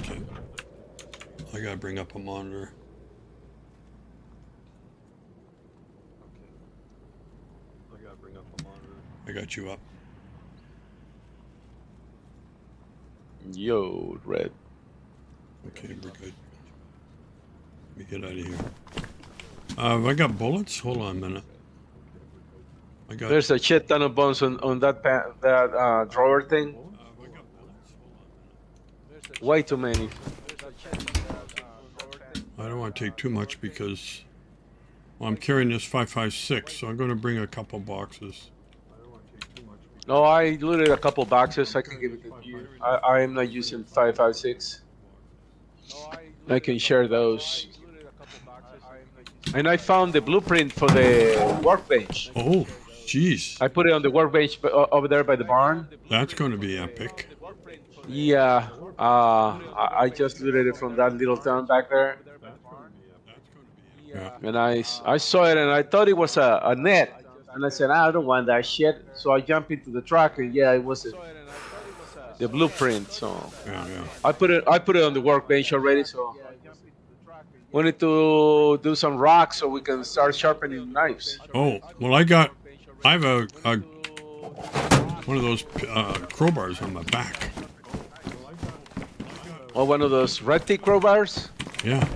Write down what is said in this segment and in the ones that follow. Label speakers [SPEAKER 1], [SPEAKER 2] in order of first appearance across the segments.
[SPEAKER 1] Okay. I gotta bring up a monitor. I gotta bring up a monitor. I got you up.
[SPEAKER 2] Yo, red.
[SPEAKER 1] Okay, we're good. Let me get out of here. Uh, have I got bullets? Hold on a minute. I got.
[SPEAKER 2] There's a shit ton of bones on, on that pa- that uh, drawer thing.
[SPEAKER 1] Uh, have I got bullets? Hold on.
[SPEAKER 2] Way too many.
[SPEAKER 1] I don't want to take too much because well, I'm carrying this 556, so I'm going to bring a couple boxes.
[SPEAKER 2] No, I looted a couple boxes. I can give it to you. I, I am not using 556. I can share those. And I found the blueprint for the workbench.
[SPEAKER 1] Oh, jeez.
[SPEAKER 2] I put it on the workbench uh, over there by the barn.
[SPEAKER 1] That's going to be epic.
[SPEAKER 2] Yeah, uh, I, I just looted it from that little town back there.
[SPEAKER 1] Yeah.
[SPEAKER 2] And I saw it and I thought it was a, a net. And I said, I don't want that shit. So I jumped into the truck and yeah, it was a, the blueprint. So
[SPEAKER 1] Yeah, yeah.
[SPEAKER 2] I put it I put it on the workbench already. So we need to do some rocks so we can start sharpening knives.
[SPEAKER 1] Oh, well, I got. I have a, a one of those uh, crowbars on my back.
[SPEAKER 2] Or one of those Red-Tic crowbars.
[SPEAKER 1] Yeah.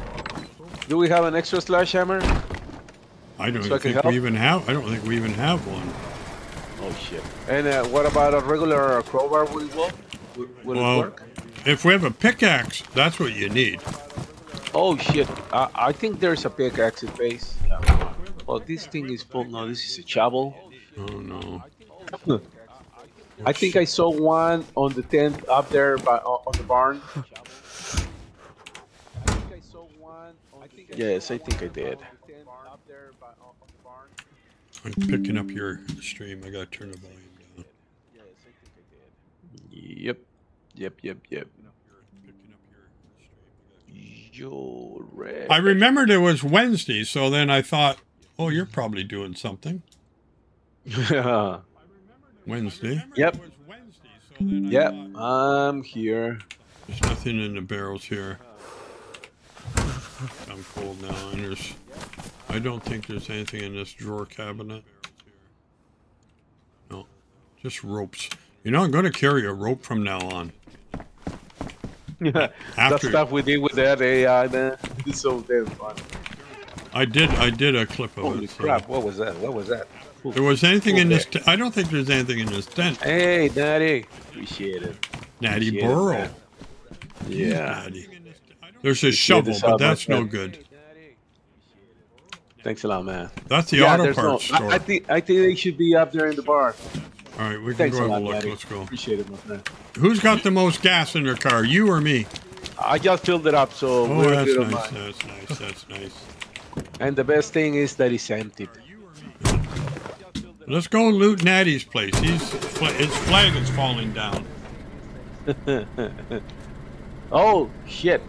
[SPEAKER 2] Do we have an extra slash hammer?
[SPEAKER 1] I don't
[SPEAKER 2] So I
[SPEAKER 1] think we even have. I don't think we even have one.
[SPEAKER 2] Oh shit! And uh, what about a regular crowbar? Will it work? Will, will
[SPEAKER 1] Well,
[SPEAKER 2] it work?
[SPEAKER 1] If we have a pickaxe, that's what you need.
[SPEAKER 2] Oh shit! I, I think there's a pickaxe at base. Oh, this thing is full. No, this is a shovel.
[SPEAKER 1] Oh no.
[SPEAKER 2] I think I saw one on the tent up there by, uh, on the barn. I think I saw one. Yes, I think I did.
[SPEAKER 1] I'm picking up your stream. I gotta turn the volume down. Yes, I think I did.
[SPEAKER 2] Yep, yep, yep, yep.
[SPEAKER 1] Picking up your stream.
[SPEAKER 2] Yo, red.
[SPEAKER 1] I remembered it was Wednesday, so then I thought, oh, you're probably doing something.
[SPEAKER 2] yeah,
[SPEAKER 1] Wednesday.
[SPEAKER 2] Yep.
[SPEAKER 1] Wednesday, so
[SPEAKER 2] yep.
[SPEAKER 1] thought,
[SPEAKER 2] I'm here.
[SPEAKER 1] There's nothing in the barrels here. I'm cold now, and there's. I don't think there's anything in this drawer cabinet. No, just ropes. You know, I'm going to carry a rope from now on.
[SPEAKER 2] Yeah,
[SPEAKER 1] that
[SPEAKER 2] stuff we did with that AI, man. It's so damn fun.
[SPEAKER 1] I did. I did a clip of
[SPEAKER 2] Holy
[SPEAKER 1] it. so-
[SPEAKER 2] crap! What was that? What was that?
[SPEAKER 1] There was anything in this. T- I don't think there's anything in this tent.
[SPEAKER 2] Hey, Daddy. Appreciate it.
[SPEAKER 1] Natty
[SPEAKER 2] Appreciate
[SPEAKER 1] Burrow.
[SPEAKER 2] Yeah.
[SPEAKER 1] Natty. There's a shovel, but that's no good.
[SPEAKER 2] Thanks a lot, man.
[SPEAKER 1] That's the
[SPEAKER 2] yeah,
[SPEAKER 1] auto
[SPEAKER 2] there's no.
[SPEAKER 1] parts store.
[SPEAKER 2] I, I think I think they should be up there in the bar.
[SPEAKER 1] All right, we can
[SPEAKER 2] Thanks
[SPEAKER 1] go
[SPEAKER 2] a
[SPEAKER 1] have a
[SPEAKER 2] lot,
[SPEAKER 1] look.
[SPEAKER 2] Daddy.
[SPEAKER 1] Let's go.
[SPEAKER 2] Appreciate it, my friend.
[SPEAKER 1] Who's got the most gas in their car, you or me?
[SPEAKER 2] I just filled it up, so
[SPEAKER 1] Oh,
[SPEAKER 2] we're
[SPEAKER 1] that's nice. That's nice. That's nice.
[SPEAKER 2] And the best thing is that it's empty.
[SPEAKER 1] Let's go loot Natty's place. He's his flag is falling down.
[SPEAKER 2] Oh shit!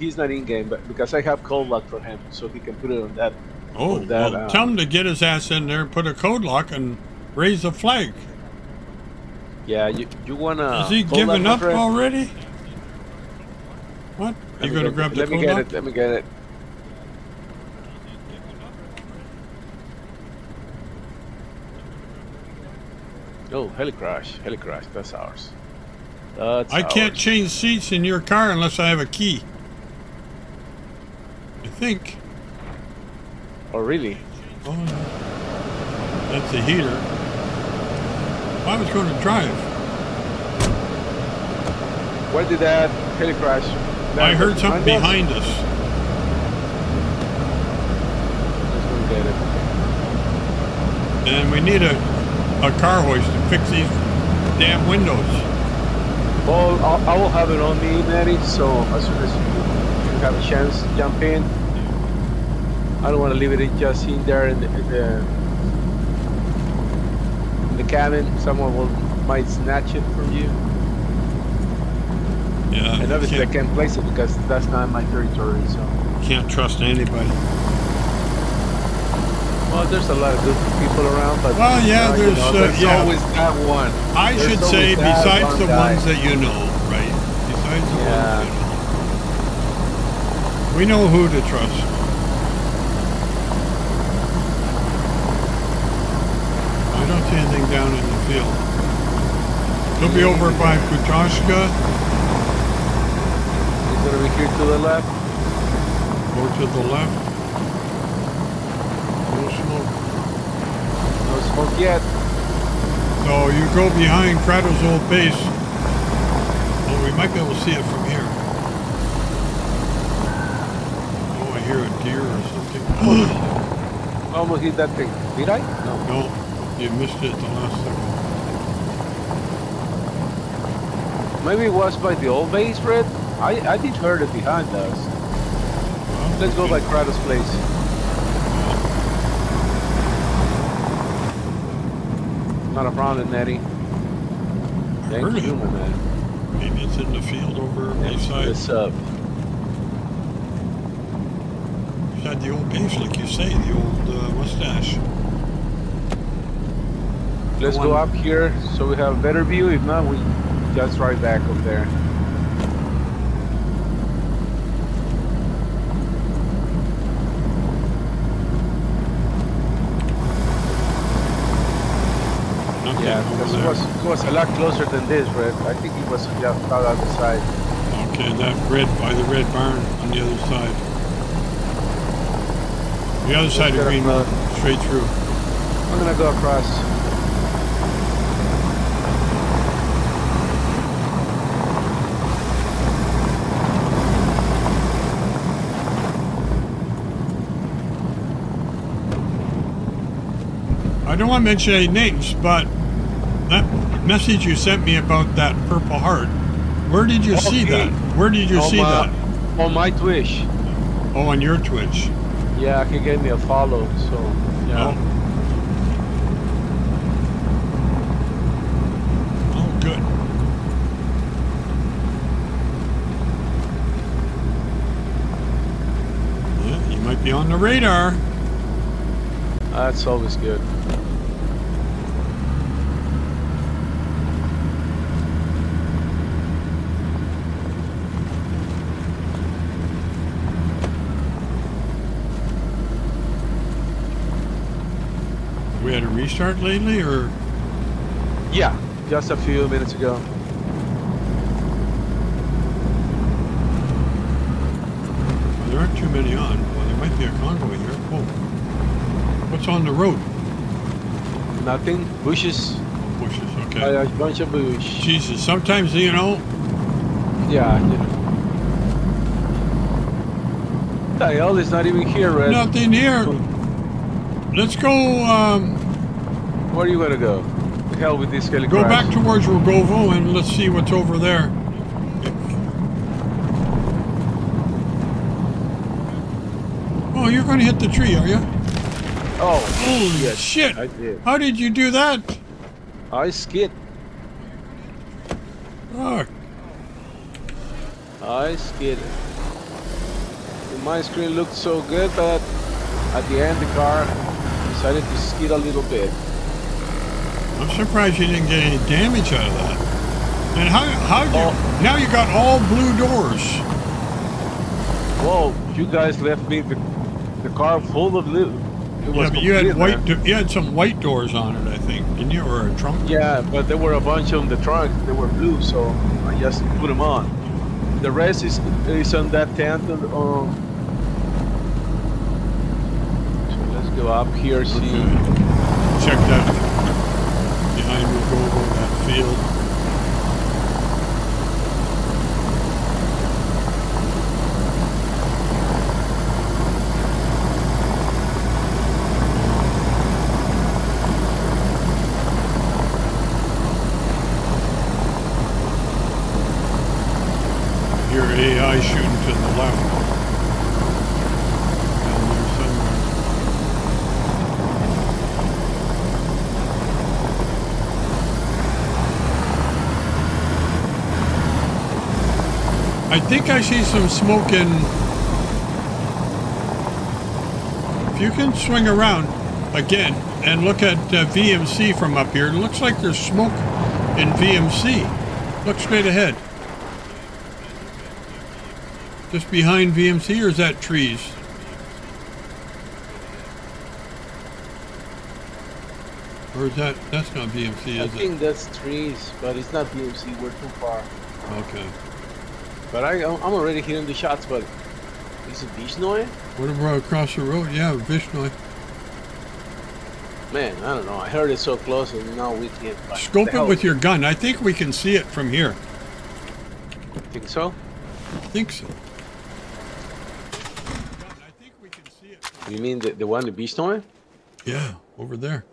[SPEAKER 2] He's not in game, but because I have code lock for him, so he can put it on that.
[SPEAKER 1] Oh,
[SPEAKER 2] Put that,
[SPEAKER 1] well,
[SPEAKER 2] uh,
[SPEAKER 1] tell him to get his ass in there, and put a code lock, and raise the flag.
[SPEAKER 2] Yeah, you you wanna?
[SPEAKER 1] Is he giving up already? What?
[SPEAKER 2] Let
[SPEAKER 1] You gonna
[SPEAKER 2] get-
[SPEAKER 1] grab the
[SPEAKER 2] Let me get
[SPEAKER 1] lock?
[SPEAKER 2] it. Let me get it. Oh, Helicrash, Helicrash, that's ours. That's
[SPEAKER 1] I can't change seats in your car unless I have a key. I think.
[SPEAKER 2] Oh, really?
[SPEAKER 1] Oh, that's the heater. I was going to drive.
[SPEAKER 2] Where did that Helicrash?
[SPEAKER 1] I heard something
[SPEAKER 2] Behind us?
[SPEAKER 1] us.
[SPEAKER 2] Let's get it.
[SPEAKER 1] And we need a, a car hoist to fix these damn windows.
[SPEAKER 2] Well, I'll, I will have it on me, Natty. So as soon as you, you have a chance, jump in. I don't want to leave it just in there in the, in the in the cabin. Someone will might snatch it from you.
[SPEAKER 1] Yeah,
[SPEAKER 2] And obviously I
[SPEAKER 1] can't,
[SPEAKER 2] can't place it because that's not my territory. So
[SPEAKER 1] can't trust anybody.
[SPEAKER 2] Well, there's a lot of good people around, but
[SPEAKER 1] Well, yeah,
[SPEAKER 2] uh, you
[SPEAKER 1] there's,
[SPEAKER 2] know,
[SPEAKER 1] uh,
[SPEAKER 2] there's
[SPEAKER 1] yeah.
[SPEAKER 2] always that one.
[SPEAKER 1] I
[SPEAKER 2] There's
[SPEAKER 1] should say, besides
[SPEAKER 2] one
[SPEAKER 1] the
[SPEAKER 2] guy.
[SPEAKER 1] ones that you know, right? Besides the
[SPEAKER 2] Yeah.
[SPEAKER 1] We know who to trust. I don't see anything down in the field. He'll be over by Kutoshka.
[SPEAKER 2] He's gonna be here to the left.
[SPEAKER 1] Go to the left. No smoke.
[SPEAKER 2] No smoke.
[SPEAKER 1] So you go behind Kratos' old base. Oh, we might be able to see it from here. Oh, I hear a deer or something.
[SPEAKER 2] Almost hit that thing. Did I? No.
[SPEAKER 1] no, you missed it the last second.
[SPEAKER 2] Maybe it was by the old base, Red. I, I did heard it behind us.
[SPEAKER 1] Well,
[SPEAKER 2] Let's go by Kratos' place. Not a problem, Natty. Thank
[SPEAKER 1] Heard
[SPEAKER 2] you,
[SPEAKER 1] it.
[SPEAKER 2] my man.
[SPEAKER 1] Maybe it's in the field over my side.
[SPEAKER 2] What's up?
[SPEAKER 1] Beside the old base, like you say, the old uh, mustache.
[SPEAKER 2] Let's go up here so we have a better view. If not, we just ride back up there.
[SPEAKER 1] Nothing
[SPEAKER 2] Yeah,
[SPEAKER 1] over
[SPEAKER 2] because it was, it was a lot closer than this, Red. I think it was just out on the side.
[SPEAKER 1] Okay, that red by the red barn on the other side. The other side of Green. Mountain, straight through.
[SPEAKER 2] I'm gonna go across.
[SPEAKER 1] I don't want to mention any names, but that message you sent me about that Purple Heart, where did you see that? Where did you
[SPEAKER 2] On
[SPEAKER 1] see
[SPEAKER 2] my-
[SPEAKER 1] that?
[SPEAKER 2] On my Twitch.
[SPEAKER 1] Oh, on your Twitch.
[SPEAKER 2] Yeah, he gave me a follow, so yeah.
[SPEAKER 1] Oh. Oh, good. Yeah, you might be on the radar.
[SPEAKER 2] That's always good.
[SPEAKER 1] Had a restart lately, or
[SPEAKER 2] Yeah, just a few minutes ago.
[SPEAKER 1] well, there aren't too many on. Well, there might be a convoy here. Whoa. What's on the road?
[SPEAKER 2] Nothing. Bushes.
[SPEAKER 1] Oh, bushes. Okay.
[SPEAKER 2] A bunch of bushes.
[SPEAKER 1] Jesus, sometimes you know
[SPEAKER 2] Yeah, you know. The hell is not even here, Red.
[SPEAKER 1] nothing here. Let's go. Um,
[SPEAKER 2] Where are you gonna go? The hell with this heli
[SPEAKER 1] go back towards Rogovo and let's see what's over there. Oh, you're going to hit the tree, are you?
[SPEAKER 2] Oh,
[SPEAKER 1] Holy
[SPEAKER 2] yes,
[SPEAKER 1] shit!
[SPEAKER 2] I did.
[SPEAKER 1] How did you do that?
[SPEAKER 2] I skid.
[SPEAKER 1] Fuck.
[SPEAKER 2] I skid. My screen looked so good, but at the end the car decided to skid a little bit.
[SPEAKER 1] I'm surprised you didn't get any damage out of that. And how how you now you got all blue doors.
[SPEAKER 2] Whoa, you guys left me the, the car full of was
[SPEAKER 1] Yeah, but you had white you had some white doors on it, I think, didn't you, or a trunk?
[SPEAKER 2] Yeah, but there were a bunch on the trunk. They were blue, so I just put them on. The rest is is on that tent. On, um, so let's go up here. See.
[SPEAKER 1] Okay. Check that. Go over that field. Your AI shooting to the left. Down there somewhere. I think I see some smoke in. If you can swing around again and look at uh, VMC from up here, it looks like there's smoke in VMC. Look straight ahead. Just behind VMC, or is that trees? Or is that, that's not VMC,
[SPEAKER 2] I
[SPEAKER 1] is it?
[SPEAKER 2] think that's trees, but it's not VMC, We're too far.
[SPEAKER 1] Okay.
[SPEAKER 2] But I, I'm already hearing the shots. But is it Visnoy?
[SPEAKER 1] What about across the road? Yeah, Vishnoi.
[SPEAKER 2] Man, I don't know. I heard it so close, and now we can't.
[SPEAKER 1] Scope it with your gun. I think we can see it from here.
[SPEAKER 2] Think so?
[SPEAKER 1] I think so. I think we can see it.
[SPEAKER 2] You mean the, the one in Visnoy?
[SPEAKER 1] Yeah, over there.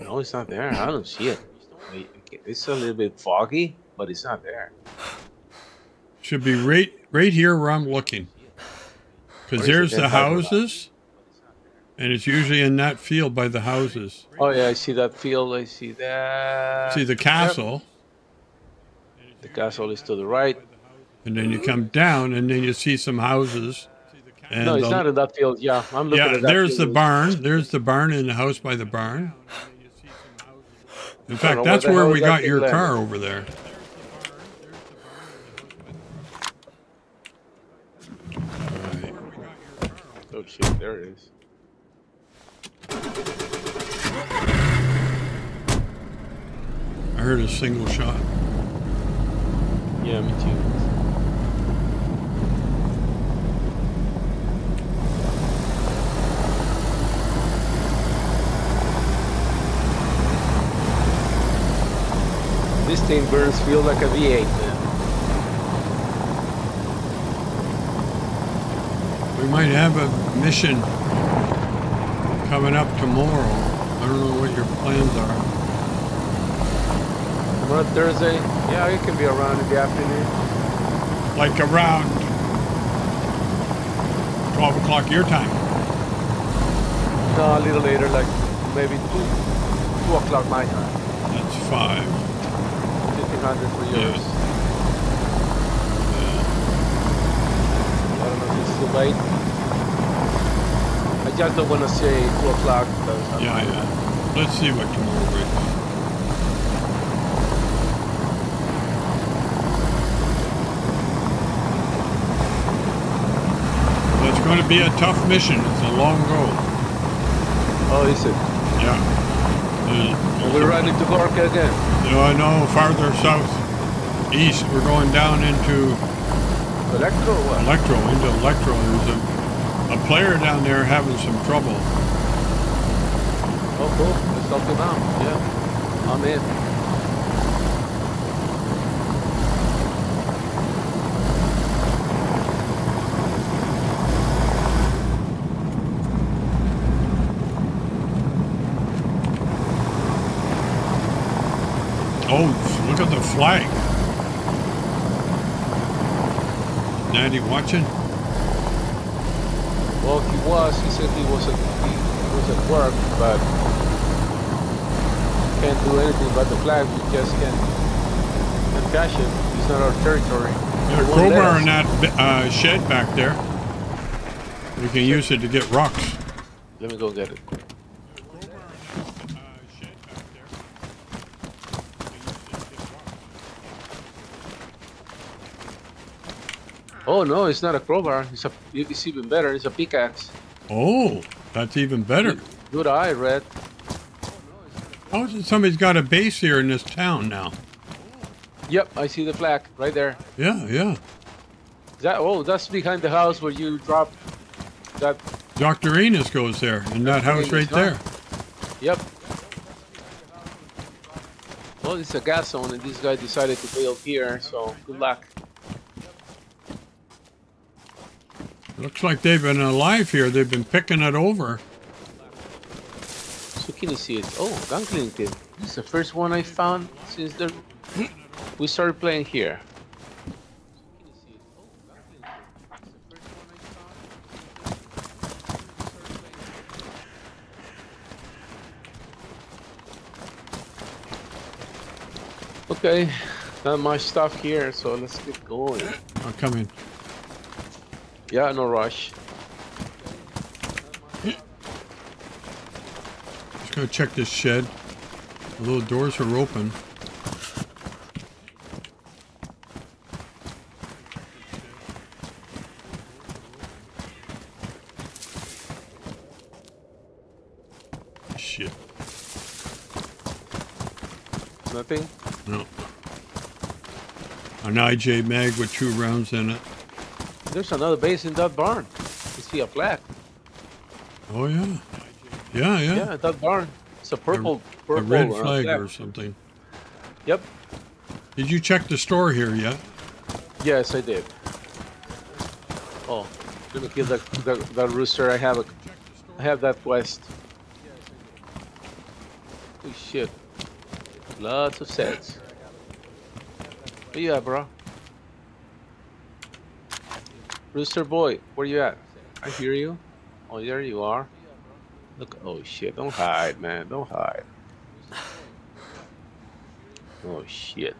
[SPEAKER 2] No, it's not there. I don't see it. It's a little bit foggy, but it's not there.
[SPEAKER 1] Should be right right here where I'm looking. Because there's the
[SPEAKER 2] then, talking about?
[SPEAKER 1] houses. And it's usually in that field by the houses.
[SPEAKER 2] Oh yeah, I see that field. I see that.
[SPEAKER 1] See the castle,
[SPEAKER 2] The castle is to the right.
[SPEAKER 1] and then you come down, and then you see some houses. And
[SPEAKER 2] no, it's
[SPEAKER 1] the-
[SPEAKER 2] not in that field. Yeah, I'm looking
[SPEAKER 1] yeah,
[SPEAKER 2] at that.
[SPEAKER 1] there's the barn. There's the barn and the house by the barn. In fact, that's
[SPEAKER 2] the
[SPEAKER 1] where we got your
[SPEAKER 2] landed.
[SPEAKER 1] car over there. Alright.
[SPEAKER 2] Oh shit, there it is.
[SPEAKER 1] I heard a single shot.
[SPEAKER 2] Yeah, me too. This thing burns feel like a V8, man.
[SPEAKER 1] We might have a mission coming up tomorrow. I don't know what your plans are.
[SPEAKER 2] On Thursday, yeah, it can be around in the afternoon.
[SPEAKER 1] Like around 12 o'clock your time.
[SPEAKER 2] No, a little later, like maybe 2, 2 o'clock my time.
[SPEAKER 1] That's 5.
[SPEAKER 2] 1500 for
[SPEAKER 1] Yeah.
[SPEAKER 2] yours. I don't know if it's too late. I just don't want to say 2 o'clock because I'm
[SPEAKER 1] Yeah, yeah. Let's see what tomorrow brings. It's going to be a tough mission. It's a long road.
[SPEAKER 2] Oh, is it?
[SPEAKER 1] Yeah.
[SPEAKER 2] We're running to Gorka again.
[SPEAKER 1] You know, I know farther south, east, we're going down into
[SPEAKER 2] Electro what?
[SPEAKER 1] Electro, into Electro. There's a, a player down there having some trouble.
[SPEAKER 2] Oh, cool. Let's help him out. Yeah. I'm in.
[SPEAKER 1] Oh, look at the flag. Natty watching?
[SPEAKER 2] Well, he was. He said he was at, he was at work, but can't do anything about the flag. We just can't, can't cash it. It's not our territory.
[SPEAKER 1] There's a
[SPEAKER 2] He won't
[SPEAKER 1] crowbar in that uh, shed back there. We can use it to get rocks.
[SPEAKER 2] Let me go get it. Oh no, it's not a crowbar. It's a. It's even better. It's a pickaxe.
[SPEAKER 1] Oh, that's even better.
[SPEAKER 2] Good eye, Red.
[SPEAKER 1] It somebody's got a base here in this town now?
[SPEAKER 2] Yep, I see the flag right there.
[SPEAKER 1] Yeah, yeah.
[SPEAKER 2] Is that oh, that's behind the house where you dropped that.
[SPEAKER 1] Dr. Enos goes there in that house
[SPEAKER 2] Enos,
[SPEAKER 1] right
[SPEAKER 2] huh?
[SPEAKER 1] there.
[SPEAKER 2] Yep. Well, it's a gas zone, and this guy decided to build here. So good luck.
[SPEAKER 1] Looks like they've been alive here. They've been picking it over.
[SPEAKER 2] So can you see it? Oh, gun cleaning kit. This is the first one I found since the we started playing here. Okay, not much stuff here, so let's get going.
[SPEAKER 1] I'll come in.
[SPEAKER 2] Yeah, no rush.
[SPEAKER 1] Just gonna check this shed. The little doors are open. Shit.
[SPEAKER 2] Nothing?
[SPEAKER 1] No. An IJ mag with two rounds in it.
[SPEAKER 2] There's another base in that barn. You see a flag.
[SPEAKER 1] Oh yeah. Yeah, yeah.
[SPEAKER 2] Yeah, that barn. It's a purple,
[SPEAKER 1] a
[SPEAKER 2] purple
[SPEAKER 1] red
[SPEAKER 2] uh,
[SPEAKER 1] flag or something.
[SPEAKER 2] Yep.
[SPEAKER 1] Did you check the store here yet?
[SPEAKER 2] Yes, I did. Oh, let me kill that, that, that rooster. I have a, I have that quest. Holy shit. Lots of sets. Where you at, bro? Rooster boy, where you at? I hear you. Oh, there you are. Look, oh shit, don't hide, man. Don't hide. Oh shit.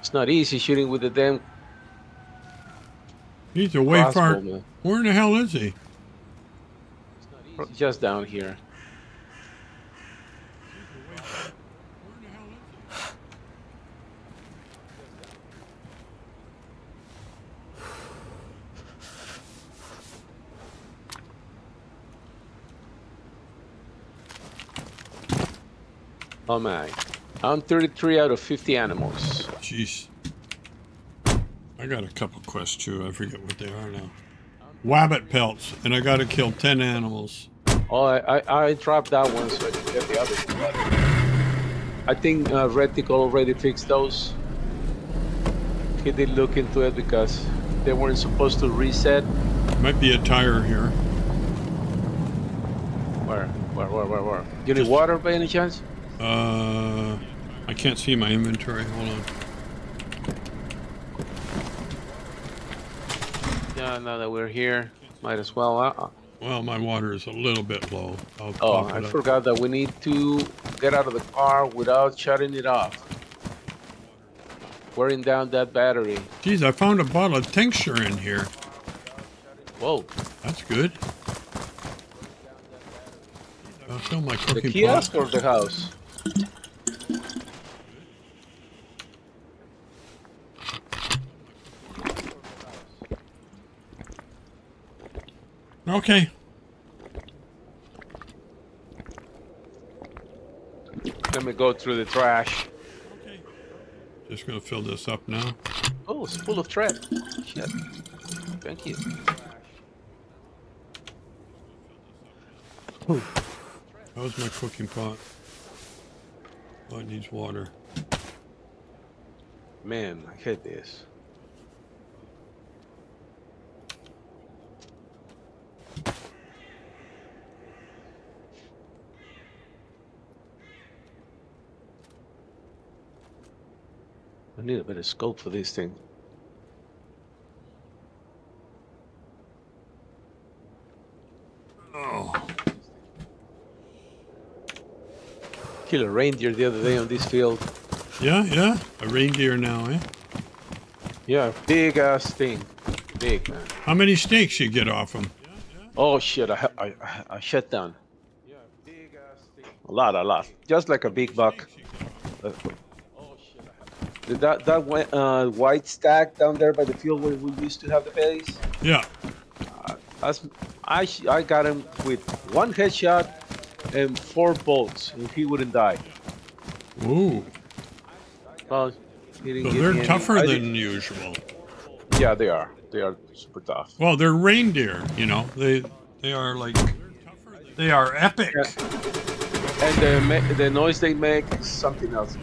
[SPEAKER 2] It's not easy shooting with the damn
[SPEAKER 1] He's away far.
[SPEAKER 2] man.
[SPEAKER 1] Where in the hell is he?
[SPEAKER 2] Just down here. Oh my. I'm 33 out of 50 animals.
[SPEAKER 1] Jeez. I got a couple quests too. I forget what they are now. Wabbit pelts, and I got to kill ten animals.
[SPEAKER 2] Oh, I, I, I dropped that one so I can get the other two. I think uh, Red-Tic already fixed those. He did look into it because they weren't supposed to reset.
[SPEAKER 1] Might be a tire here.
[SPEAKER 2] Where? Where, where, where, where? You need
[SPEAKER 1] Just-
[SPEAKER 2] water by any chance?
[SPEAKER 1] Uh, I can't see my inventory. Hold on.
[SPEAKER 2] Yeah, now that we're here, might as well. Uh,
[SPEAKER 1] Well, my water is a little bit low. I'll
[SPEAKER 2] oh, I
[SPEAKER 1] up.
[SPEAKER 2] forgot that we need to get out of the car without shutting it off. Wearing down that battery.
[SPEAKER 1] Geez, I found a bottle of tincture in here.
[SPEAKER 2] Whoa,
[SPEAKER 1] That's good. I'll fill my
[SPEAKER 2] the
[SPEAKER 1] cooking
[SPEAKER 2] kiosk
[SPEAKER 1] pot.
[SPEAKER 2] or the house?
[SPEAKER 1] Okay.
[SPEAKER 2] Let me go through the trash. Okay.
[SPEAKER 1] Just gonna fill this up now.
[SPEAKER 2] Oh, it's full of trash. Shit. Thank you.
[SPEAKER 1] How's my cooking pot? Oh, it needs water.
[SPEAKER 2] Man, I hit this. I need a better scope for this thing.
[SPEAKER 1] Oh.
[SPEAKER 2] Kill a reindeer the other day on this field.
[SPEAKER 1] Yeah, yeah. A reindeer now, eh?
[SPEAKER 2] Yeah, big ass thing. Big man.
[SPEAKER 1] How many steaks you get off them?
[SPEAKER 2] Oh shit! I I I, shut down. Yeah, big ass thing. A lot, a lot. Just like a big buck. Uh, Did that that uh, white stack down there by the field where we used to have the base?
[SPEAKER 1] Yeah.
[SPEAKER 2] That's, I I got him with one headshot and four bolts, and he wouldn't die.
[SPEAKER 1] Ooh.
[SPEAKER 2] Well,
[SPEAKER 1] So they're
[SPEAKER 2] me any-
[SPEAKER 1] tougher than usual.
[SPEAKER 2] Yeah, they are. They are super tough.
[SPEAKER 1] Well, they're reindeer, you know. They they are like they are epic.
[SPEAKER 2] And the the noise they make is something else.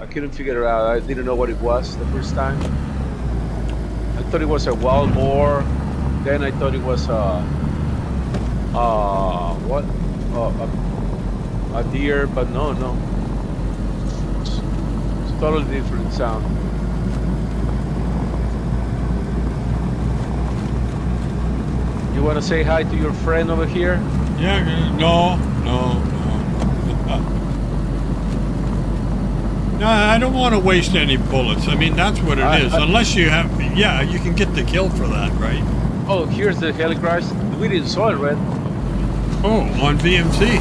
[SPEAKER 2] I couldn't figure it out. I didn't know what it was the first time. I thought it was a wild boar. Then I thought it was a, uh, what? Uh, a, a deer, but no, no. It's, totally different sound. You want to say hi to your friend over here?
[SPEAKER 1] Yeah, no, no, no. no, I don't want to waste any bullets. I mean, that's what it
[SPEAKER 2] I-
[SPEAKER 1] is.
[SPEAKER 2] I-
[SPEAKER 1] Unless you have, yeah, you can get the kill for that, right?
[SPEAKER 2] Oh, here's the helicrash. We didn't saw it, Red.
[SPEAKER 1] Oh, on VMC.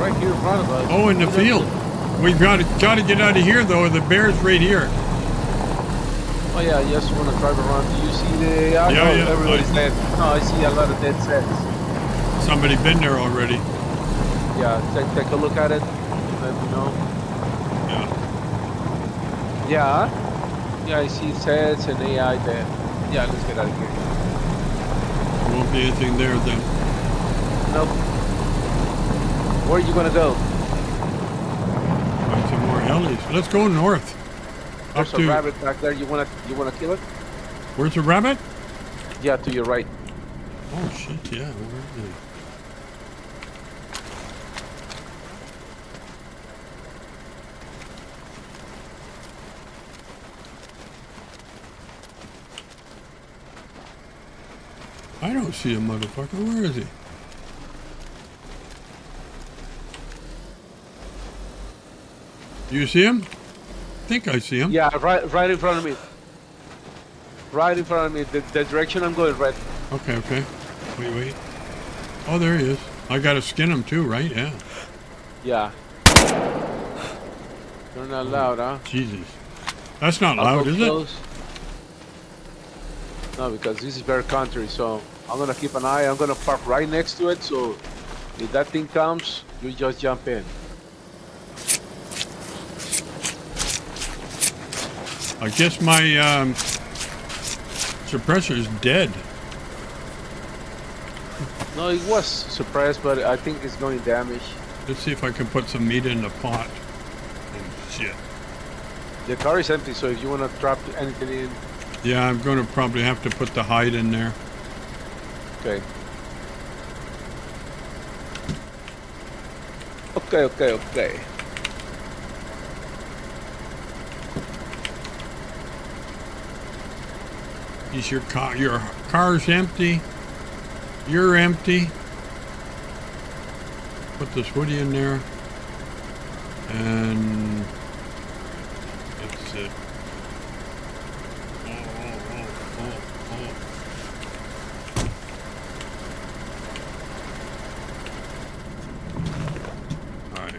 [SPEAKER 2] Right here in front of us.
[SPEAKER 1] Oh, in the field. We've got to got to get out of here though. The bear's right here.
[SPEAKER 2] Oh yeah, I just want to drive around. Do you see the? I
[SPEAKER 1] Yeah,
[SPEAKER 2] know
[SPEAKER 1] yeah,
[SPEAKER 2] Everybody's dead. No, I see a lot of dead sets.
[SPEAKER 1] somebody been there already.
[SPEAKER 2] Yeah, take, take a look at it. Let me know.
[SPEAKER 1] Yeah.
[SPEAKER 2] Yeah. Yeah, I see sets and AI there. Yeah, let's get out of here.
[SPEAKER 1] There won't be anything there then.
[SPEAKER 2] Nope. Where are you gonna go?
[SPEAKER 1] Find some more helis. Let's go north. Up
[SPEAKER 2] There's a
[SPEAKER 1] to
[SPEAKER 2] rabbit back there. You wanna you wanna kill it?
[SPEAKER 1] where's the rabbit?
[SPEAKER 2] Yeah, to your right.
[SPEAKER 1] Oh shit! Yeah, where is he? I don't see a motherfucker. Where is he? You see him? I think I see him.
[SPEAKER 2] Yeah, right right in front of me. Right in front of me. The, the direction I'm going, right.
[SPEAKER 1] Okay, okay. Wait, wait. Oh, there he is. I gotta skin him too, right? Yeah.
[SPEAKER 2] Yeah. They're not oh, loud, huh?
[SPEAKER 1] Jesus. That's not
[SPEAKER 2] I'll
[SPEAKER 1] loud, is it?
[SPEAKER 2] close. No, because this is very country, so I'm gonna keep an eye. I'm gonna park right next to it, so if that thing comes, you just jump in.
[SPEAKER 1] I guess my um, suppressor is dead.
[SPEAKER 2] No, it was suppressed, but I think it's going to damage.
[SPEAKER 1] Let's see if I can put some meat in the pot. Oh, shit.
[SPEAKER 2] The car is empty, so if you wanna drop anything in,
[SPEAKER 1] Yeah, I'm gonna probably have to put the hide in there.
[SPEAKER 2] okay. Okay, okay, okay.
[SPEAKER 1] Is your car your car's empty? You're empty. Put this hoodie in there. And that's it. Oh, oh, oh, oh, oh. All right.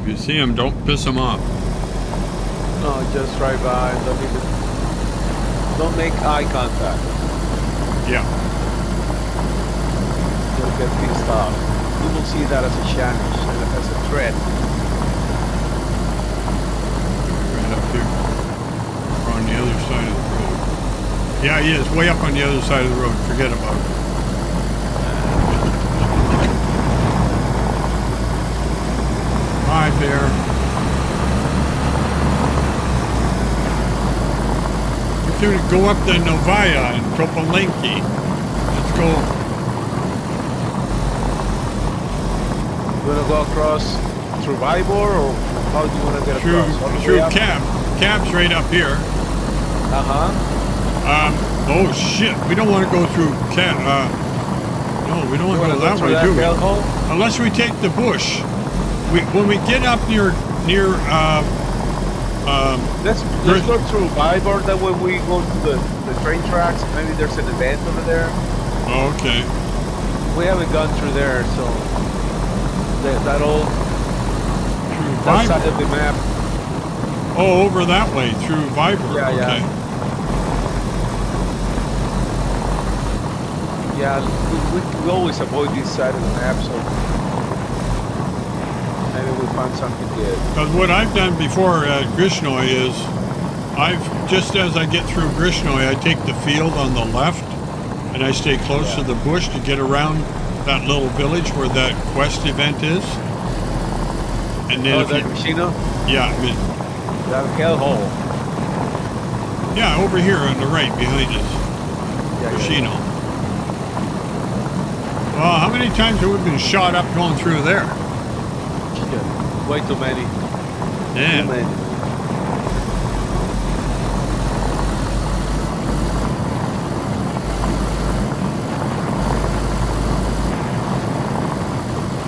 [SPEAKER 1] If you see him, don't piss him off.
[SPEAKER 2] No, just drive by. Don't even. Don't make eye contact.
[SPEAKER 1] Yeah.
[SPEAKER 2] You'll get pissed off. You will see that as a challenge, as a threat.
[SPEAKER 1] Right up here. Or on the other side of the road. Yeah, he is. Way up on the other side of the road. Forget about it. We're going to go up to Novaya and Topolenki. Let's go.
[SPEAKER 2] You wanna go across through Vibor, or how do you wanna get
[SPEAKER 1] Through,
[SPEAKER 2] across?
[SPEAKER 1] Through? Cab. Cab's right up here.
[SPEAKER 2] Uh-huh.
[SPEAKER 1] Um, oh shit, we don't want to go through Cab. Uh, no, we don't want
[SPEAKER 2] wanna
[SPEAKER 1] to
[SPEAKER 2] go
[SPEAKER 1] that way,
[SPEAKER 2] that
[SPEAKER 1] do we? Unless we take the bush. We, when we get up near near uh, um,
[SPEAKER 2] Let's let's go through Vibor. That way we go to the, the train tracks. Maybe there's an event over there.
[SPEAKER 1] oh, okay.
[SPEAKER 2] We haven't gone through there, so that that old
[SPEAKER 1] Through
[SPEAKER 2] that side of the map.
[SPEAKER 1] Oh, over that way through Vibor.
[SPEAKER 2] Yeah, yeah.
[SPEAKER 1] okay.
[SPEAKER 2] Yeah, we, we, we always avoid this side of the map, so we find something good.
[SPEAKER 1] Because what I've done before at Grishnoi is, I've just as I get through Grishnoi, I take the field on the left, and I stay close to the bush to get around that little village where that quest event is. And then
[SPEAKER 2] Oh,
[SPEAKER 1] if
[SPEAKER 2] that
[SPEAKER 1] you,
[SPEAKER 2] casino?
[SPEAKER 1] yeah, I mean,
[SPEAKER 2] That hellhole.
[SPEAKER 1] yeah, over here on the right behind us.
[SPEAKER 2] Yeah, yeah,
[SPEAKER 1] Casino. Well, uh, how many times have we been shot up going through there?
[SPEAKER 2] Yeah. Way too many. Too many.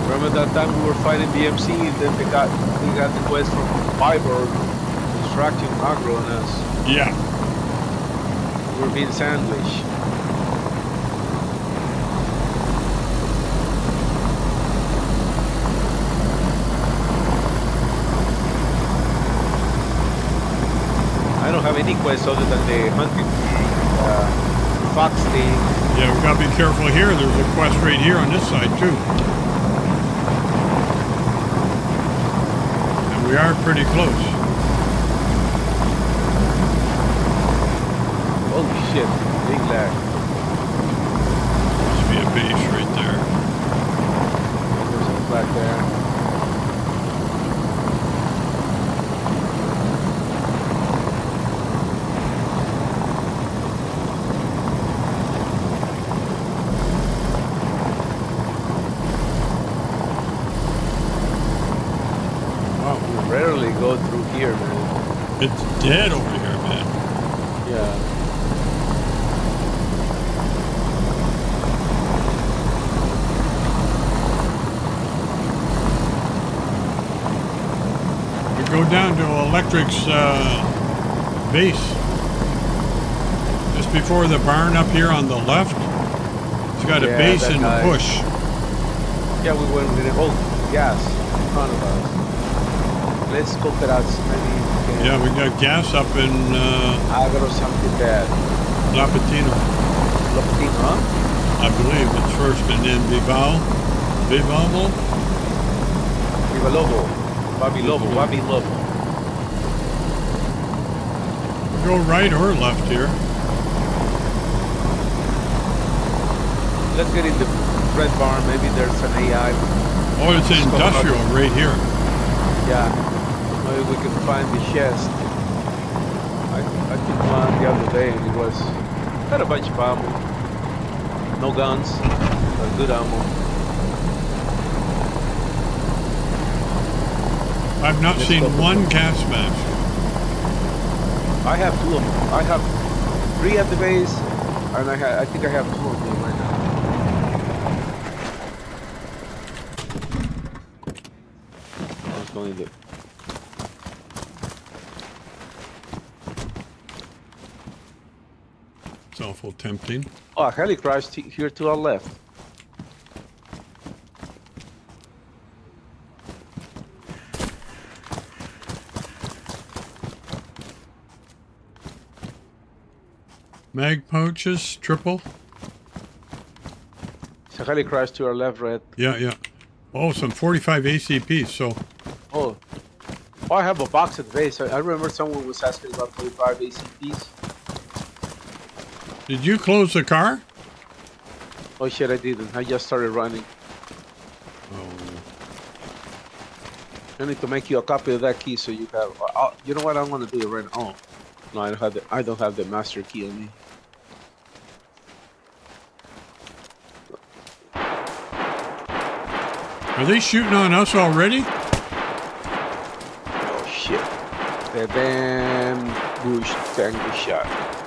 [SPEAKER 2] Remember that time we were fighting DMC and then they got we got the quest from Fiber distracting aggro on us.
[SPEAKER 1] Yeah.
[SPEAKER 2] We were being sandwiched. Any quest other than the hunting uh, fox thing.
[SPEAKER 1] Yeah, we gotta be careful here. There's a quest right here on this side too. And we are pretty close.
[SPEAKER 2] Holy shit, big lag.
[SPEAKER 1] Must be a base right there.
[SPEAKER 2] There's a flag there. Wow, we rarely go through here, man.
[SPEAKER 1] It's dead over here, man.
[SPEAKER 2] Yeah.
[SPEAKER 1] We go down to Electric's uh, base. Just before the barn up here on the left. It's got a
[SPEAKER 2] Yeah,
[SPEAKER 1] base
[SPEAKER 2] that
[SPEAKER 1] in the bush.
[SPEAKER 2] Yeah, we went with the whole gas in front of us. Let's scope. Maybe
[SPEAKER 1] Yeah, we got gas up in uh,
[SPEAKER 2] agro something bad. Lopatino, huh?
[SPEAKER 1] I believe it's first, and then Vival. Vival?
[SPEAKER 2] Viva Lobo. Bobby Lobo. Bobby Lobo.
[SPEAKER 1] Go right or left here.
[SPEAKER 2] Let's get in the red barn. Maybe there's an AI.
[SPEAKER 1] Oh, it's industrial right here.
[SPEAKER 2] Yeah. We can find the chest. I, I took one the other day and it was had a bunch of ammo. No guns, but good ammo.
[SPEAKER 1] I've not seen one gas mask.
[SPEAKER 2] I have two of them. I have three at the base, and I ha I think I have two of them right now. I was going to.
[SPEAKER 1] It's awful tempting.
[SPEAKER 2] Oh, a heli crashed here to our left.
[SPEAKER 1] Mag pouches, triple.
[SPEAKER 2] It's a crashed to our left, red.
[SPEAKER 1] Yeah, yeah. Oh, some 45 ACPs. So
[SPEAKER 2] Oh. Oh, I have a box at the base. I, I remember someone was asking about 45 ACPs.
[SPEAKER 1] Did you close the car?
[SPEAKER 2] Oh shit, I didn't. I just started running.
[SPEAKER 1] Oh.
[SPEAKER 2] I need to make you a copy of that key so you have. Uh, uh, you know what? I'm gonna do it right now. Oh, no, I don't have the. I don't have the master key on me.
[SPEAKER 1] Are they shooting on us already?
[SPEAKER 2] Oh shit! The damn bush tango shot.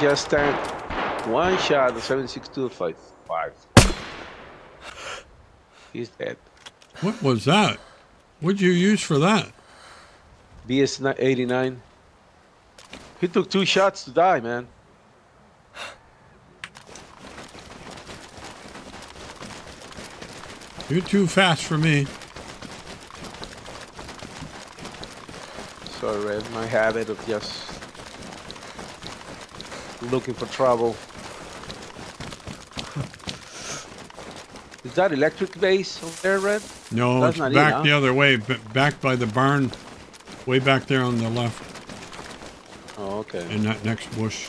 [SPEAKER 2] Just one shot of 76255. He's dead.
[SPEAKER 1] What was that? What'd you use for that?
[SPEAKER 2] BS 89. He took two shots to die, man.
[SPEAKER 1] You're too fast for me.
[SPEAKER 2] Sorry, Red. My habit of just looking for trouble. Is that electric base over there, Red?
[SPEAKER 1] No,
[SPEAKER 2] That's
[SPEAKER 1] it's
[SPEAKER 2] not it,
[SPEAKER 1] back
[SPEAKER 2] huh?
[SPEAKER 1] the other way, back by the barn, way back there on the left,
[SPEAKER 2] Oh, okay.
[SPEAKER 1] in that next bush.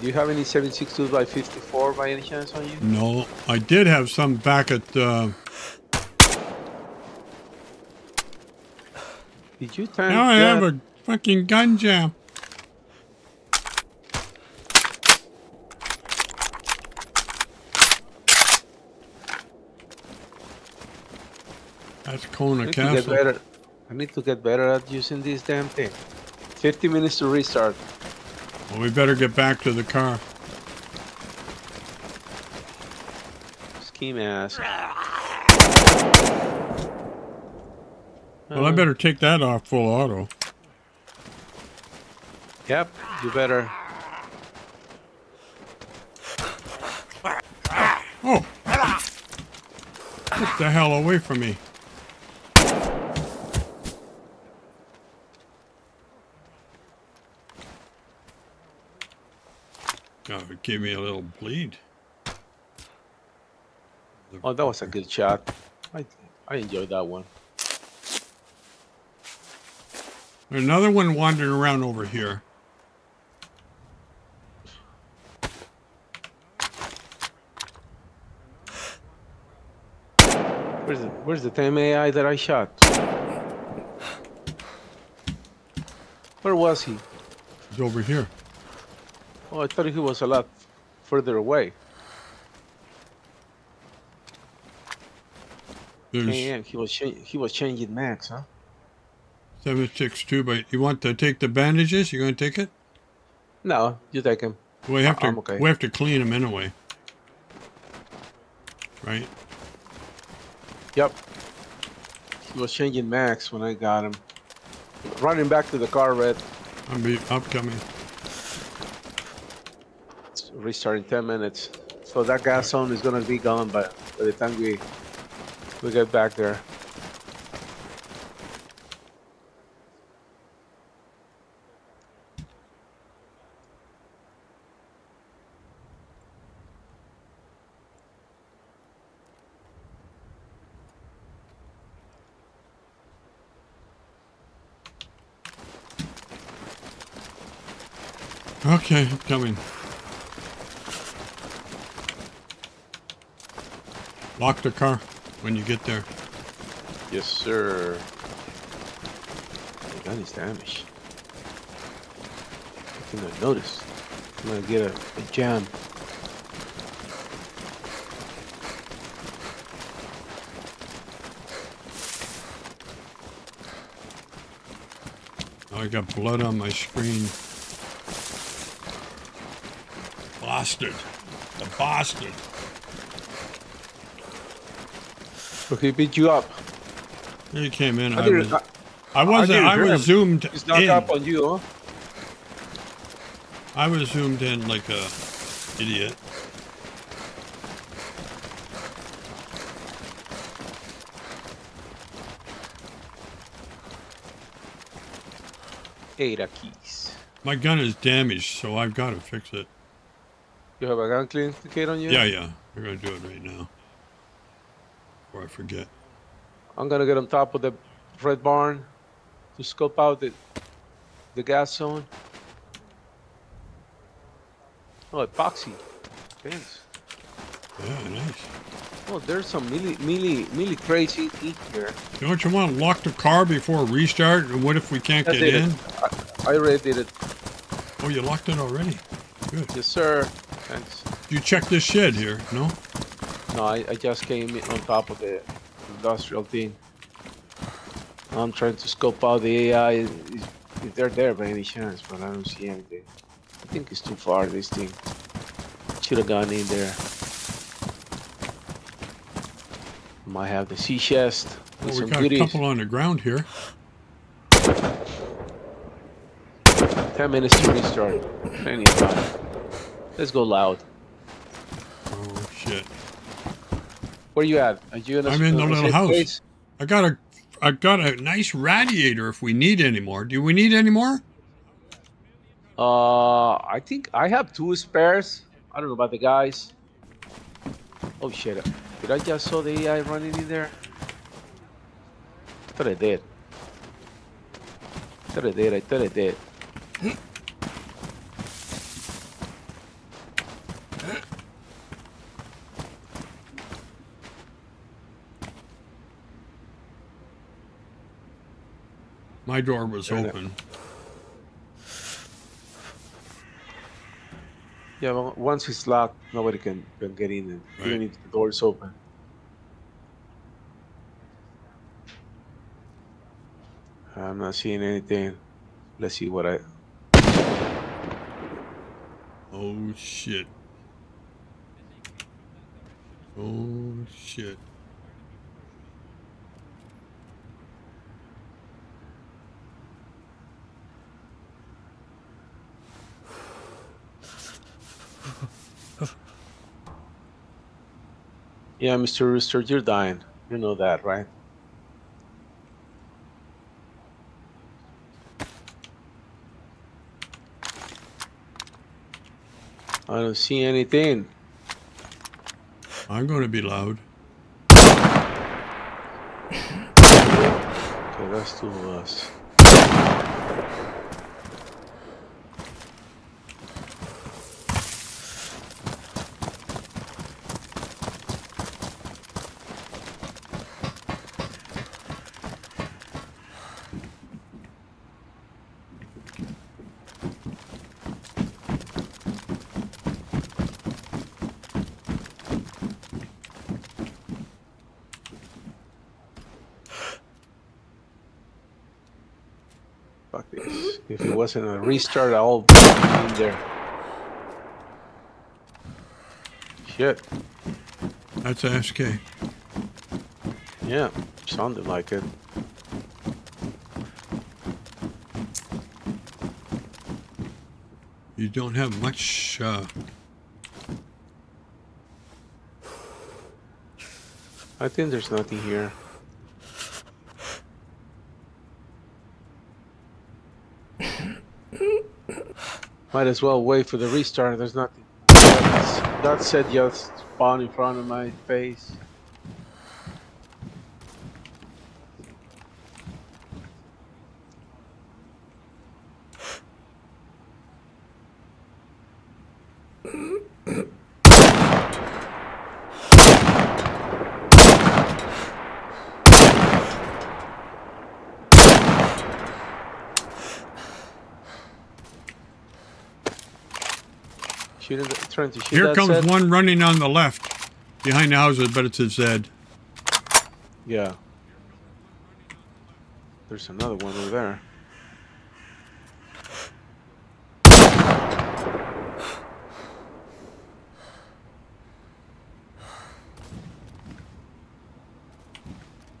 [SPEAKER 2] Do you have any 762 by 54 by any chance on you?
[SPEAKER 1] No, I did have some back at. Uh,
[SPEAKER 2] Did you tank
[SPEAKER 1] now I have a fucking gun jam. That's Kona
[SPEAKER 2] to get better. I need to get better at using this damn thing. 50 minutes to restart.
[SPEAKER 1] Well, we better get back to the car.
[SPEAKER 2] Ski mask.
[SPEAKER 1] Well, I better take that off full auto.
[SPEAKER 2] Yep, you better.
[SPEAKER 1] Oh! Get the hell away from me. It gave me a little bleed.
[SPEAKER 2] Oh, that was a good shot. I I enjoyed that one.
[SPEAKER 1] Another one wandering around over here.
[SPEAKER 2] Where's the Where's the damn AI that I shot? Where was he?
[SPEAKER 1] He's over here.
[SPEAKER 2] Oh, I thought he was a lot further away.
[SPEAKER 1] There's
[SPEAKER 2] Yeah, he was he was changing max, huh?
[SPEAKER 1] 762, but you want to take the bandages? You going to take it?
[SPEAKER 2] No, you take him.
[SPEAKER 1] We have to
[SPEAKER 2] okay.
[SPEAKER 1] we have to clean them anyway. Right?
[SPEAKER 2] Yep. He was changing max when I got him. Running back to the car, Red.
[SPEAKER 1] I'm be upcoming.
[SPEAKER 2] Restart in 10 minutes. So that gas zone is gonna be gone by, by the time we we get back there.
[SPEAKER 1] Okay, coming. Lock the car when you get there.
[SPEAKER 2] Yes, sir. The gun is damaged. I think I noticed. I'm gonna get a, a jam.
[SPEAKER 1] I got blood on my screen. Bastard. The bastard.
[SPEAKER 2] So he beat you up.
[SPEAKER 1] He came in.
[SPEAKER 2] I
[SPEAKER 1] I, was,
[SPEAKER 2] I-
[SPEAKER 1] I wasn't.
[SPEAKER 2] didn't
[SPEAKER 1] I was zoomed
[SPEAKER 2] He's not
[SPEAKER 1] in.
[SPEAKER 2] up on you, huh?
[SPEAKER 1] I was zoomed in like a idiot.
[SPEAKER 2] Ada keys.
[SPEAKER 1] My gun is damaged, so I've got to fix it.
[SPEAKER 2] You have a gun clean kit on you?
[SPEAKER 1] Yeah, yeah. We're gonna do it right now. I forget.
[SPEAKER 2] I'm gonna get on top of the red barn to scope out the the gas zone. Oh, epoxy. Thanks.
[SPEAKER 1] Yeah, nice.
[SPEAKER 2] Oh, there's some mealy, mealy, mealy crazy in here.
[SPEAKER 1] Don't you want to lock the car before restart? And what if we can't
[SPEAKER 2] I
[SPEAKER 1] get in?
[SPEAKER 2] it. I, I already did it.
[SPEAKER 1] Oh, you locked it already. Good.
[SPEAKER 2] Yes, sir. Thanks.
[SPEAKER 1] You check this shed here, no?
[SPEAKER 2] No, I, I just came on top of the industrial thing. I'm trying to scope out the AI if they're there by any chance, but I don't see anything. I think it's too far, this thing. Should have gone in there. Might have the sea chest
[SPEAKER 1] Well, we
[SPEAKER 2] some
[SPEAKER 1] got
[SPEAKER 2] goodies.
[SPEAKER 1] a couple on the ground here.
[SPEAKER 2] 10 minutes to restart. Plenty of time. Let's go loud. Where you at? Are you in a
[SPEAKER 1] I'm in the little house.
[SPEAKER 2] place?
[SPEAKER 1] I got a, I got a nice radiator. If we need any more, do we need any more?
[SPEAKER 2] Uh, I think I have two spares. I don't know about the guys. Oh shit! Did I just saw the AI running in there? thought I did. thought I did. I thought I did.
[SPEAKER 1] My door was
[SPEAKER 2] it.
[SPEAKER 1] open.
[SPEAKER 2] Yeah, well, once it's locked, nobody can, can get in, and
[SPEAKER 1] Right.
[SPEAKER 2] even if the door is open. I'm not seeing anything. Let's see what I.
[SPEAKER 1] Oh shit! Oh shit!
[SPEAKER 2] Yeah, Mr. Rooster, you're dying. You know that, right? I don't see anything.
[SPEAKER 1] I'm going to be loud.
[SPEAKER 2] Okay, that's two of us. Fuck this. If it wasn't a restart, I'll be in there. Shit.
[SPEAKER 1] That's SK.
[SPEAKER 2] Yeah, sounded like it.
[SPEAKER 1] You don't have much. Uh,
[SPEAKER 2] I think there's nothing here. Might as well wait for the restart. There's nothing. That said just spawn in front of my face. Shooting, the, to shoot
[SPEAKER 1] here
[SPEAKER 2] that
[SPEAKER 1] comes one running on the left behind the houses, but it's a Zed.
[SPEAKER 2] Yeah. There's another one over there.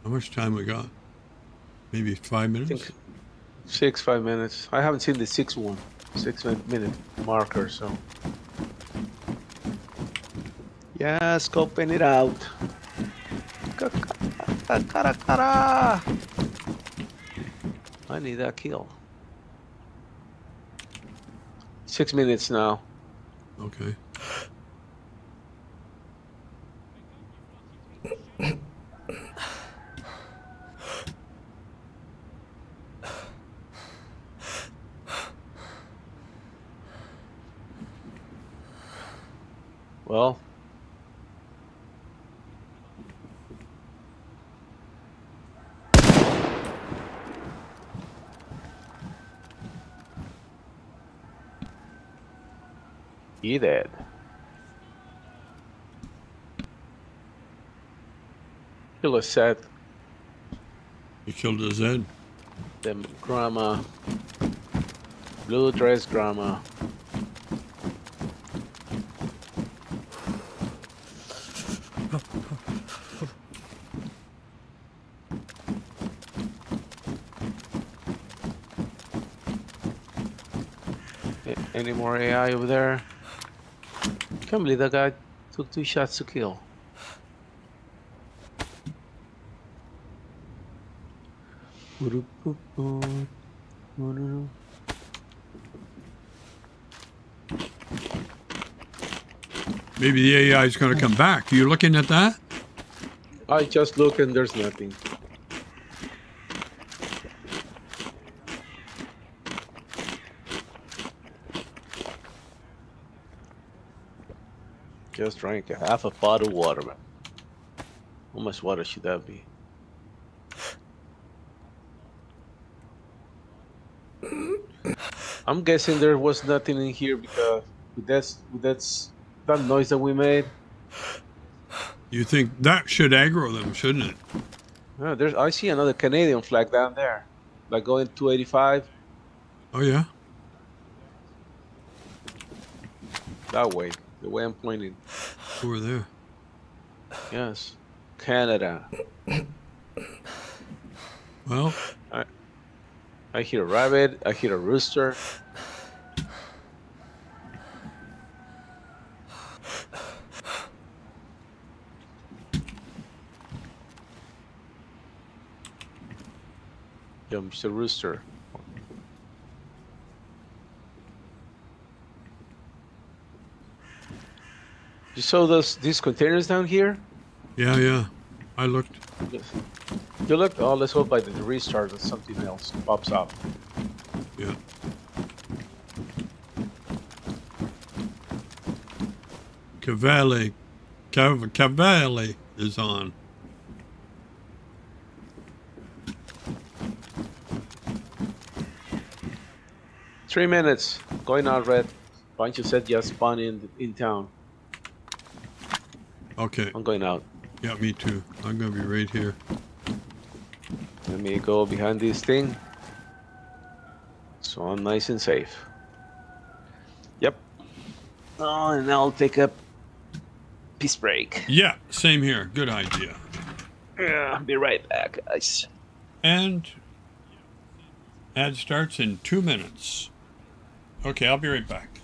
[SPEAKER 1] How much time we got? Maybe five minutes?
[SPEAKER 2] six, five minutes. I haven't seen the six one, six minute marker, so. Yeah, scoping it out. I need that kill. Six minutes now.
[SPEAKER 1] Okay.
[SPEAKER 2] Well. He dead. Kill a Zed.
[SPEAKER 1] You killed a Zed.
[SPEAKER 2] Them grandma. Blue dress grandma. Any more AI over there? Can't believe that guy took two shots to kill.
[SPEAKER 1] Maybe the AI is going to come back. Are you looking at that?
[SPEAKER 2] I just look and there's nothing. Just drank a half a pot of water, man. How much water should that be? I'm guessing there was nothing in here because with that's with that's that noise that we made.
[SPEAKER 1] You think that should aggro them, shouldn't it?
[SPEAKER 2] Oh, there's I see another Canadian flag down there, like going 285
[SPEAKER 1] Oh, yeah?
[SPEAKER 2] that way, the way I'm pointing.
[SPEAKER 1] Over there.
[SPEAKER 2] Yes, Canada.
[SPEAKER 1] Well,
[SPEAKER 2] I I hear a rabbit. I hear a rooster. Jumps the rooster.
[SPEAKER 3] You saw those these containers down here?
[SPEAKER 1] Yeah, yeah. I looked.
[SPEAKER 3] You looked? Oh, let's hope by the restart that something else pops up.
[SPEAKER 1] Yeah. Cavalli. Cav Cavalli is on.
[SPEAKER 3] Three minutes. Going on red. Bunch of Zeds just spawn in, in town.
[SPEAKER 1] Okay.
[SPEAKER 3] I'm going out.
[SPEAKER 1] Yeah, me too. I'm gonna be right here.
[SPEAKER 3] Let me go behind this thing. So I'm nice and safe. Yep. Oh, and I'll take a peace break.
[SPEAKER 1] Yeah, same here. Good idea.
[SPEAKER 3] Yeah, be right back, guys.
[SPEAKER 1] And ad starts in two minutes. Okay, I'll be right back.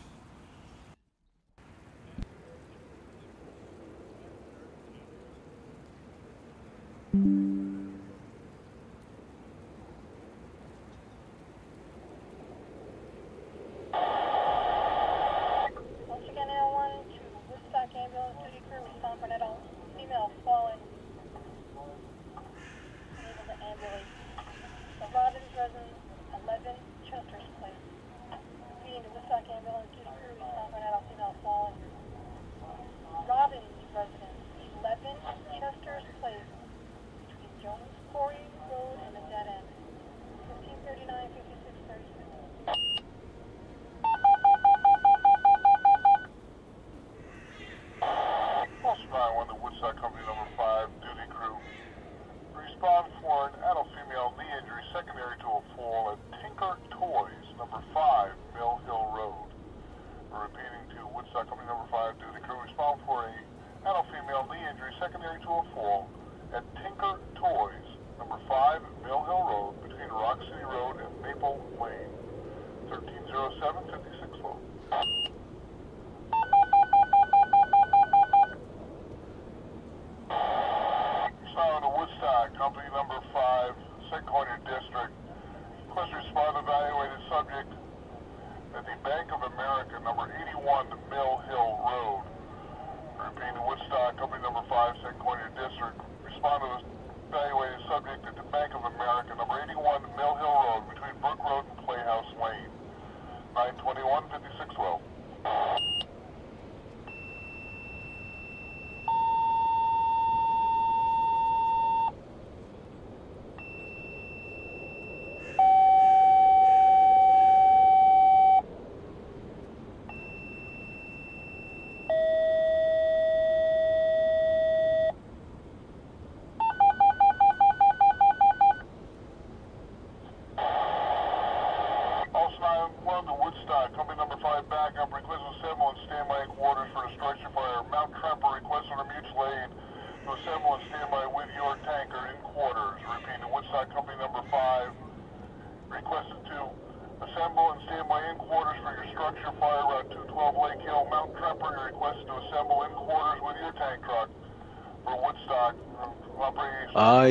[SPEAKER 4] Lane, 1307, 56
[SPEAKER 3] low.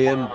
[SPEAKER 3] am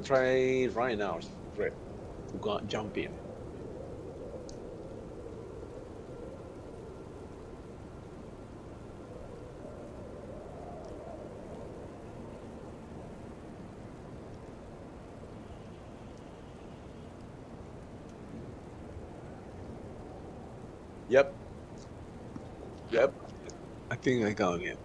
[SPEAKER 2] I'll try right now, to go jump in. Yep. Yep. I think I got it.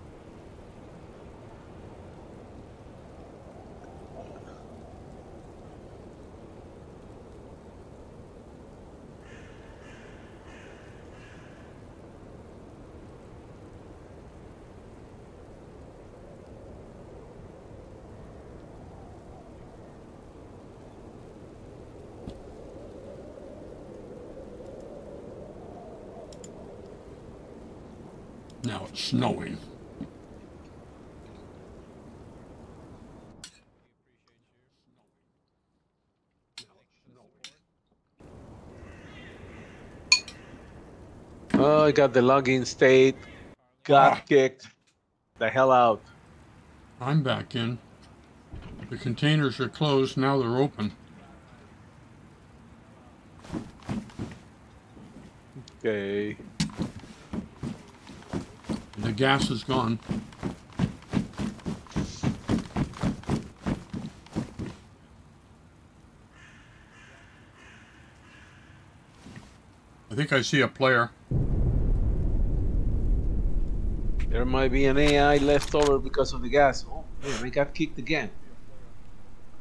[SPEAKER 1] Now it's snowing.
[SPEAKER 2] Oh, I got the login state. Got
[SPEAKER 1] Ah.
[SPEAKER 2] kicked the hell out.
[SPEAKER 1] I'm back in. The containers are closed. Now they're open.
[SPEAKER 2] Okay.
[SPEAKER 1] The gas is gone. I think I see a player.
[SPEAKER 2] There might be an AI left over because of the gas. Oh, man, I got kicked again.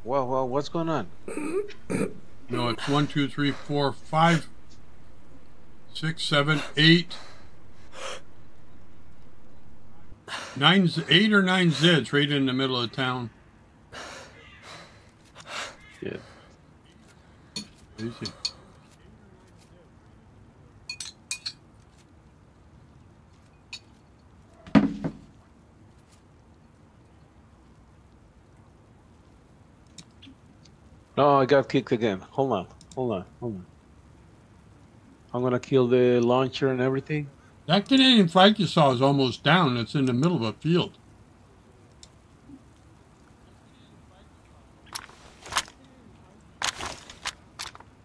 [SPEAKER 2] Well, well, what's going on?
[SPEAKER 1] No, it's one, two, three, four, five, six, seven, eight, nine, eight or nine Zeds right in the middle of town.
[SPEAKER 2] Yeah.
[SPEAKER 1] Easy.
[SPEAKER 2] No, I got kicked again. Hold on, hold on, hold on. I'm gonna kill the launcher and everything.
[SPEAKER 1] That Canadian flag you saw is almost down. It's in the middle of a field.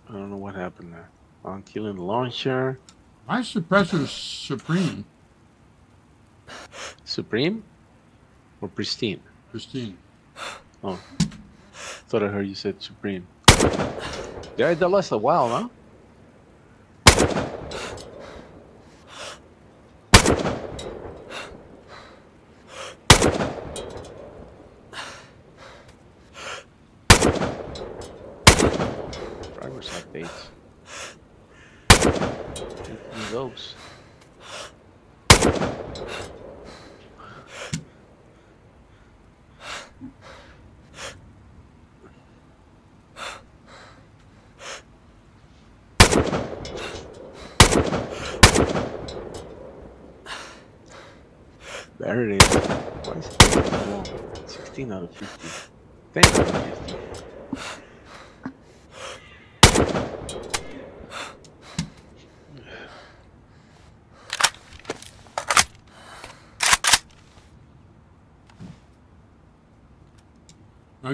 [SPEAKER 2] I don't know what happened there. I'm killing the launcher.
[SPEAKER 1] My suppressor's supreme,
[SPEAKER 2] Supreme or pristine?
[SPEAKER 1] Pristine.
[SPEAKER 2] Oh, thought I heard you said supreme. Yeah, that lasts a while, huh? Driver's updates. Taking those. There it is. Why is it taking so long? 16 out of 50. 10 out of 50.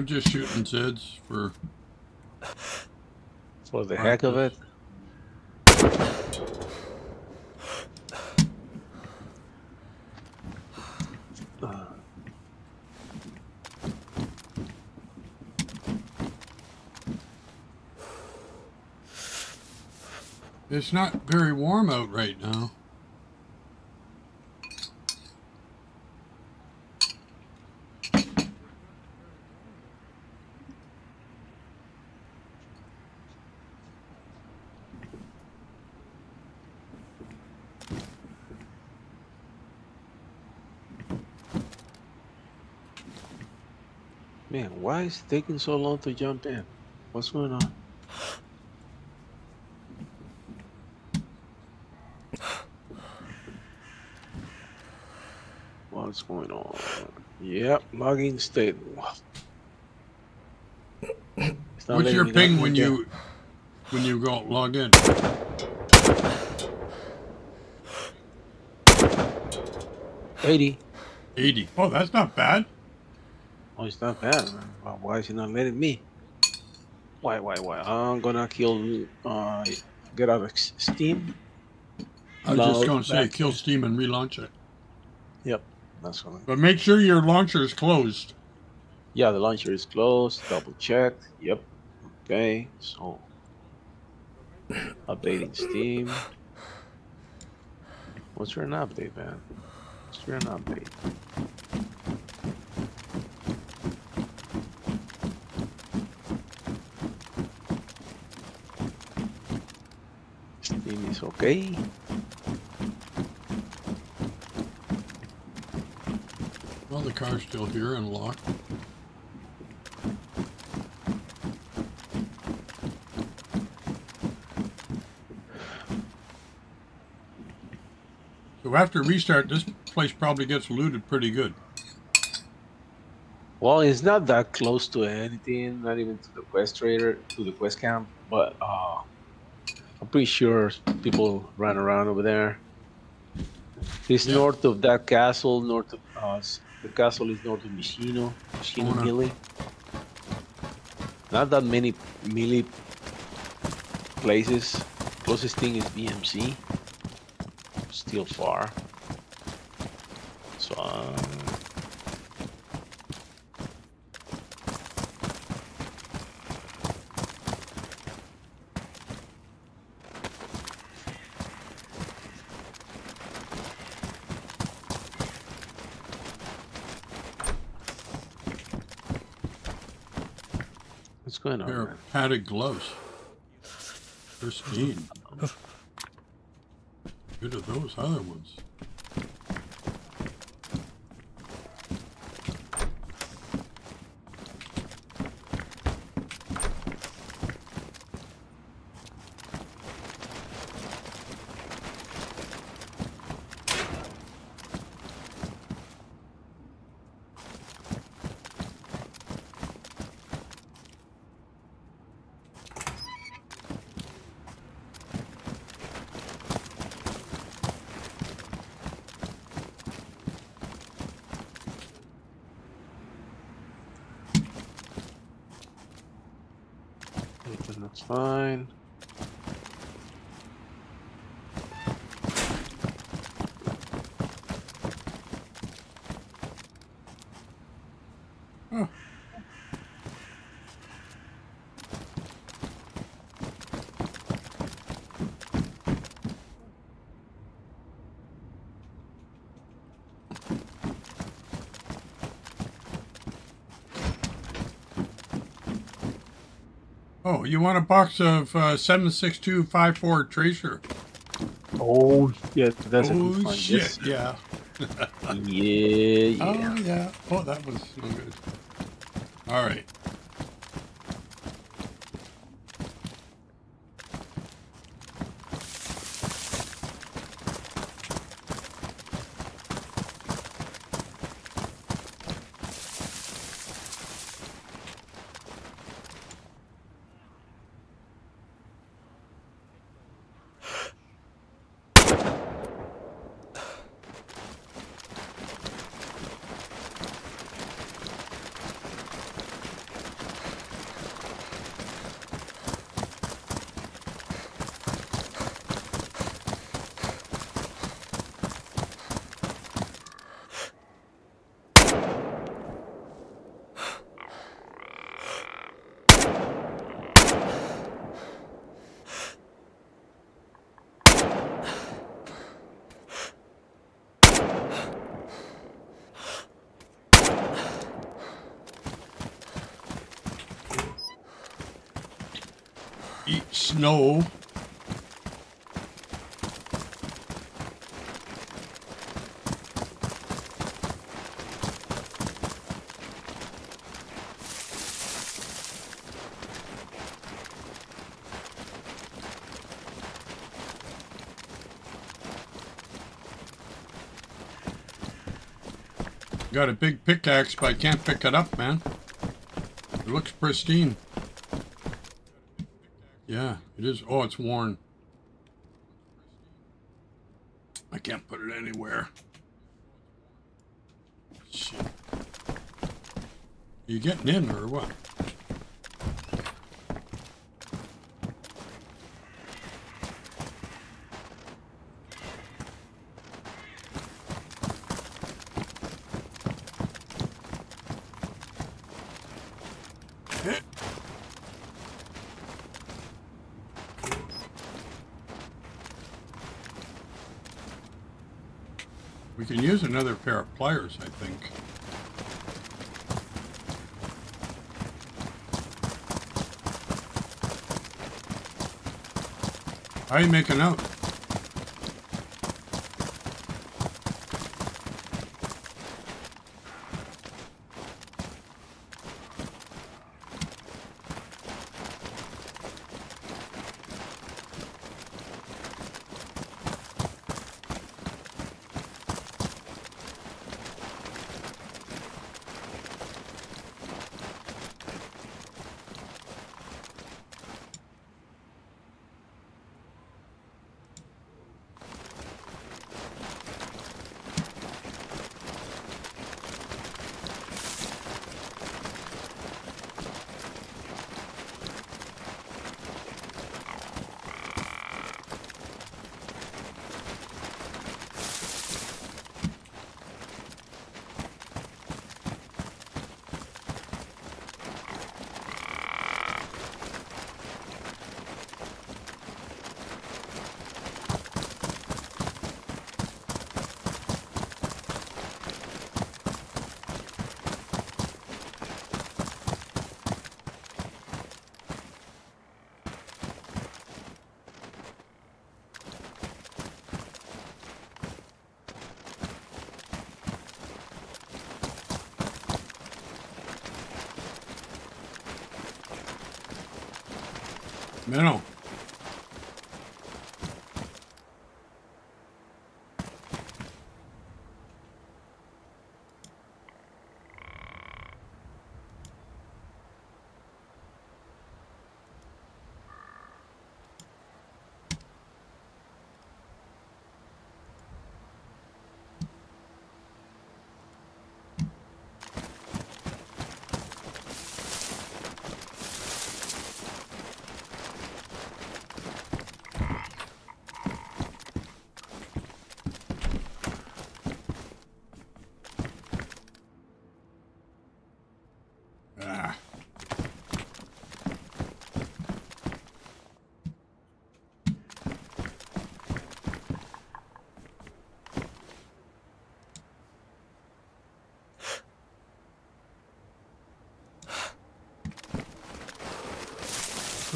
[SPEAKER 1] I'm just shooting Zeds for
[SPEAKER 2] For the heck of it.
[SPEAKER 1] It's not very warm out right now.
[SPEAKER 2] Why is it taking so long to jump in? What's going on? What's going on? Yep, logging state.
[SPEAKER 1] What's your ping when
[SPEAKER 2] in.
[SPEAKER 1] you when you go log in?
[SPEAKER 2] Eighty.
[SPEAKER 1] 80. Oh, that's not bad.
[SPEAKER 2] Oh, it's not bad. man. Why is he not letting me? Why, why, why? I'm gonna kill. Uh, get out of Steam.
[SPEAKER 1] I was just to say
[SPEAKER 2] back-
[SPEAKER 1] kill Steam and relaunch it.
[SPEAKER 2] Yep, that's what. I-
[SPEAKER 1] But make sure your launcher is closed.
[SPEAKER 2] Yeah, the launcher is closed. Double check. Yep. Okay, so updating Steam. What's your an update, man? What's your an update? Steam is okay.
[SPEAKER 1] Well, the car's still here and locked. So after restart, this place probably gets looted pretty good.
[SPEAKER 2] Well, it's not that close to anything, not even to the quest trader, to the quest camp, but uh, I'm pretty sure people run around over there. It's
[SPEAKER 1] Yeah.
[SPEAKER 2] north of that castle, north of uh, s- the castle is north of Michino, Michino
[SPEAKER 1] Owner.
[SPEAKER 2] Melee. Not that many melee places. Closest thing is BMC. Still far. So. Uh, What's going on?
[SPEAKER 1] Pair of padded gloves. Pristine. Good of those other ones.
[SPEAKER 2] Everything That's fine.
[SPEAKER 1] Oh. Oh, you want a box of uh, 76254 Tracer?
[SPEAKER 2] Oh yeah, that's a
[SPEAKER 1] oh,
[SPEAKER 2] good
[SPEAKER 1] shit,
[SPEAKER 2] Yes.
[SPEAKER 1] yeah.
[SPEAKER 2] Yeah, yeah.
[SPEAKER 1] Oh, yeah. Oh, that was no good. All right. Eat snow. Got a big pickaxe, but I can't pick it up, man. It looks pristine. Yeah, it is. Oh, it's worn. I can't put it anywhere. Shit. You getting in or what? We can use another pair of pliers, I think. How you making out? Menno.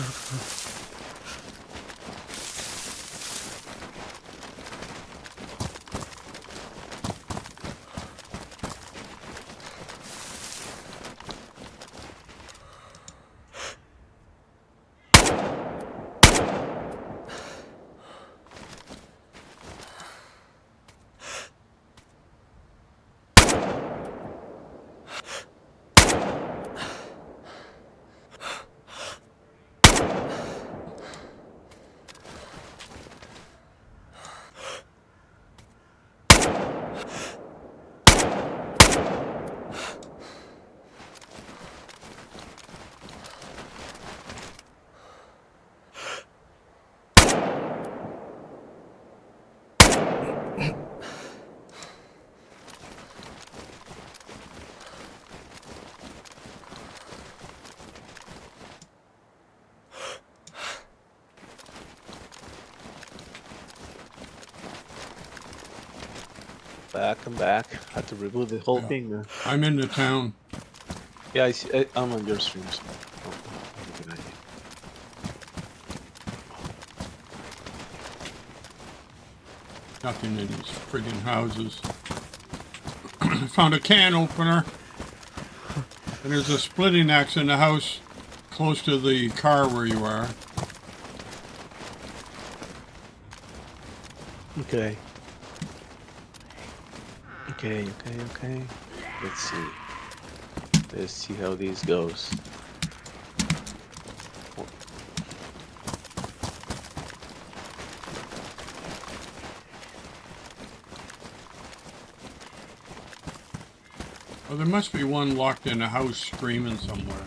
[SPEAKER 1] Ah.
[SPEAKER 2] Back, I'm back. I Had to reboot the whole
[SPEAKER 1] Yeah.
[SPEAKER 2] thing.
[SPEAKER 1] I'm in the town.
[SPEAKER 2] Yeah, I see, I, I'm on your. Oh, looking.
[SPEAKER 1] Nothing in these friggin' houses. Found a can opener. And there's a splitting axe in the house close to the car where you are.
[SPEAKER 2] Okay. Okay, okay, okay. Let's see. Let's see how these goes.
[SPEAKER 1] Well, there must be one locked in a house screaming somewhere.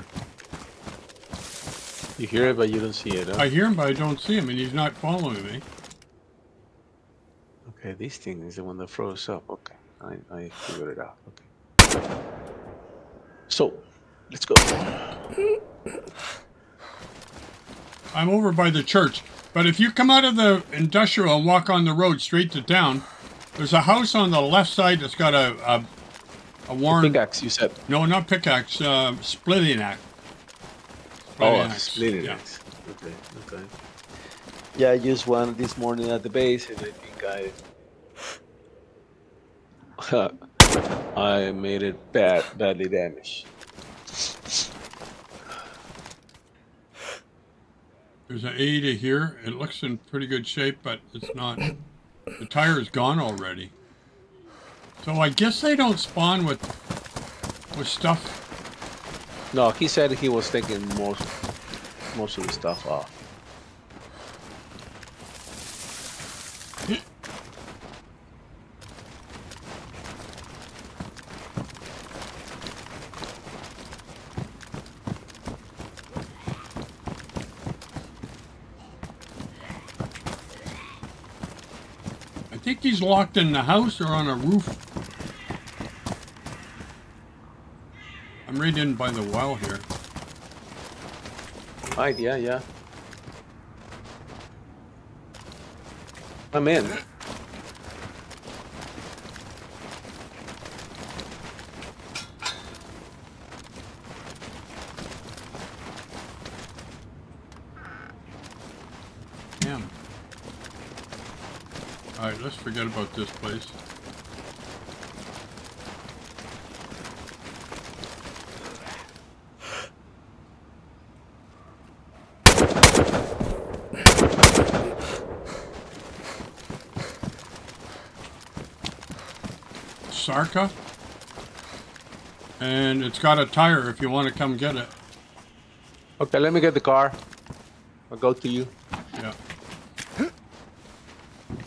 [SPEAKER 2] You hear it, but you don't see it. Huh?
[SPEAKER 1] I hear him, but I don't see him, and he's not following me.
[SPEAKER 2] Okay, this thing is the one that froze up. Okay, I, I figured it out. Okay. So, let's go.
[SPEAKER 1] I'm over by the church. But if you come out of the industrial and walk on the road straight to town, There's a house on the left side that's got a a, a worn
[SPEAKER 2] Pickaxe, you said.
[SPEAKER 1] no, not pickaxe, uh, splitting axe.
[SPEAKER 2] Oh,
[SPEAKER 1] Splitting axe,
[SPEAKER 2] splitting
[SPEAKER 1] yeah.
[SPEAKER 2] axe. Okay, okay. Yeah, I used one this morning at the base, and I think I I made it bad, badly damaged.
[SPEAKER 1] There's an Ada here. It looks in pretty good shape, but it's not. The tire is gone already. So I guess they don't spawn with with stuff.
[SPEAKER 2] No, he said he was taking most most of the stuff off.
[SPEAKER 1] Locked in the house or on a roof. I'm in by the well here.
[SPEAKER 2] Right, yeah, yeah. I'm in.
[SPEAKER 1] Damn. Alright, let's forget about this place. Sarka. And it's got a tire if you want to come get it.
[SPEAKER 2] Okay, let me get the car. I'll go to you.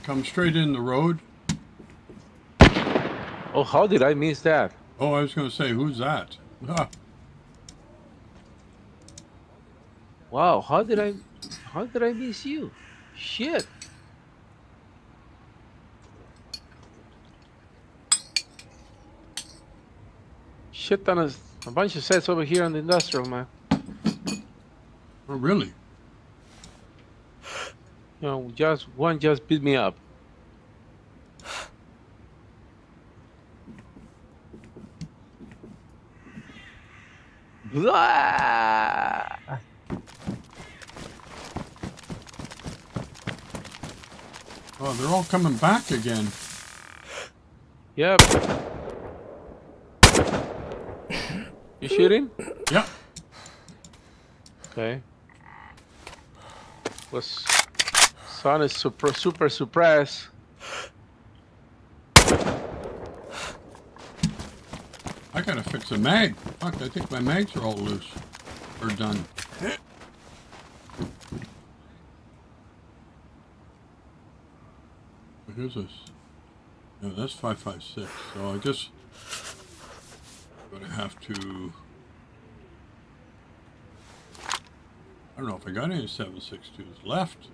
[SPEAKER 1] Come straight in the road.
[SPEAKER 2] Oh, how did I miss that?
[SPEAKER 1] Oh, I was going to say, who's that?
[SPEAKER 2] Wow, how did I how did I miss you? Shit. Shit ton of a bunch of Zeds over here on the industrial man.
[SPEAKER 1] oh, really?
[SPEAKER 2] You know, just one just beat me up. Blah!
[SPEAKER 1] Oh, they're all coming back again.
[SPEAKER 2] Yep. You shooting?
[SPEAKER 1] Yeah.
[SPEAKER 2] Okay. Was sun is super super suppressed.
[SPEAKER 1] I gotta fix the mag. Fuck, I think my mags are all loose. Or done. What is this? That's 556. So I guess I'm gonna have to. I don't know if I got any 762s left.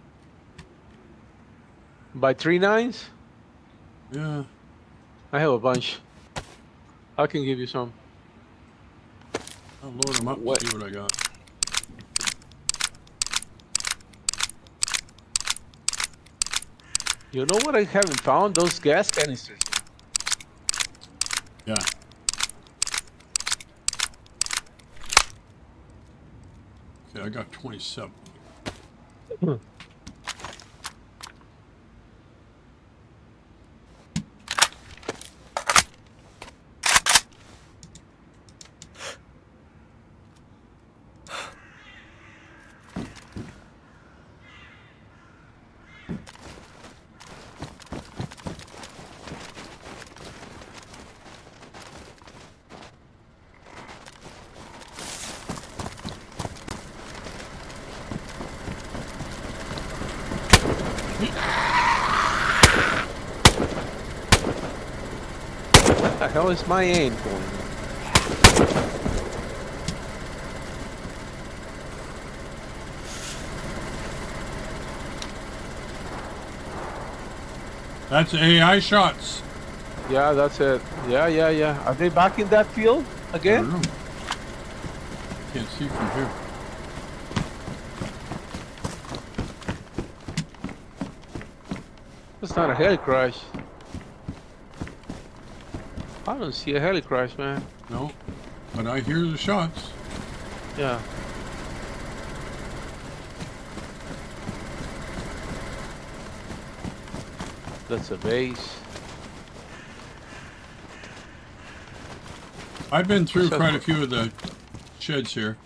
[SPEAKER 2] By three nines?
[SPEAKER 1] Yeah.
[SPEAKER 2] I have a bunch. I can give you some.
[SPEAKER 1] Oh, I'll load them up and
[SPEAKER 2] What-
[SPEAKER 1] see what I got.
[SPEAKER 2] You know what I haven't found? Those gas canisters.
[SPEAKER 1] Yeah. Okay, I got 27.
[SPEAKER 2] Hmm. What was my aim going?
[SPEAKER 1] That's AI shots.
[SPEAKER 2] Yeah, that's it. Yeah, yeah, yeah. Are they back in that field again?
[SPEAKER 1] Can't see from here.
[SPEAKER 2] It's not a head crash. I don't see a heli crash, man.
[SPEAKER 1] No, but I hear the shots.
[SPEAKER 2] Yeah. That's a base.
[SPEAKER 1] I've been through
[SPEAKER 2] So-
[SPEAKER 1] quite a few of the sheds here.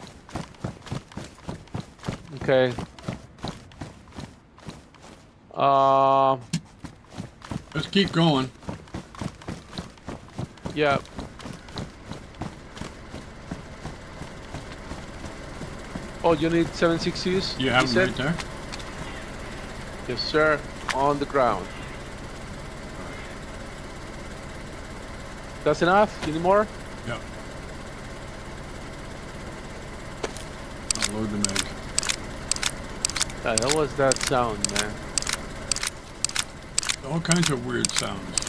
[SPEAKER 2] Okay. Uh,
[SPEAKER 1] Let's keep going.
[SPEAKER 2] Yeah. Oh, you need 762s?
[SPEAKER 1] You have them right there.
[SPEAKER 2] Yes, sir. On the ground. That's enough? You need more?
[SPEAKER 1] Yep. I'll load the mag.
[SPEAKER 2] The hell was that sound, man?
[SPEAKER 1] All kinds of weird sounds.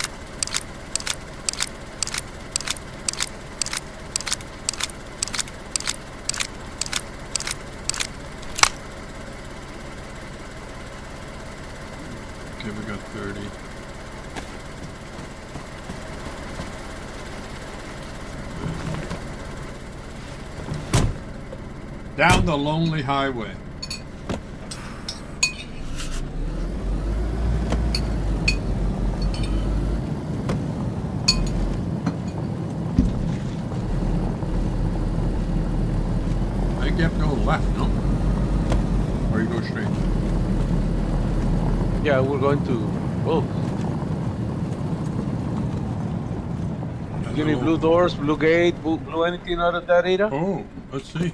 [SPEAKER 1] Okay, we got 30. Down the lonely highway. I think you have to go left, no? Or you go straight?
[SPEAKER 2] Yeah, we're going to. Oh,
[SPEAKER 1] That's
[SPEAKER 2] give
[SPEAKER 1] a
[SPEAKER 2] me
[SPEAKER 1] little-
[SPEAKER 2] blue doors, blue gate, blue, blue anything out of that area?
[SPEAKER 1] Oh, let's see.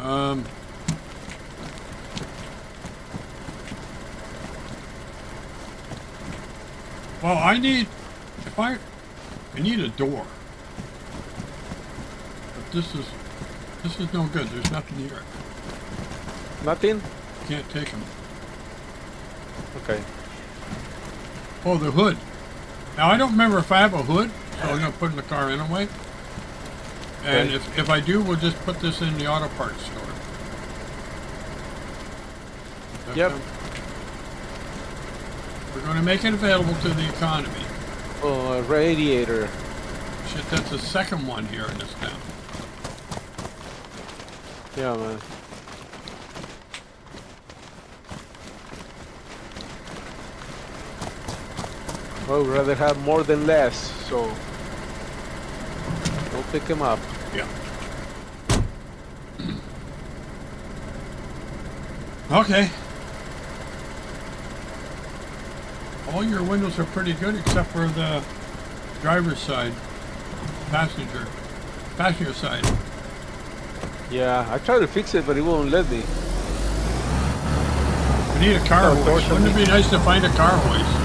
[SPEAKER 1] Um. Well, I need, if I, I need a door. But this is, this is no good. There's nothing here.
[SPEAKER 2] Nothing?
[SPEAKER 1] Can't take them.
[SPEAKER 2] Okay.
[SPEAKER 1] Oh, the hood. Now, I don't remember if I have a hood, so I'm going to put in the car anyway. And
[SPEAKER 2] Okay.
[SPEAKER 1] if, if I do, we'll just put this in the auto parts store. That
[SPEAKER 2] Yep.
[SPEAKER 1] sound- We're going to make it available to the economy.
[SPEAKER 2] Oh, a radiator.
[SPEAKER 1] Shit, that's the second one here in this town.
[SPEAKER 2] Yeah, man. Well, we'd rather have more than less, so don't pick him up.
[SPEAKER 1] Yeah. Okay. All your windows are pretty good except for the driver's side, passenger, passenger side.
[SPEAKER 2] Yeah, I tried to fix it, but it won't let me.
[SPEAKER 1] We need a car
[SPEAKER 2] Oh,
[SPEAKER 1] hoist. Wouldn't it be nice to find a car hoist?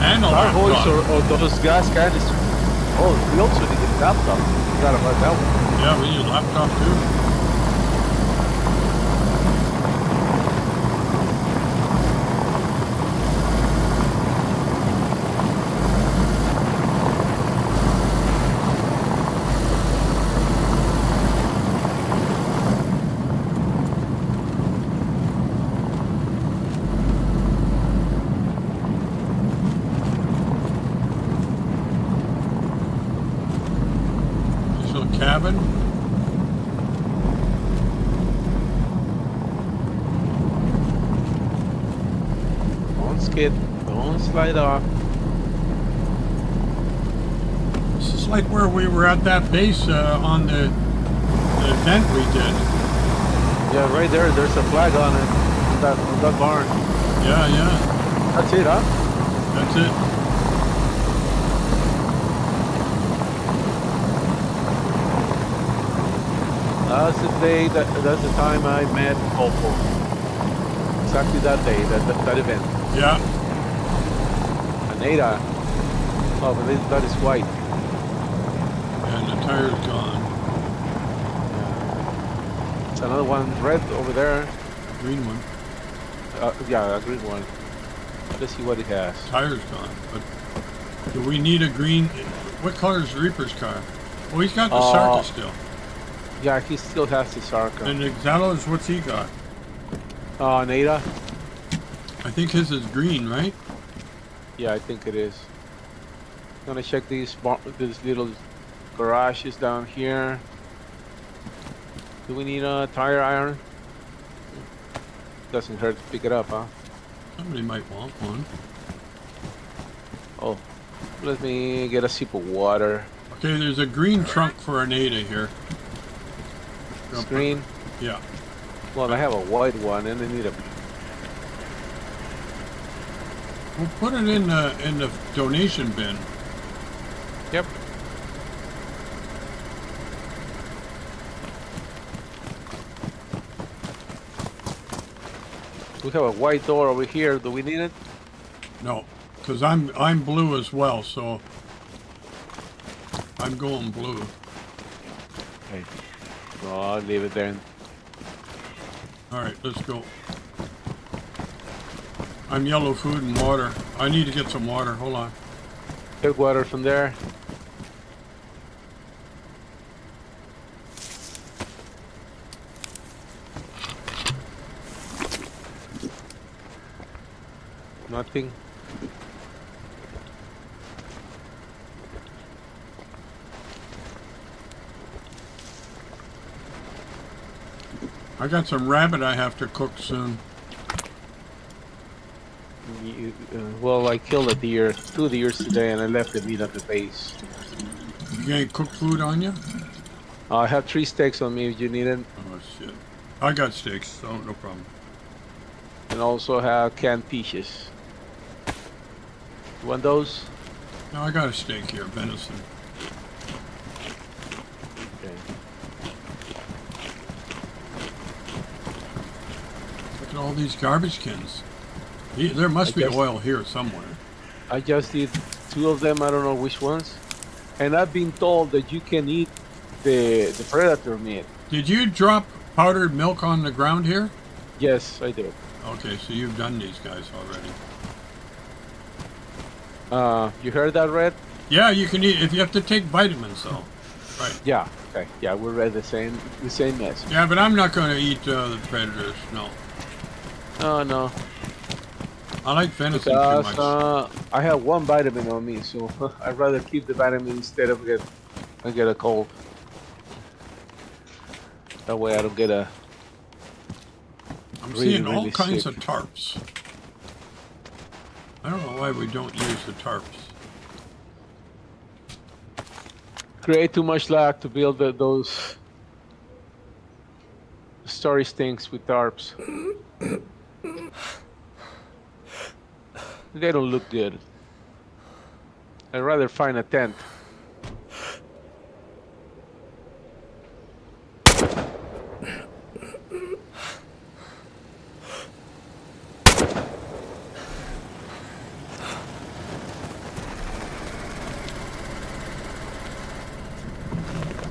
[SPEAKER 1] And a
[SPEAKER 2] Our voice or, or those gas canisters. Oh, we also need a laptop. Forgot about that one.
[SPEAKER 1] Yeah, we need a laptop too. This little cabin.
[SPEAKER 2] Don't skid. Don't.
[SPEAKER 1] This is like where we were at that base uh, on the, the event we did.
[SPEAKER 2] Yeah, right there. There's a flag on it. on That on that barn.
[SPEAKER 1] Yeah, yeah,
[SPEAKER 2] That's it, huh?
[SPEAKER 1] that's it.
[SPEAKER 2] That's the day. That that's the time I met Oppo. Exactly that day. That that, that event.
[SPEAKER 1] Yeah,
[SPEAKER 2] an Ada. Oh, but this, that is white.
[SPEAKER 1] and the tire's gone.
[SPEAKER 2] It's another one red over there.
[SPEAKER 1] Green one.
[SPEAKER 2] Uh, yeah, a green one. Let's see what it has.
[SPEAKER 1] Tire's gone. But do we need a green? What color is Reaper's car? Oh, he's got the
[SPEAKER 2] Uh,
[SPEAKER 1] Sarka still.
[SPEAKER 2] Yeah, he still has the Sarka.
[SPEAKER 1] And Exalos, what's he got?
[SPEAKER 2] Uh, an Ada.
[SPEAKER 1] I think his is green, right?
[SPEAKER 2] Yeah, I think it is. Gonna check these bar these little garages down here. Do we need a tire iron? Doesn't hurt to pick it up, huh?
[SPEAKER 1] Somebody might want one.
[SPEAKER 2] Oh, let me get a sip of water.
[SPEAKER 1] Okay, there's a green trunk for an ADA here.
[SPEAKER 2] Screen.
[SPEAKER 1] Yeah.
[SPEAKER 2] Well, I have a white one, and I need a.
[SPEAKER 1] We'll put it in the in the donation bin.
[SPEAKER 2] Yep. We have a white door over here. Do we need it?
[SPEAKER 1] No, because I'm I'm blue as well, so I'm going blue.
[SPEAKER 2] Okay. Well, I'll leave it there.
[SPEAKER 1] All right, let's go. I'm yellow food and water. I need to get some water. Hold on.
[SPEAKER 2] Take water from there. Nothing.
[SPEAKER 1] I got some rabbit I have to cook soon.
[SPEAKER 2] You, uh, well, I killed a deer, two deers today, and I left the meat at the base.
[SPEAKER 1] You ain't cook food on you?
[SPEAKER 2] I have three steaks on me if you need it,
[SPEAKER 1] Oh shit. I got steaks, so no problem.
[SPEAKER 2] and also have canned peaches. You want those?
[SPEAKER 1] No, I got a steak here, venison.
[SPEAKER 2] Okay.
[SPEAKER 1] Look at all these garbage cans. He- There must
[SPEAKER 2] I
[SPEAKER 1] be
[SPEAKER 2] guess-
[SPEAKER 1] oil here somewhere.
[SPEAKER 2] I just did two of them. I don't know which ones. And I've been told that you can eat the the predator meat.
[SPEAKER 1] Did you drop powdered milk on the ground here?
[SPEAKER 2] Yes, I did.
[SPEAKER 1] Okay, so you've done these guys already.
[SPEAKER 2] Uh, you heard that, Red?
[SPEAKER 1] Yeah, you can eat if you have to take vitamins though. Right.
[SPEAKER 2] Yeah. Okay. Yeah, we're read the same the same message.
[SPEAKER 1] Yeah, but I'm not going to eat uh, the predators. No,
[SPEAKER 2] Oh no,
[SPEAKER 1] I like venison too much.
[SPEAKER 2] uh, I have one vitamin on me, so I'd rather keep the vitamin instead of get I get a cold. That way I don't get a.
[SPEAKER 1] I'm
[SPEAKER 2] really,
[SPEAKER 1] seeing all
[SPEAKER 2] really
[SPEAKER 1] kinds
[SPEAKER 2] sick.
[SPEAKER 1] of tarps. I don't know why we don't use the tarps.
[SPEAKER 2] create too much lag to build the, those story things with tarps. they don't look good. I'd rather find a tent.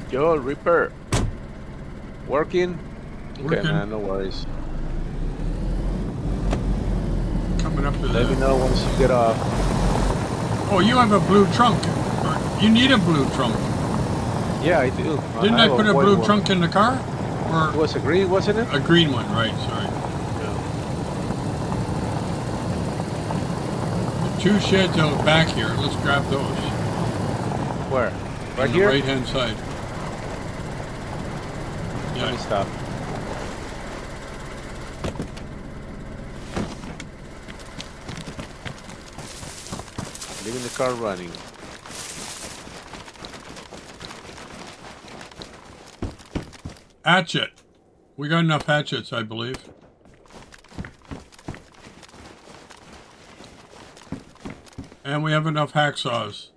[SPEAKER 2] Yo, Reaper. Working? Okay,
[SPEAKER 1] Working.
[SPEAKER 2] man, no worries.
[SPEAKER 1] Coming up to
[SPEAKER 2] Let me know once you get off.
[SPEAKER 1] Oh, you have a blue trunk. You need a blue trunk.
[SPEAKER 2] Yeah, I do.
[SPEAKER 1] Didn't I,
[SPEAKER 2] have
[SPEAKER 1] put a
[SPEAKER 2] white
[SPEAKER 1] blue
[SPEAKER 2] one.
[SPEAKER 1] trunk in the car?
[SPEAKER 2] It
[SPEAKER 1] Or
[SPEAKER 2] was a green, wasn't it?
[SPEAKER 1] a green one, right? Sorry. The two sheds out back here. Let's grab those.
[SPEAKER 2] Where? Right
[SPEAKER 1] on
[SPEAKER 2] here?
[SPEAKER 1] right hand side.
[SPEAKER 2] Let me
[SPEAKER 1] Yeah.
[SPEAKER 2] stop. Leaving the car running.
[SPEAKER 1] Hatchet. We got enough hatchets, I believe. And we have enough hacksaws.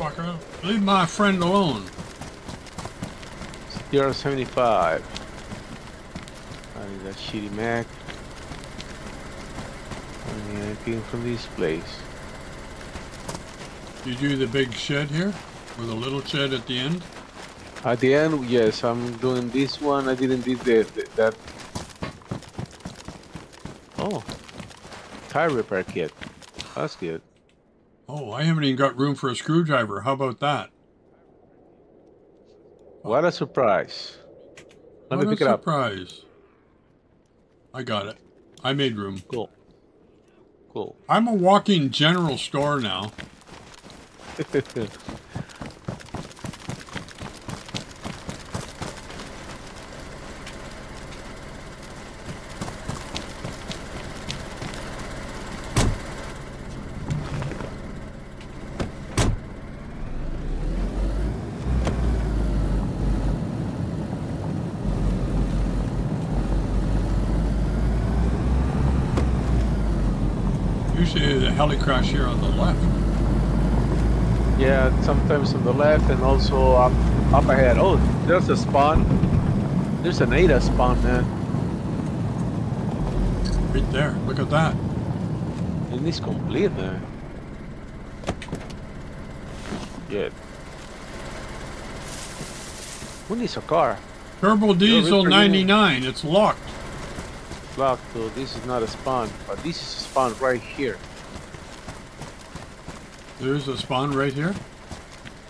[SPEAKER 1] Motherfucker. Leave my friend alone.
[SPEAKER 2] Zero seventy-five. I need that shitty Mac. I need anything from this place.
[SPEAKER 1] You do the big shed here? With a little shed at the end?
[SPEAKER 2] At the end, yes, I'm doing this one. I didn't do the, the that. Oh, tire repair kit. That's good.
[SPEAKER 1] Oh, I haven't even got room for a screwdriver. How about that?
[SPEAKER 2] What a surprise. Let
[SPEAKER 1] what
[SPEAKER 2] me pick
[SPEAKER 1] a
[SPEAKER 2] it up.
[SPEAKER 1] surprise. I got it. I made room.
[SPEAKER 2] Cool. Cool.
[SPEAKER 1] I'm a walking general store now. Crash here on the left.
[SPEAKER 2] yeah, sometimes on the left and also up up ahead. Oh, there's a spawn. There's an ADA spawn, man.
[SPEAKER 1] Right there. Look at that.
[SPEAKER 2] And it's complete, there. Good. Who needs a car?
[SPEAKER 1] Turbo diesel 99. It's locked.
[SPEAKER 2] Locked, so this is not a spawn, but this is a spawn right here.
[SPEAKER 1] There's a spawn right here.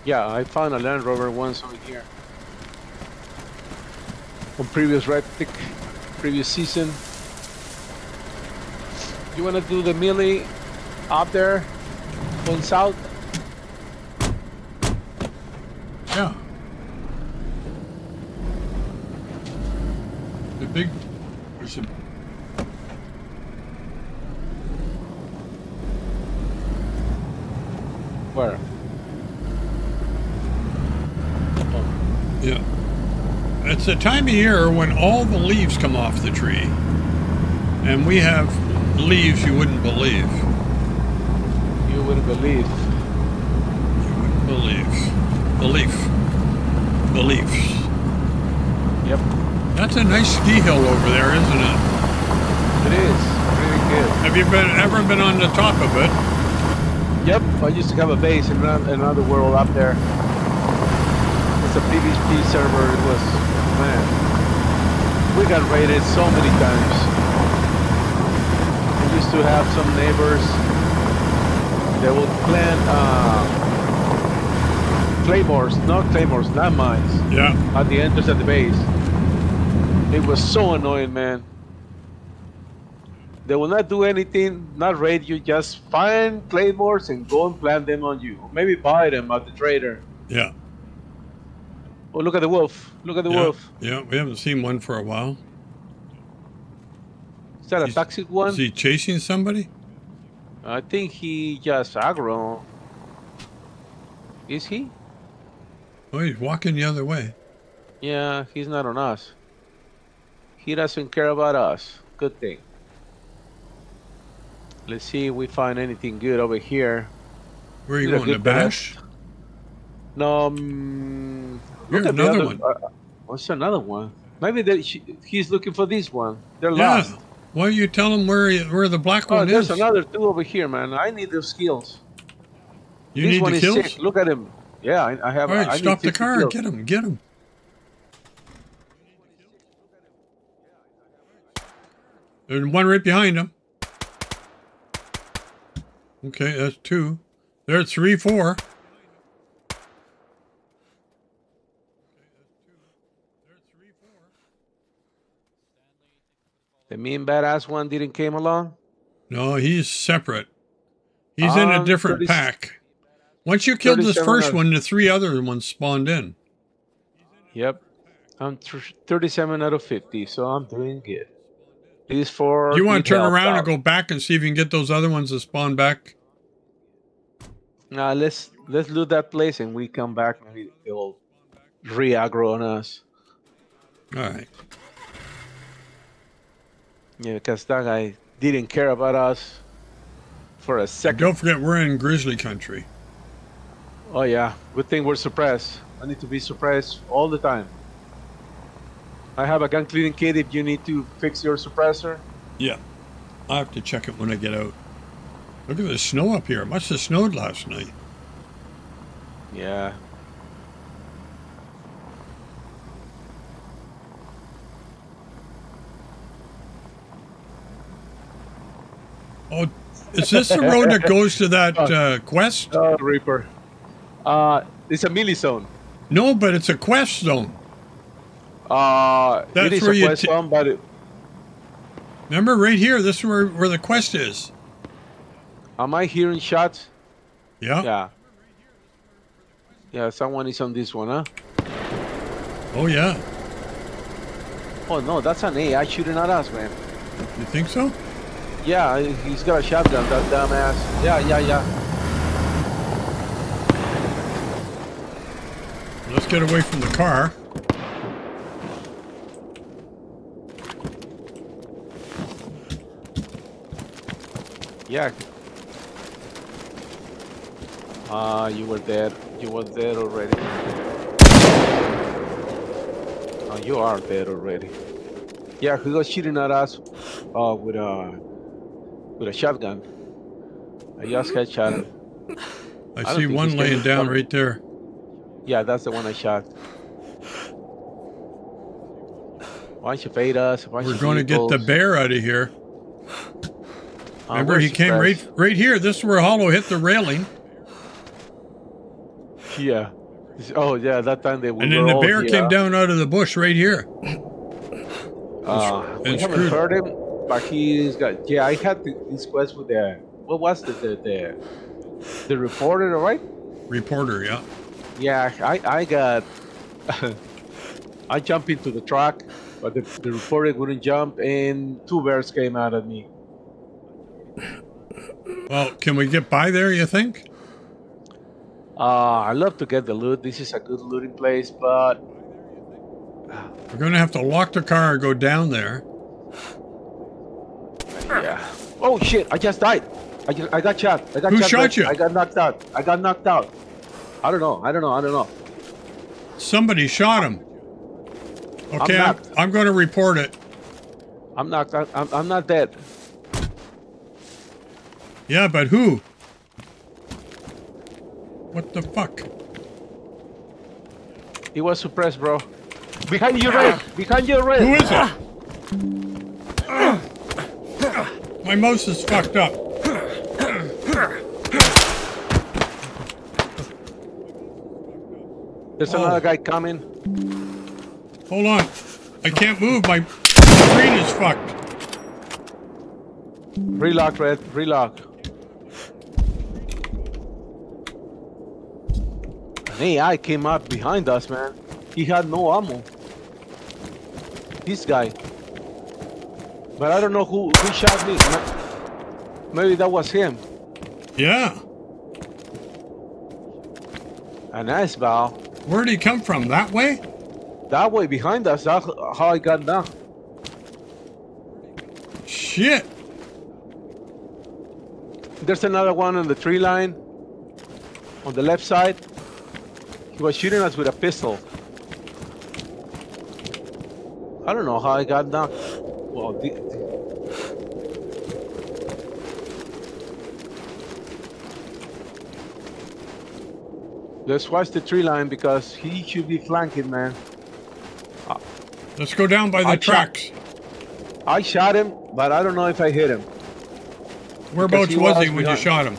[SPEAKER 2] Yeah, I found a Land Rover once over here. On previous Pick, previous season. You wanna do the melee up there, going south?
[SPEAKER 1] Yeah. The big. There's a.
[SPEAKER 2] Where?
[SPEAKER 1] Oh, yeah. It's the time of year when all the leaves come off the tree. And we have leaves you wouldn't believe.
[SPEAKER 2] You wouldn't believe.
[SPEAKER 1] You wouldn't believe. Belief. Beliefs.
[SPEAKER 2] Yep,
[SPEAKER 1] That's a nice ski hill over there, isn't it?
[SPEAKER 2] it is. Really good.
[SPEAKER 1] Have you been ever been on the top of it?
[SPEAKER 2] Yep, I used to have a base in another, world up there. It's a PvP server. It was, man, we got raided so many times. We used to have some neighbors that would plant uh, claymores, not claymores, not mines,
[SPEAKER 1] Yeah.
[SPEAKER 2] at the entrance of the base. It was so annoying, man. They will not do anything, not raid you, just find claymores and go and plant them on you. Maybe buy them at the trader.
[SPEAKER 1] Yeah.
[SPEAKER 2] Oh, look at the wolf. Look at the
[SPEAKER 1] yeah.
[SPEAKER 2] wolf.
[SPEAKER 1] Yeah, we haven't seen one for a while.
[SPEAKER 2] Is that a
[SPEAKER 1] He's-
[SPEAKER 2] toxic one?
[SPEAKER 1] Is he chasing somebody?
[SPEAKER 2] I think he just aggro. Is he?
[SPEAKER 1] Oh, he's walking the other way.
[SPEAKER 2] Yeah, he's not on us. He doesn't care about us. Good thing. Let's see if we find anything good over here.
[SPEAKER 1] Where are you going to bash?
[SPEAKER 2] No, um, look at
[SPEAKER 1] another
[SPEAKER 2] other-
[SPEAKER 1] one.
[SPEAKER 2] uh, what's another one? Maybe she, he's looking for this one. They're
[SPEAKER 1] Yeah.
[SPEAKER 2] lost.
[SPEAKER 1] Why don't you tell him where he- where the black
[SPEAKER 2] Oh,
[SPEAKER 1] one
[SPEAKER 2] there's
[SPEAKER 1] is?
[SPEAKER 2] There's another two over here, man. I need those skills.
[SPEAKER 1] you
[SPEAKER 2] this
[SPEAKER 1] need
[SPEAKER 2] one
[SPEAKER 1] the
[SPEAKER 2] is sick. Look at him. Yeah, I, I have.
[SPEAKER 1] All right,
[SPEAKER 2] I
[SPEAKER 1] stop the car.
[SPEAKER 2] kills.
[SPEAKER 1] Get him. Get him. There's one right behind him. Okay, that's two. There's three, four.
[SPEAKER 2] The mean badass one didn't came along.
[SPEAKER 1] No, he's separate. He's in a
[SPEAKER 2] Um,
[SPEAKER 1] different
[SPEAKER 2] 30
[SPEAKER 1] pack. Once you killed this first one, the three other ones spawned in.
[SPEAKER 2] Yep. I'm th- 37 out of 50, so I'm doing good. These four.
[SPEAKER 1] you want to turn around
[SPEAKER 2] out.
[SPEAKER 1] and go back and see if you can get those other ones to spawn back?
[SPEAKER 2] Nah, let's let's loot that place and we come back. Maybe they'll re-aggro on us.
[SPEAKER 1] All right.
[SPEAKER 2] Yeah, because that guy didn't care about us for a second.
[SPEAKER 1] Don't forget, we're in grizzly country.
[SPEAKER 2] Oh yeah, good thing we're suppressed. I need to be suppressed all the time. I have a gun cleaning kit if you need to fix your suppressor.
[SPEAKER 1] Yeah. I have to check it when I get out. Look at the snow up here. It must have snowed last night.
[SPEAKER 2] Yeah.
[SPEAKER 1] Oh, Is this the road that goes to that uh, quest?
[SPEAKER 2] Oh, Reaper. Uh, it's a melee zone.
[SPEAKER 1] No, but it's a quest zone.
[SPEAKER 2] Uh,
[SPEAKER 1] That's
[SPEAKER 2] it is
[SPEAKER 1] where
[SPEAKER 2] a
[SPEAKER 1] you
[SPEAKER 2] quest
[SPEAKER 1] t-
[SPEAKER 2] zone, but it,
[SPEAKER 1] Remember, right here. This is where where the quest is.
[SPEAKER 2] am I hearing shots?
[SPEAKER 1] Yeah.
[SPEAKER 2] Yeah. Yeah, someone is on this one, huh?
[SPEAKER 1] Oh yeah.
[SPEAKER 2] Oh no, that's an AI shooting at us, man.
[SPEAKER 1] You think so?
[SPEAKER 2] Yeah, he's got a shotgun, that dumbass. Yeah, yeah, yeah.
[SPEAKER 1] Let's get away from the car.
[SPEAKER 2] Yeah. Ah, you were dead. You were dead already. Oh, you are dead already. Yeah, he was shooting at us uh, with a with a shotgun. I just headshot him.
[SPEAKER 1] I,
[SPEAKER 2] don't
[SPEAKER 1] see one laying down right there.
[SPEAKER 2] Yeah, that's the one I shot. Why don't you fade us? Why
[SPEAKER 1] We're going to get the bear out of here. Remember, he came right right here. This is where Hollow hit the railing,
[SPEAKER 2] Yeah. Oh yeah, that time they. we
[SPEAKER 1] and then the bear came down out of the bush right here.
[SPEAKER 2] Uh, we haven't heard him, but he's got. Yeah, I had the, this quest with the. What was the the the, the reporter, right?
[SPEAKER 1] Reporter, yeah.
[SPEAKER 2] Yeah, I I got. I jumped into the truck, but the, the reporter wouldn't jump, and two bears came out at me.
[SPEAKER 1] Well, can we get by there? You think?
[SPEAKER 2] Uh, I love to get the loot. This is a good looting place, but
[SPEAKER 1] We're going to have to lock the car and go down there.
[SPEAKER 2] yeah. Oh shit! I just died. I just I got shot. I got
[SPEAKER 1] Who
[SPEAKER 2] shot.
[SPEAKER 1] shot you?
[SPEAKER 2] I got knocked out. I got knocked out. I don't know. I don't know. I don't know.
[SPEAKER 1] Somebody shot him. Okay, I'm,
[SPEAKER 2] not-
[SPEAKER 1] I'm going to report it.
[SPEAKER 2] I'm out. I'm, I'm not dead.
[SPEAKER 1] Yeah, but who? What the fuck?
[SPEAKER 2] He was suppressed, bro. Behind you, Red. Behind you, Red.
[SPEAKER 1] Who is it? My mouse is fucked up.
[SPEAKER 2] There's
[SPEAKER 1] Oh.
[SPEAKER 2] another guy coming.
[SPEAKER 1] Hold on. I can't move. My screen is fucked.
[SPEAKER 2] Relock, Red. Relock. An AI came up behind us, man. He had no ammo. This guy. But I don't know who, who shot me. Maybe that was him.
[SPEAKER 1] Yeah.
[SPEAKER 2] A nice bow.
[SPEAKER 1] Where'd he come from? That way?
[SPEAKER 2] That way behind us. That's how I got down.
[SPEAKER 1] Shit.
[SPEAKER 2] There's another one on the tree line. On the left side. He was shooting us with a pistol. I don't know how I got down. Well, the, the- Let's watch the tree line because he should be flanking, man.
[SPEAKER 1] Let's go down by the
[SPEAKER 2] I
[SPEAKER 1] tracks.
[SPEAKER 2] I shot him, but I don't know if I hit him.
[SPEAKER 1] Whereabouts
[SPEAKER 2] he
[SPEAKER 1] was
[SPEAKER 2] was
[SPEAKER 1] he when you shot him?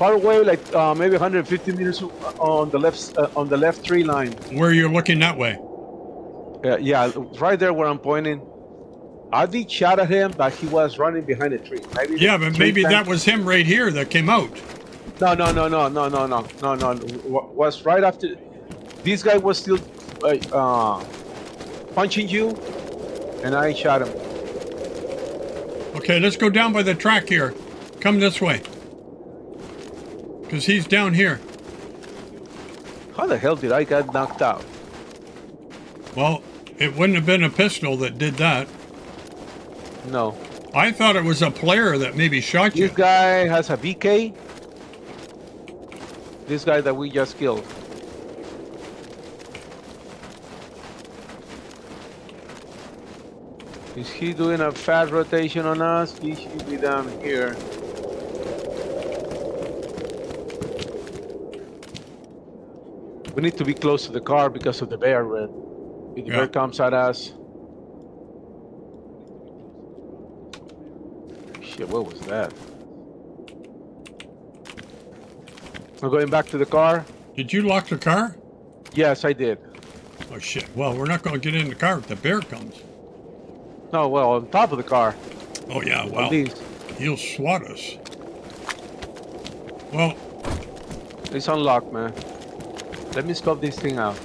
[SPEAKER 2] Far away, like uh, maybe 150 meters on the left uh, on the left tree line.
[SPEAKER 1] Where you're looking that way?
[SPEAKER 2] Yeah, yeah, right there where I'm pointing. I did shot at him, but he was running behind a tree. Maybe
[SPEAKER 1] Yeah, but maybe that was him right here that came out.
[SPEAKER 2] No, no, no, no, no, no, no, no, no. Was right after. This guy was still uh, uh, punching you, and I shot him.
[SPEAKER 1] Okay, let's go down by the track here. Come this way. Because he's down here.
[SPEAKER 2] How the hell did I get knocked out?
[SPEAKER 1] Well, it wouldn't have been a pistol that did that.
[SPEAKER 2] No.
[SPEAKER 1] I thought it was a player that maybe shot you.
[SPEAKER 2] This guy has a BK. This guy that we just killed. Is he doing a fast rotation on us? He should be down here. We need to be close to the car because of the bear. When If the
[SPEAKER 1] yeah.
[SPEAKER 2] bear comes at us. Shit, what was that? We're going back to the car.
[SPEAKER 1] Did you lock the car?
[SPEAKER 2] Yes, I did.
[SPEAKER 1] Oh shit. Well, we're not going to get in the car if the bear comes.
[SPEAKER 2] No, well, on top of the car.
[SPEAKER 1] Oh yeah, well. He'll swat us. Well.
[SPEAKER 2] It's unlocked, man. Let me scope this thing out.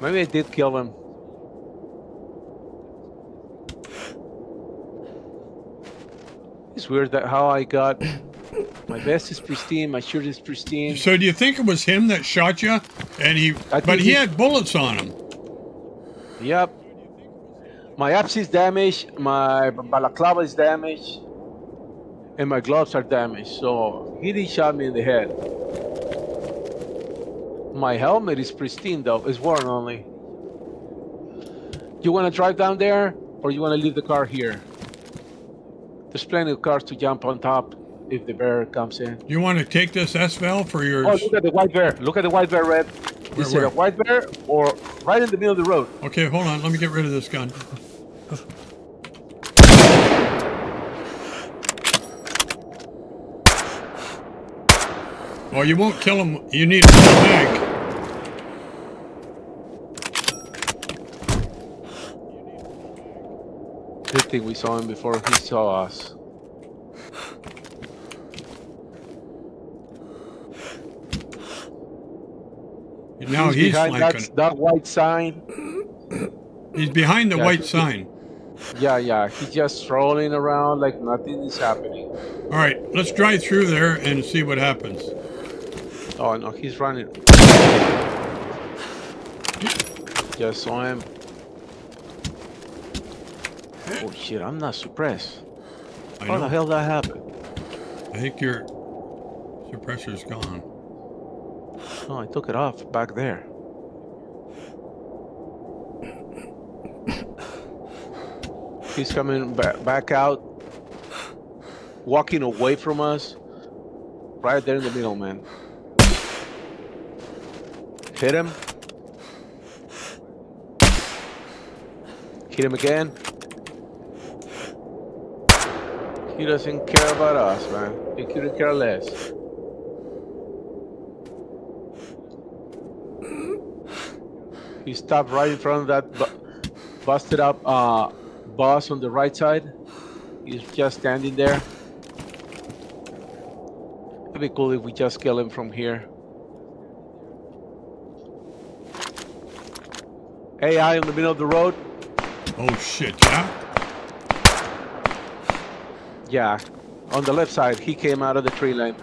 [SPEAKER 2] Maybe I did kill him. It's weird that how I got my vest is pristine, my shirt is pristine.
[SPEAKER 1] so do you think it was him that shot you? And he, but he
[SPEAKER 2] he-
[SPEAKER 1] had bullets on him.
[SPEAKER 2] Yep. My apps is damaged, my balaclava is damaged, and my gloves are damaged. So he did shot me in the head. My helmet is pristine though, it's worn only. You wanna drive down there or you wanna leave the car here? There's plenty of cars to jump on top if the bear comes in.
[SPEAKER 1] You want to take this SVAL for your?
[SPEAKER 2] Oh, look at the white bear. Look at the white bear, Red.
[SPEAKER 1] Where-
[SPEAKER 2] Is it
[SPEAKER 1] where?
[SPEAKER 2] a white bear or right in the middle of the road?
[SPEAKER 1] Okay, hold on. Let me get rid of this gun. Oh, you won't kill him. You need a full
[SPEAKER 2] Good we saw him before he saw us.
[SPEAKER 1] Now he's,
[SPEAKER 2] behind
[SPEAKER 1] flanking.
[SPEAKER 2] that, that white sign.
[SPEAKER 1] He's behind the
[SPEAKER 2] Yeah,
[SPEAKER 1] white
[SPEAKER 2] he-
[SPEAKER 1] sign.
[SPEAKER 2] Yeah, yeah. He's just strolling around like nothing is happening.
[SPEAKER 1] All right, let's drive through there and see what happens.
[SPEAKER 2] Oh no, he's running. Just saw him. Oh shit, I'm not suppressed.
[SPEAKER 1] I
[SPEAKER 2] How the hell that happened?
[SPEAKER 1] I think your suppressor's gone.
[SPEAKER 2] Oh, I took it off back there. He's coming ba- back out, walking away from us, right there in the middle, man. Hit him. Hit him again. He doesn't care about us, man. He couldn't care less. He stopped right in front of that bu- busted up uh, bus on the right side. He's just standing there. It'd be cool if we just kill him from here. AI in the middle of the road.
[SPEAKER 1] Oh shit! Yeah.
[SPEAKER 2] Yeah, on the left side. He came out of the tree line.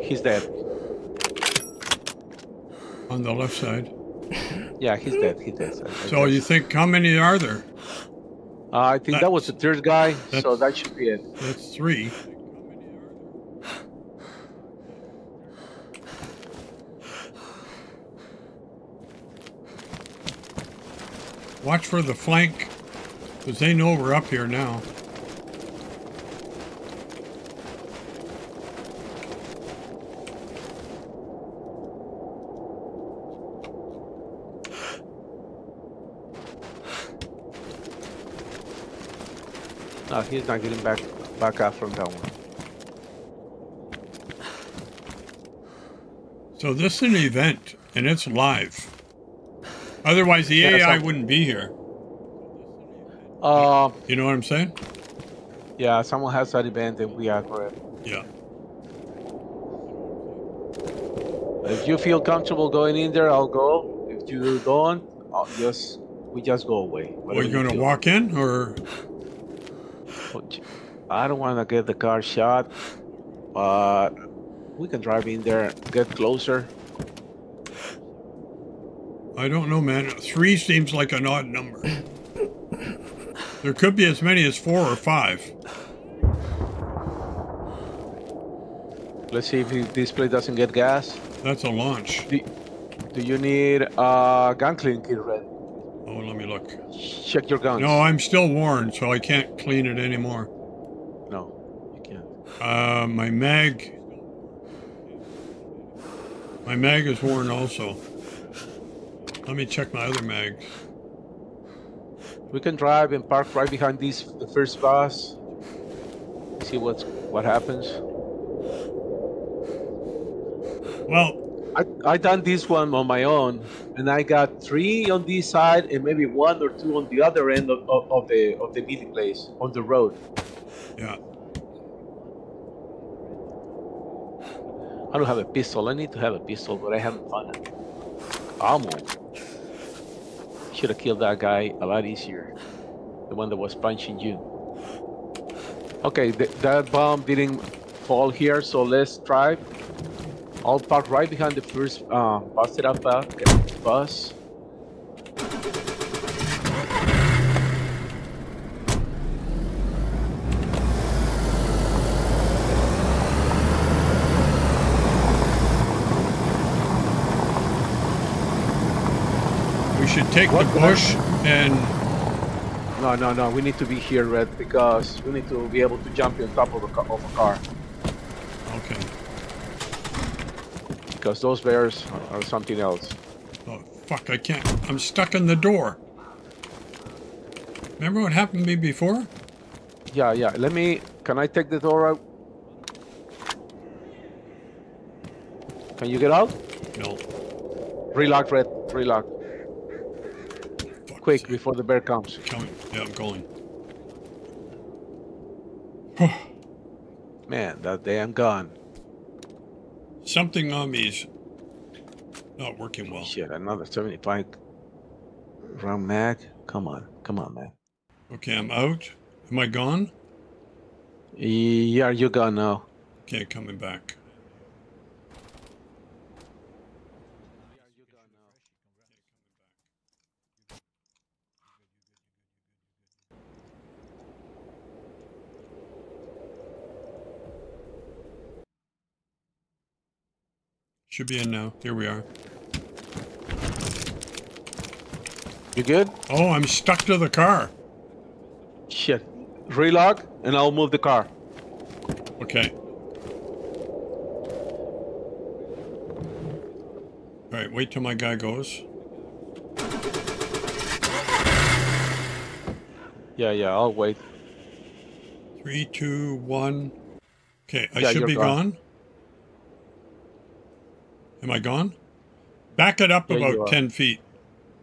[SPEAKER 2] He's dead.
[SPEAKER 1] On the left side.
[SPEAKER 2] Yeah, he's dead. He's dead. I- I
[SPEAKER 1] So you think how many are there?
[SPEAKER 2] Uh, I think that was the third guy, so that should be it.
[SPEAKER 1] That's three. Watch for the flank, because they know we're up here now.
[SPEAKER 2] No, he's not getting back back out from that one.
[SPEAKER 1] So this is an event, and it's live. Otherwise, the
[SPEAKER 2] Yeah,
[SPEAKER 1] AI wouldn't be here.
[SPEAKER 2] Uh,
[SPEAKER 1] You know what I'm saying?
[SPEAKER 2] yeah, someone has that event and we are correct.
[SPEAKER 1] Yeah.
[SPEAKER 2] If you feel comfortable going in there, I'll go. If you don't, I'll just we just go away.
[SPEAKER 1] Are you going to walk in, or
[SPEAKER 2] I don't want to get the car shot, but we can drive in there, get closer.
[SPEAKER 1] I don't know, man. Three seems like an odd number. There could be as many as four or five.
[SPEAKER 2] Let's see if this display doesn't get gas.
[SPEAKER 1] That's a launch.
[SPEAKER 2] Do, do you need a gun clean kit, Red?
[SPEAKER 1] Oh, let me look.
[SPEAKER 2] Check your guns.
[SPEAKER 1] No, I'm still worn, so I can't clean it anymore.
[SPEAKER 2] no, you can't.
[SPEAKER 1] Uh, my mag. My mag is worn also. Let me check my other mags.
[SPEAKER 2] We can drive and park right behind this the first bus. See what's what happens.
[SPEAKER 1] Well,
[SPEAKER 2] I I done this one on my own, and I got three on this side and maybe one or two on the other end of, of, of the of the meeting place on the road.
[SPEAKER 1] yeah.
[SPEAKER 2] I don't have a pistol. I need to have a pistol, but I haven't found it. Ammo. Should have killed that guy a lot easier. The one that was punching you. Okay, th that bomb didn't fall here, so let's try. I'll park right behind the first uh, busted up uh, bus.
[SPEAKER 1] We should take
[SPEAKER 2] What
[SPEAKER 1] the bush and
[SPEAKER 2] No, no, no. We need to be here, Red, because we need to be able to jump on top of a, of a car.
[SPEAKER 1] okay.
[SPEAKER 2] Because those bears are, are something else.
[SPEAKER 1] Oh fuck! I can't. I'm stuck in the door. Remember what happened to me before?
[SPEAKER 2] Yeah, yeah. Let me. Can I take the door out? Can you get out?
[SPEAKER 1] No.
[SPEAKER 2] Relock, Red. Relock.
[SPEAKER 1] Fuck.
[SPEAKER 2] Quick, before the bear comes.
[SPEAKER 1] Coming. Yeah, I'm going.
[SPEAKER 2] Man, that damn gun.
[SPEAKER 1] Something on me's not working well.
[SPEAKER 2] Shit, another 75 round mag. Come on. Come on, man.
[SPEAKER 1] Okay, I'm out. Am I gone?
[SPEAKER 2] Yeah, you're gone now.
[SPEAKER 1] Okay, coming back. Should be in now. Here we are.
[SPEAKER 2] You good?
[SPEAKER 1] Oh, I'm stuck to the car.
[SPEAKER 2] Shit. Relock, and I'll move the car.
[SPEAKER 1] Okay. All right, wait till my guy goes.
[SPEAKER 2] Yeah, yeah, I'll wait.
[SPEAKER 1] Three, two, one. Okay, I
[SPEAKER 2] Yeah,
[SPEAKER 1] should be
[SPEAKER 2] gone.
[SPEAKER 1] gone. Am I gone? Back it up
[SPEAKER 2] Yeah,
[SPEAKER 1] about 10 feet.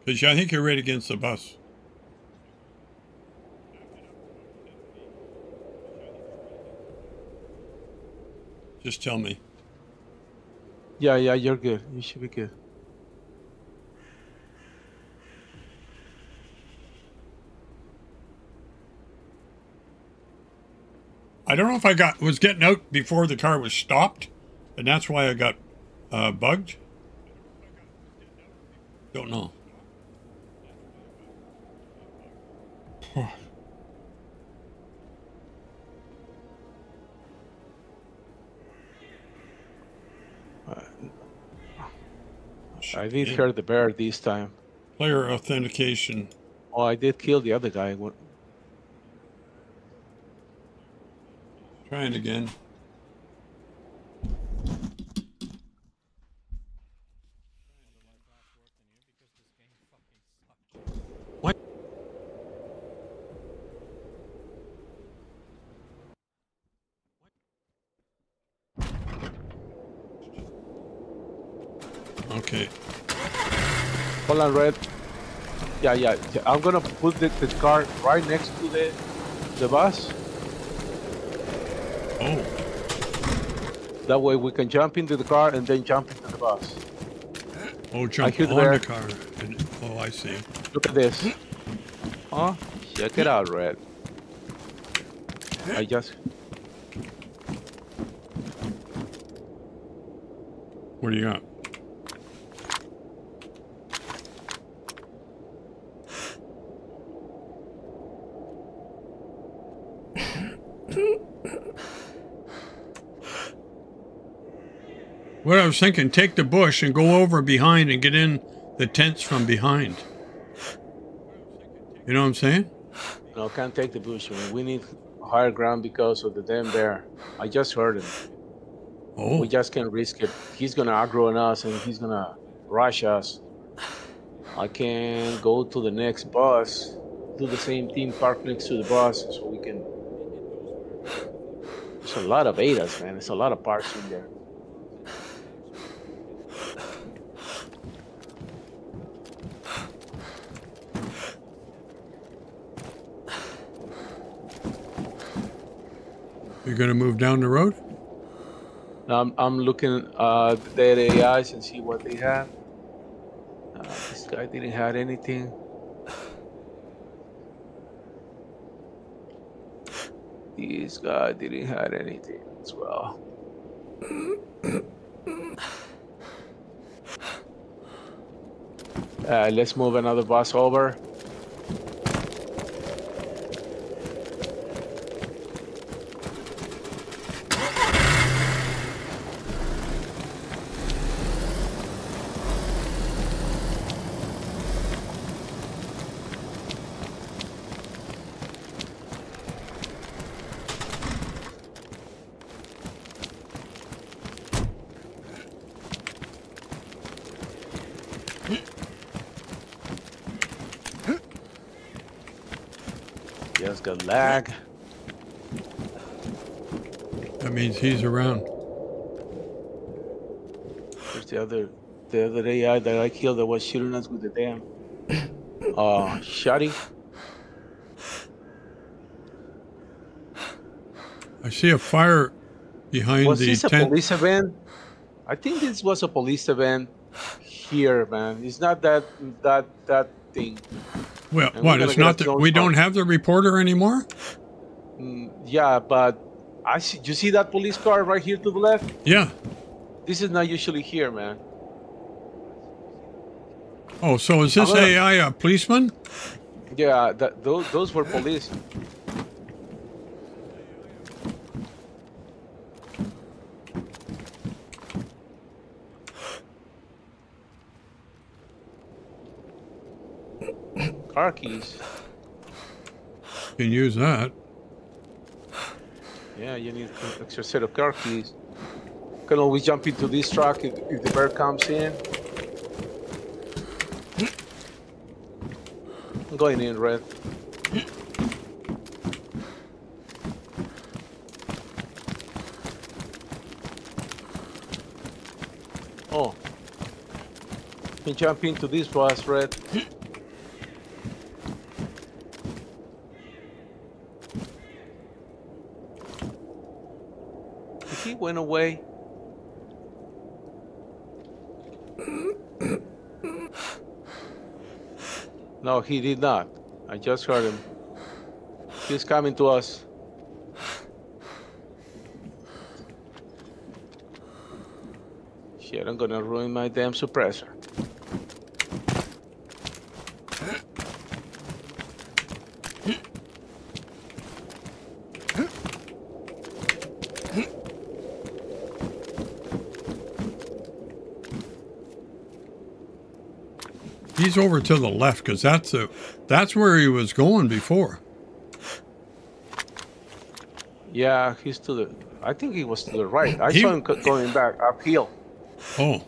[SPEAKER 1] Because I think you're right against the bus. Just tell me.
[SPEAKER 2] Yeah, yeah, you're good. You should be good.
[SPEAKER 1] I don't know if I got was getting out before the car was stopped, and that's why I got uh, bugged. Don't know.
[SPEAKER 2] I did hear the bear this time.
[SPEAKER 1] Player authentication.
[SPEAKER 2] Oh, I did kill the other guy. What-
[SPEAKER 1] Trying again. What? Okay.
[SPEAKER 2] Hold on, Red. Yeah, yeah. yeah, I'm gonna put the, the car right next to the the bus.
[SPEAKER 1] Oh,
[SPEAKER 2] That way we can jump into the car and then jump into the bus.
[SPEAKER 1] oh, jump
[SPEAKER 2] hear the
[SPEAKER 1] on
[SPEAKER 2] bear.
[SPEAKER 1] the car. And, oh, I see.
[SPEAKER 2] Look at this. Huh? Check it out, Red. I just
[SPEAKER 1] What do you got? What I was thinking, take the bush and go over behind and get in the tents from behind. You know what I'm saying?
[SPEAKER 2] no can't take the bush. We need higher ground because of the damn bear. I just heard him.
[SPEAKER 1] Oh,
[SPEAKER 2] We just can't risk it. He's gonna aggro on us and he's gonna rush us. I can go to the next bus, do the same thing, park next to the bus so we can There's a lot of Adas, man. There's a lot of parts in there.
[SPEAKER 1] Going to move down the road?
[SPEAKER 2] I'm, I'm looking uh, their AIs and see what they have. Uh, this guy didn't have anything. This guy didn't have anything as well. Uh, let's move another bus over. Just got lag.
[SPEAKER 1] That means he's around.
[SPEAKER 2] There's the other, the other AI that I killed that was shooting us with the damn, uh, shotty.
[SPEAKER 1] I see a fire behind
[SPEAKER 2] Was
[SPEAKER 1] the
[SPEAKER 2] this a police event? I think this was a police event here, man. It's not that that that thing.
[SPEAKER 1] Well,
[SPEAKER 2] and
[SPEAKER 1] what? It's not that we don't have the reporter anymore?
[SPEAKER 2] Mm, yeah, but I see. You see that police car right here to the left?
[SPEAKER 1] Yeah.
[SPEAKER 2] This is not usually here, man.
[SPEAKER 1] Oh, so is this AI a policeman?
[SPEAKER 2] Yeah, that those those were police. Car keys.
[SPEAKER 1] Can use that.
[SPEAKER 2] Yeah, you need an extra set of car keys. Can always jump into this truck if, if the bear comes in. I'm going in, Red. Oh. Can jump into this bus, Red. He went away. No, he did not. I just heard him. He's coming to us. Shit, I'm gonna ruin my damn suppressor.
[SPEAKER 1] He's over to the left because that's a, that's where he was going before.
[SPEAKER 2] Yeah, he's to the. I think he was to the right. I
[SPEAKER 1] He-
[SPEAKER 2] saw him going back uphill.
[SPEAKER 1] Oh,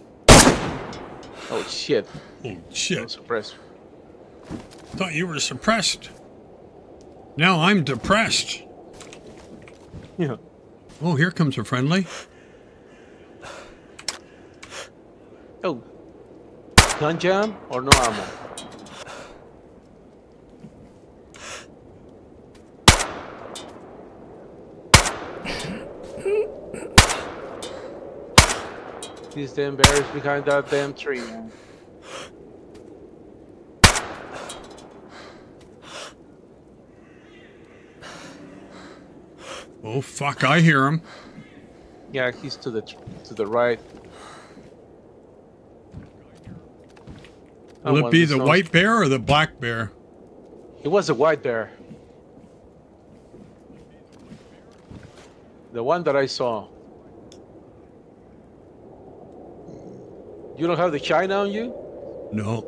[SPEAKER 2] Oh shit!
[SPEAKER 1] oh shit!
[SPEAKER 2] suppressor.
[SPEAKER 1] Thought you were suppressed. Now I'm depressed.
[SPEAKER 2] Yeah.
[SPEAKER 1] Oh, here comes a friendly.
[SPEAKER 2] Oh. Gun jam or no ammo? These damn bears behind that damn tree, man.
[SPEAKER 1] Oh fuck! I hear him.
[SPEAKER 2] Yeah, he's to the to the right.
[SPEAKER 1] Will it be the white bear or the black bear?
[SPEAKER 2] It was a white bear. The one that I saw. You don't have the China on you?
[SPEAKER 1] No,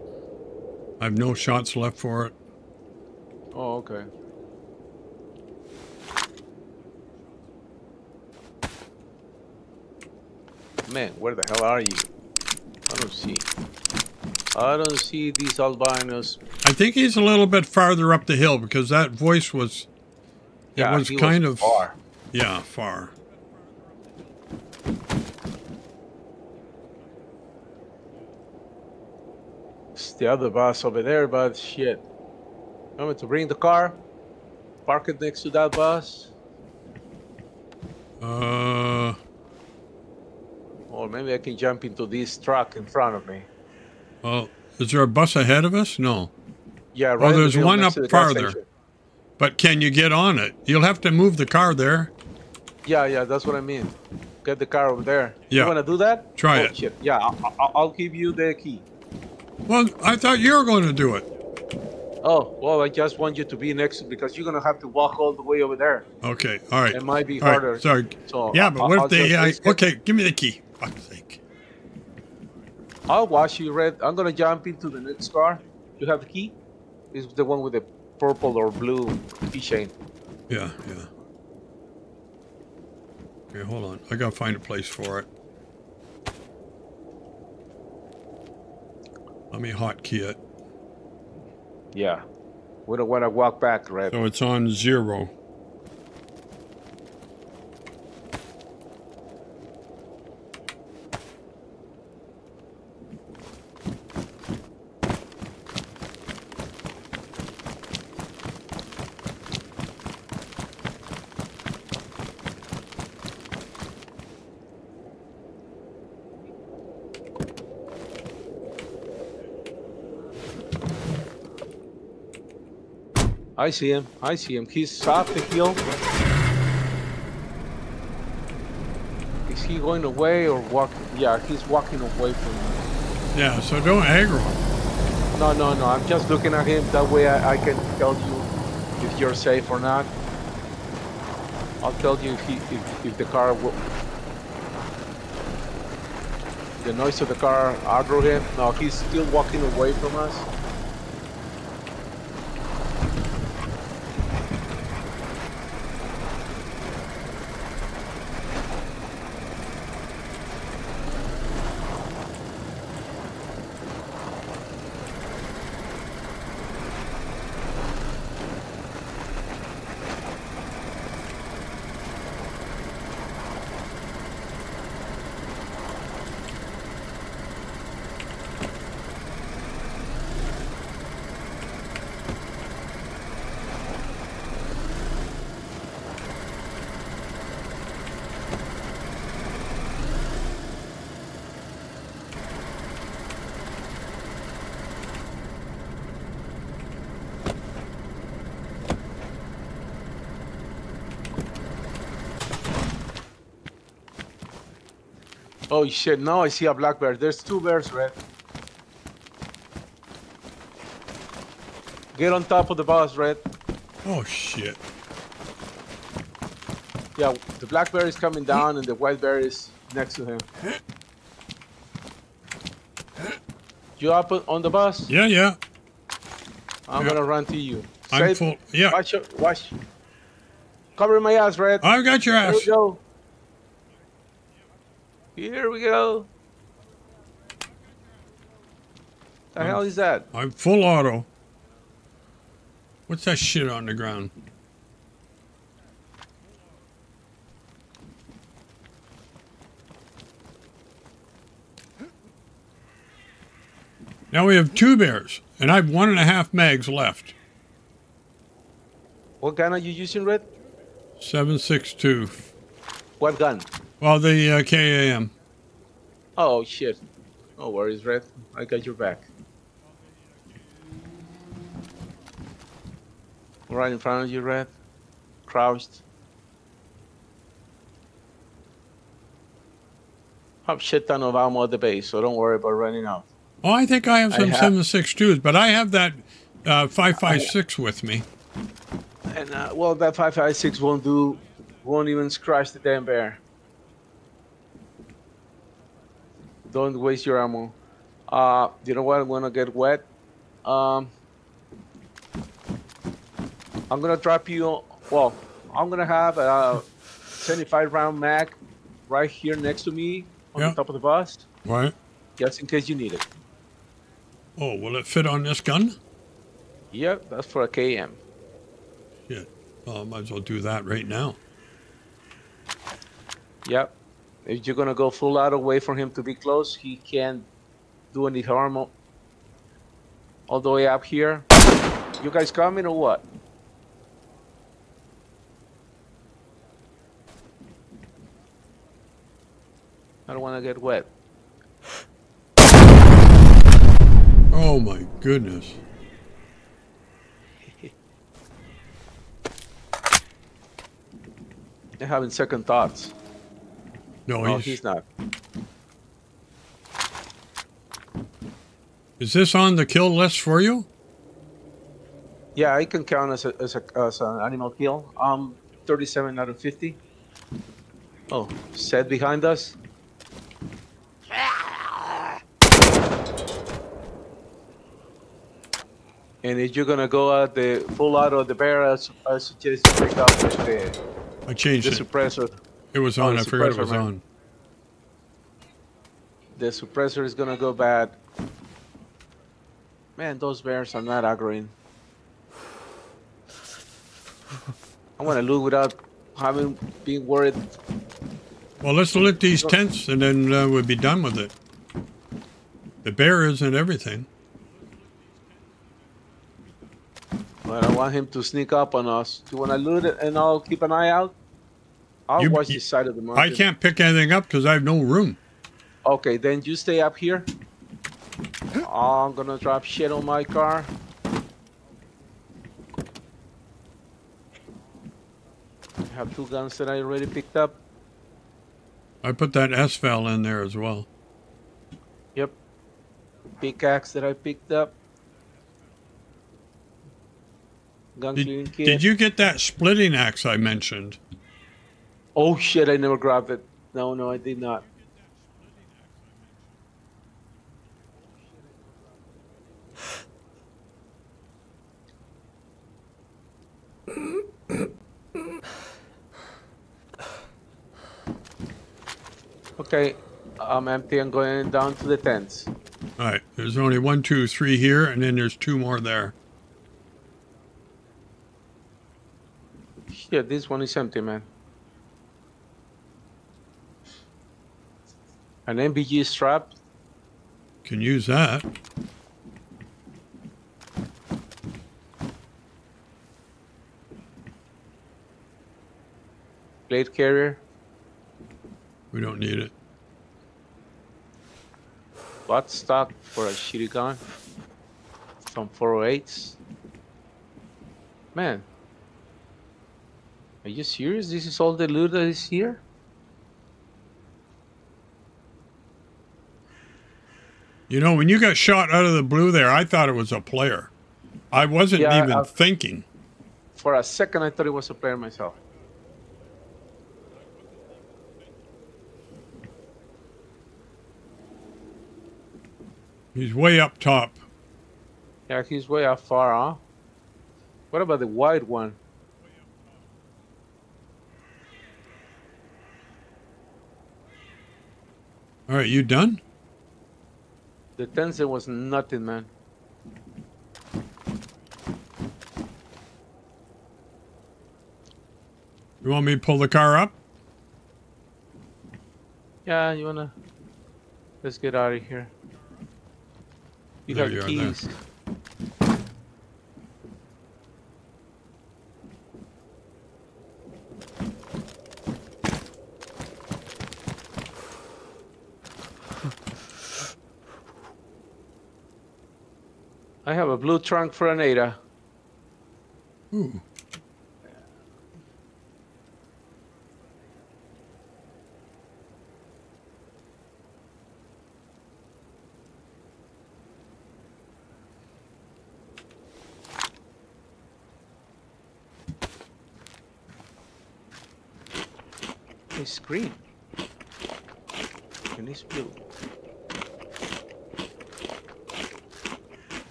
[SPEAKER 1] I have no shots left for it.
[SPEAKER 2] Oh, okay. Man, where the hell are you? I don't see. I don't see these albinos.
[SPEAKER 1] I think he's a little bit farther up the hill because that voice was. It
[SPEAKER 2] yeah,
[SPEAKER 1] was kind was of
[SPEAKER 2] far.
[SPEAKER 1] Yeah, far.
[SPEAKER 2] It's the other bus over there, but shit. I'm going to bring the car, park it next to that bus.
[SPEAKER 1] Uh.
[SPEAKER 2] Or maybe I can jump into this truck in front of me
[SPEAKER 1] well, is there a bus ahead of us? No.
[SPEAKER 2] Yeah, right. in
[SPEAKER 1] there's
[SPEAKER 2] middle
[SPEAKER 1] one up
[SPEAKER 2] the
[SPEAKER 1] farther. But can you get on it? You'll have to move the car there.
[SPEAKER 2] Yeah, yeah, that's what I mean. Get the car over there.
[SPEAKER 1] Yeah.
[SPEAKER 2] You want to do that?
[SPEAKER 1] Try
[SPEAKER 2] oh,
[SPEAKER 1] it.
[SPEAKER 2] Shit. Yeah, I'll, I'll, I'll give you the key.
[SPEAKER 1] Well, I thought you were going to do it.
[SPEAKER 2] Oh, well, I just want you to be next because you're gonna have to walk all the way over there.
[SPEAKER 1] Okay. All right.
[SPEAKER 2] It might be
[SPEAKER 1] All right,
[SPEAKER 2] harder.
[SPEAKER 1] Sorry.
[SPEAKER 2] So
[SPEAKER 1] Yeah, but what
[SPEAKER 2] I'll
[SPEAKER 1] if they?
[SPEAKER 2] Uh,
[SPEAKER 1] I, okay, give me the key. Fuck's sake.
[SPEAKER 2] I'll watch you, Red. I'm gonna jump into the next car. You have the key? It's the one with the purple or blue keychain.
[SPEAKER 1] Yeah, yeah. Okay, hold on. I gotta find a place for it. Let me hotkey it.
[SPEAKER 2] Yeah. We don't want to walk back, Red.
[SPEAKER 1] So it's on zero.
[SPEAKER 2] I see him. I see him. He's off the hill. Is he going away or walking? Yeah, he's walking away from us.
[SPEAKER 1] Yeah, so don't aggro him.
[SPEAKER 2] No, no, no. I'm just looking at him. That way I, I can tell you if you're safe or not. I'll tell you if he if, if the car will. The noise of the car aggro him. No, he's still walking away from us. Oh shit! Now I see a black bear. There's two bears, Red. Get on top of the bus, Red.
[SPEAKER 1] Oh shit.
[SPEAKER 2] Yeah, the black bear is coming down and the white bear is next to him. You up on the bus?
[SPEAKER 1] Yeah, yeah.
[SPEAKER 2] I'm
[SPEAKER 1] Yeah.
[SPEAKER 2] gonna run to you.
[SPEAKER 1] I'm full. Yeah.
[SPEAKER 2] Watch, your- watch. Cover my ass, Red.
[SPEAKER 1] I've got your ass.
[SPEAKER 2] Here we go. Here we go. The
[SPEAKER 1] Um,
[SPEAKER 2] hell is that?
[SPEAKER 1] I'm full auto. What's that shit on the ground? Now we have two bears, and I have one and a half mags left.
[SPEAKER 2] What gun are you using, Red?
[SPEAKER 1] 762.
[SPEAKER 2] What gun?
[SPEAKER 1] Well, the uh, KA-M.
[SPEAKER 2] Oh shit. No worries, Red. I got your back. Right in front of you, Red. Crouched. Have shit ton of ammo at the base, so don't worry about running out.
[SPEAKER 1] Oh, I think I have
[SPEAKER 2] I
[SPEAKER 1] some
[SPEAKER 2] have-
[SPEAKER 1] 762s, but I have that uh, 556 with me.
[SPEAKER 2] And uh, well, that 556 won't do, won't even scratch the damn bear. Don't waste your ammo. Uh, you know what? I'm gonna get wet. Um, I'm gonna drop you. Well, I'm gonna have a 75 round mag right here next to me on
[SPEAKER 1] Yeah.
[SPEAKER 2] the top of the bus,
[SPEAKER 1] Right?
[SPEAKER 2] just in case you need it.
[SPEAKER 1] Oh, will it fit on this gun?
[SPEAKER 2] Yep, that's for a KM.
[SPEAKER 1] Shit. Well, I might as well do that right now.
[SPEAKER 2] Yep. If you're gonna go full out away for him to be close, he can't do any harm. all the way up here. You guys coming or what? I don't want to get wet.
[SPEAKER 1] Oh my goodness.
[SPEAKER 2] They're having second thoughts.
[SPEAKER 1] No,
[SPEAKER 2] Oh,
[SPEAKER 1] he's,
[SPEAKER 2] he's not.
[SPEAKER 1] is this on the kill list for you?
[SPEAKER 2] Yeah, I can count as a, as a as an animal kill. Um, 37 out of 50. Oh, set behind us. And if you're gonna go at the full out of the bear, I, su- I suggest you pick up the, the,
[SPEAKER 1] I changed
[SPEAKER 2] the suppressor.
[SPEAKER 1] It was
[SPEAKER 2] oh,
[SPEAKER 1] on.
[SPEAKER 2] the
[SPEAKER 1] I figured it was
[SPEAKER 2] man.
[SPEAKER 1] on.
[SPEAKER 2] The suppressor is gonna go bad. Man, those bears are not aggroing. I want to loot without having being worried.
[SPEAKER 1] Well, let's look these tents and then uh, we'll be done with it. The bear isn't everything.
[SPEAKER 2] But I want him to sneak up on us. Do you want to loot it and I'll keep an eye out? I'll
[SPEAKER 1] You-
[SPEAKER 2] watch this side of the mountain.
[SPEAKER 1] I can't pick anything up because I have no room.
[SPEAKER 2] Okay, then you stay up here. I'm gonna drop shit on my car. I have two guns that I already picked up.
[SPEAKER 1] I put that SVAL in there as well.
[SPEAKER 2] Yep. Pickaxe that I picked up. Gun
[SPEAKER 1] Did, did you get that splitting axe I mentioned?
[SPEAKER 2] Oh shit! I never grabbed it. No, no, I did not. Okay, I'm empty. I'm going down to the tents.
[SPEAKER 1] All right. There's only one, two, three here, and then there's two more there.
[SPEAKER 2] Yeah, this one is empty, man. An MBG strap.
[SPEAKER 1] Can use that.
[SPEAKER 2] Plate carrier.
[SPEAKER 1] We don't need it.
[SPEAKER 2] Butt stock for a shitty gun. Some 408s. Man. Are you serious? This is all the loot that is here?
[SPEAKER 1] You know, when you got shot out of the blue there, I thought it was a player. I wasn't
[SPEAKER 2] Yeah,
[SPEAKER 1] even
[SPEAKER 2] I've-
[SPEAKER 1] thinking.
[SPEAKER 2] For a second, I thought it was a player myself.
[SPEAKER 1] He's way up top.
[SPEAKER 2] Yeah, he's way up far, huh? What about the white one?
[SPEAKER 1] All right, you done?
[SPEAKER 2] The Tenzin was nothing, man.
[SPEAKER 1] You want me to pull the car up?
[SPEAKER 2] Yeah, you wanna? Let's get out of here. You
[SPEAKER 1] There
[SPEAKER 2] got
[SPEAKER 1] you are there.
[SPEAKER 2] keys. I have a blue trunk for an Ada.
[SPEAKER 1] Ooh.
[SPEAKER 2] It's green. And it's blue.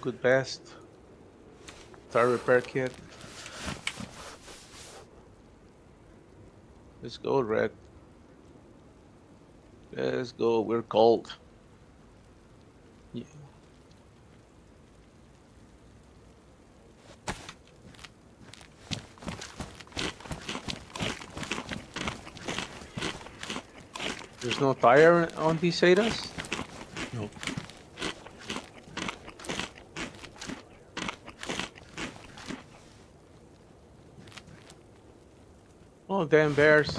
[SPEAKER 2] Good best. Tire repair kit. Let's go, Red. Let's go. We're cold. Yeah. There's no tire on these Adas? Damn bears.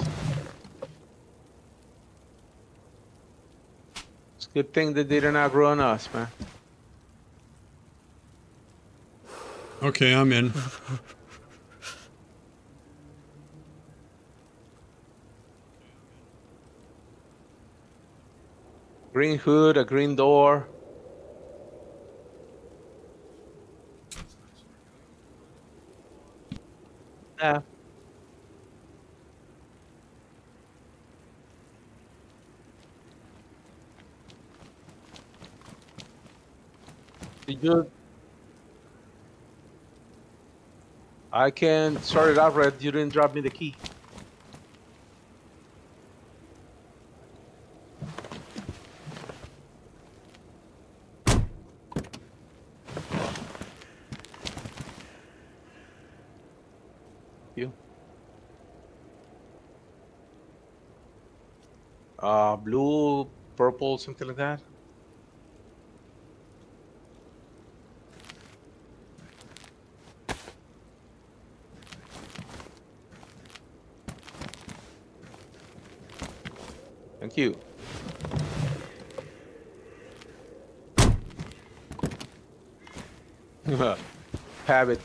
[SPEAKER 2] It's a good thing that they didn't outrun us, man.
[SPEAKER 1] Okay, I'm in.
[SPEAKER 2] Green hood, a green door. Yeah. You? I can sort it out, Red. You didn't drop me the key. You. Uh, blue, purple, something like that. Thank you. Habit.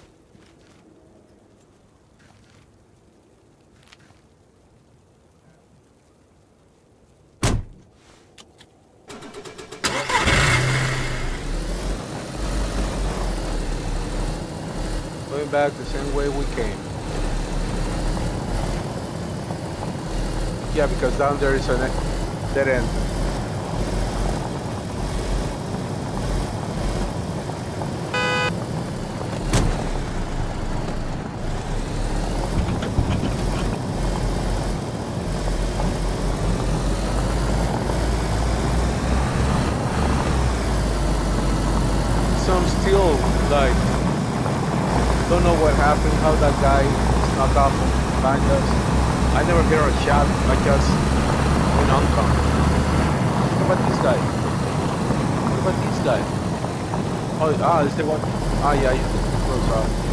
[SPEAKER 2] Going back the same way we came. Yeah, because down there is a dead end. Some still like don't know how that guy snuck up behind us. I never hear a shot, I just went unconscious. What about this guy? What about this guy? Oh, ah, is the one? Ah, yeah, he's close up.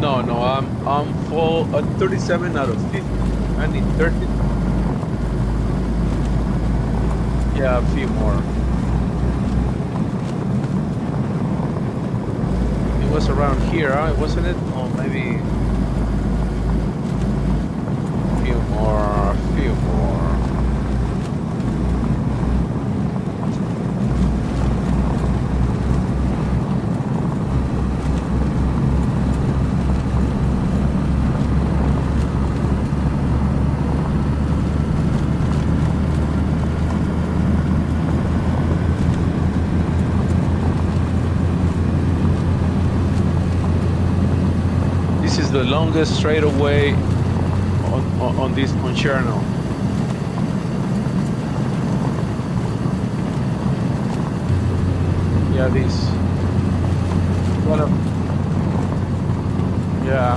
[SPEAKER 2] No, no, I'm I'm full at 37 out of 50. I need 30. Yeah, a few more. It was around here, wasn't it? Oh, maybe a few more, a few more. This is the longest straightaway on, on, on this Concerno. Yeah, this. One of. Yeah.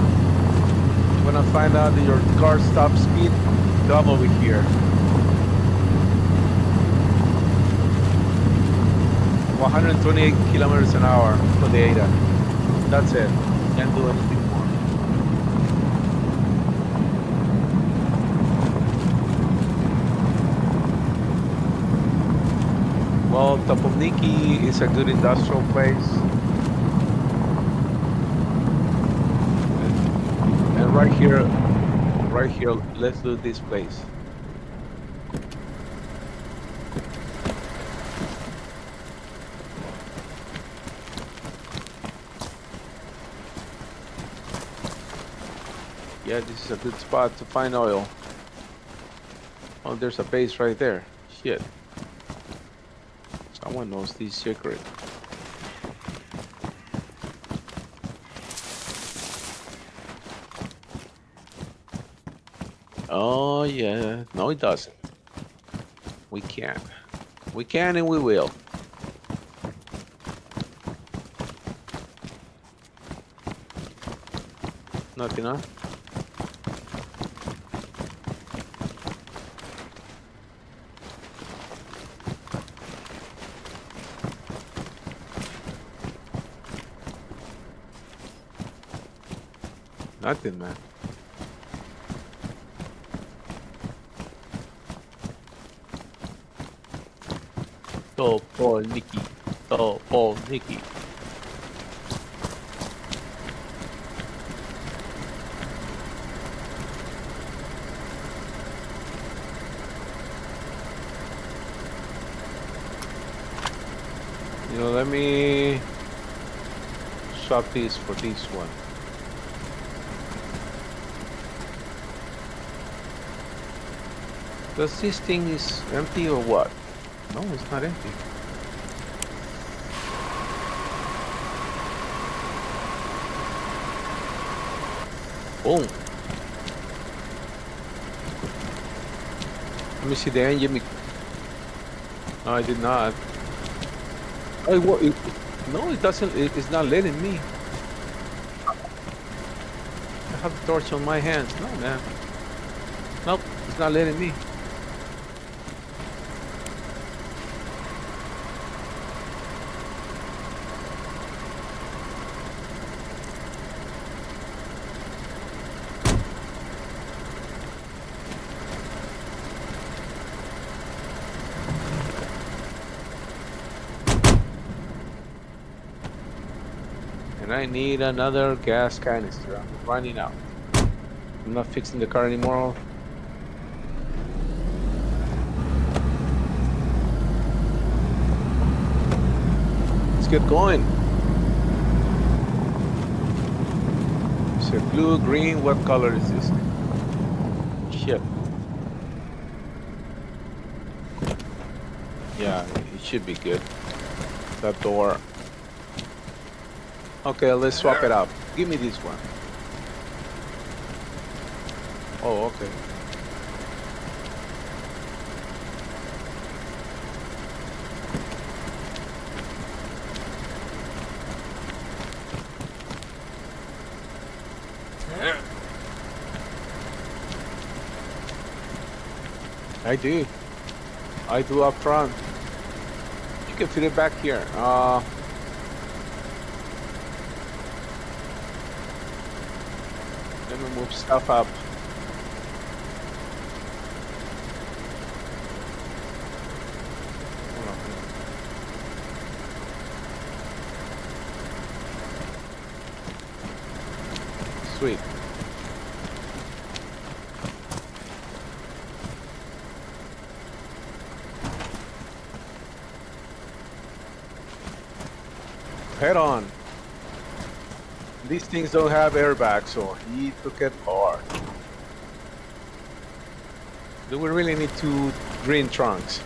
[SPEAKER 2] When I find out that your car stop speed, double over here. One hundred twenty-eight kilometers an hour for the Ada. That's it. Can't do anything more. Well, Topolniki is a good industrial place. And right here, right here. Let's do this place. Yeah, this is a good spot to find oil. Oh, there's a base right there. Shit. Knows this secret. Oh yeah, no it doesn't. We can. We can and we will. Nothing, huh? Nothing, man. Go, Paul, Nikki. Go, Paul, Nikki. You know, let me swap this for this one. Does this thing is empty or what? No, it's not empty. Boom. Let me see the engine. me- No, I did not. Oh, wa- it, no, it doesn't. It, it's not letting me. I have the torch on my hands. No, man. Nope, it's not letting me. Need another gas canister. I'm running out. I'm not fixing the car anymore. Let's get going. Is it blue, green? What color is this? Shit. Yeah, it should be good. That door. Okay, let's swap it out. Give me this one. Oh, okay. I do. I do up front. You can fit it back here. Uh, let me stuff up. Sweet. Head on. These things don't have airbags, so he took it hard. Do we really need two green trunks?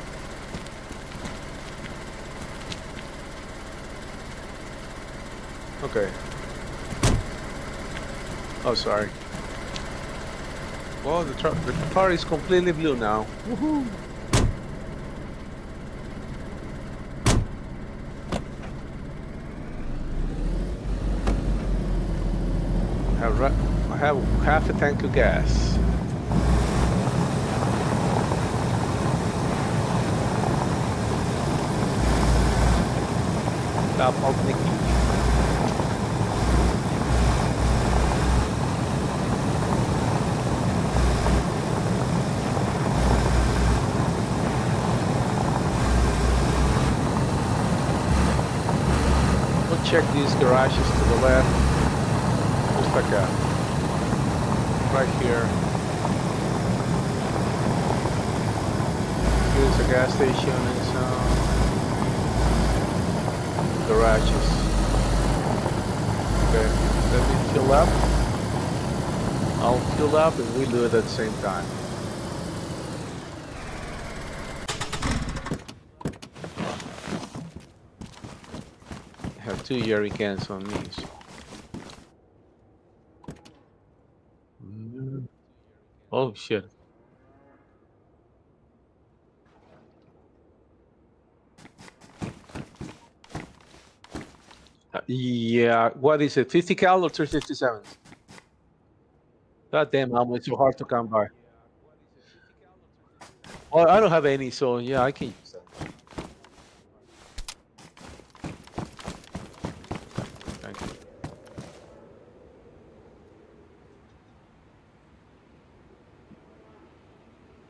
[SPEAKER 2] Okay. Oh, sorry. Well, the, the car is completely blue now. Woohoo! have ra- I have half a tank of gas. Stop. We'll check these garages to the left. Just like a right here. Here's a gas station and some garages. Okay, let me fill up. I'll fill up and we do it at the same time. I have two jerry cans on me. So. Mm. Yeah, what is it? 50 cal or 357? God damn, ammo, it's so hard to come by. I don't have any, so yeah, I can use that. Thank you.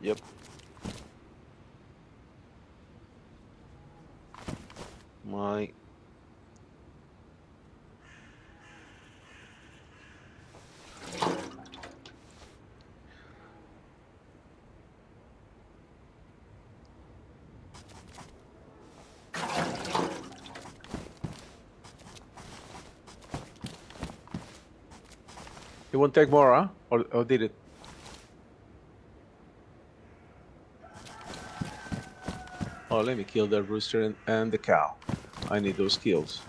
[SPEAKER 2] Yep. My You won't take more, huh? Or, or did it? Oh, let me kill the rooster and, and the cow. I need those kills.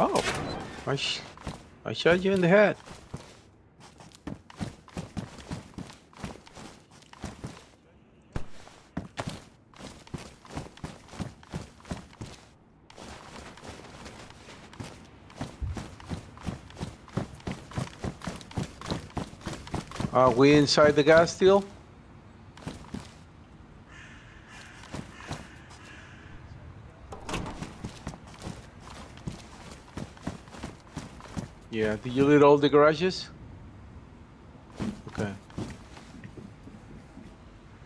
[SPEAKER 2] Oh, I, sh I shot you in the head. Are we inside the gas still? Yeah, did you loot all the garages? Okay.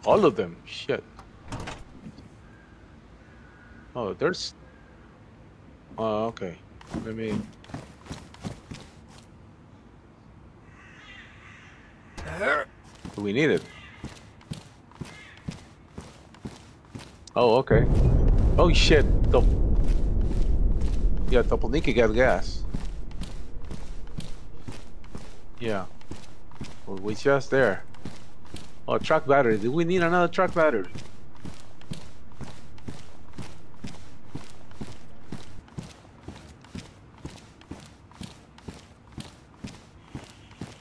[SPEAKER 2] All of them? Shit. Oh, there's... Oh, okay. Let me... We need it. Oh, okay. Oh shit, Top... Yeah, Topolniki got gas. Yeah. Well, we just there. Oh, truck battery. Do we need another truck battery?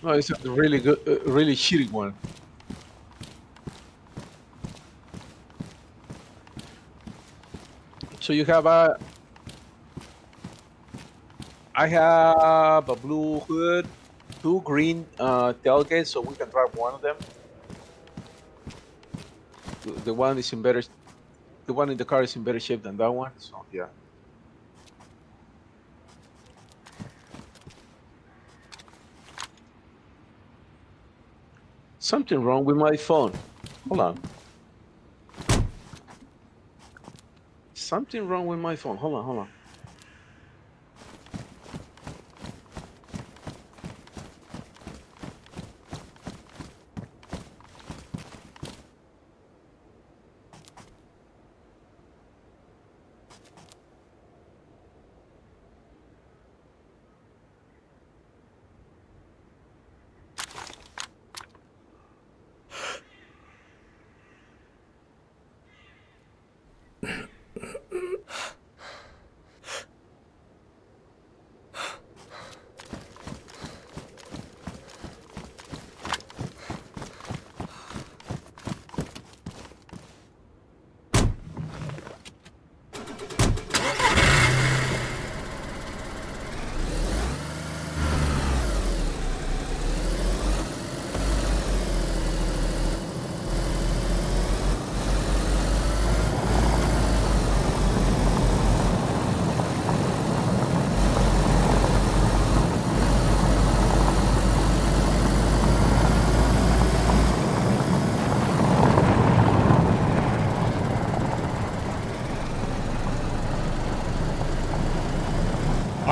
[SPEAKER 2] No, it's a really good, uh, really shitty one. So you have a. I have a blue hood, two green uh, tailgates, so we can drive one of them. The, one is in better, the one in the car is in better shape than that one. So yeah. Something wrong with my phone. Hold on. Something wrong with my phone. Hold on, hold on.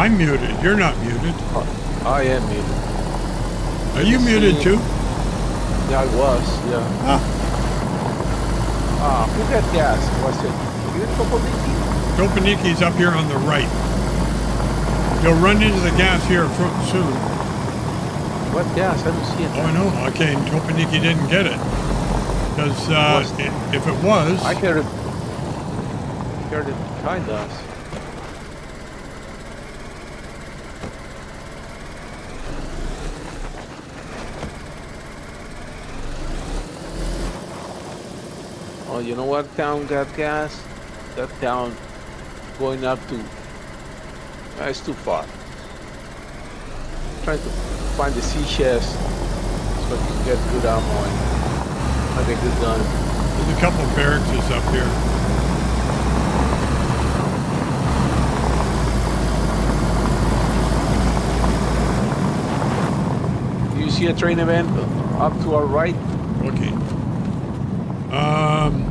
[SPEAKER 1] I'm muted. You're not muted.
[SPEAKER 2] I am muted.
[SPEAKER 1] Are you muted too?
[SPEAKER 2] Yeah, I was. Yeah.
[SPEAKER 1] Ah,
[SPEAKER 2] Ah, who got gas? Was it? You didn't go for me?
[SPEAKER 1] Topolniki's up here on the right. You'll run into the gas here soon.
[SPEAKER 2] What gas? I don't see it.
[SPEAKER 1] Oh, I know. Okay, and Topaniki didn't get it. Because uh, if it was,
[SPEAKER 2] I heard it. Heard it behind us. Oh, you know what town got gas? That town going up to. Uh, it's too far. trying to find the sea chest so I can get good ammo and have a good gun.
[SPEAKER 1] there's a couple of barracks up here.
[SPEAKER 2] Do you see a train event up to our right?
[SPEAKER 1] Okay. Um.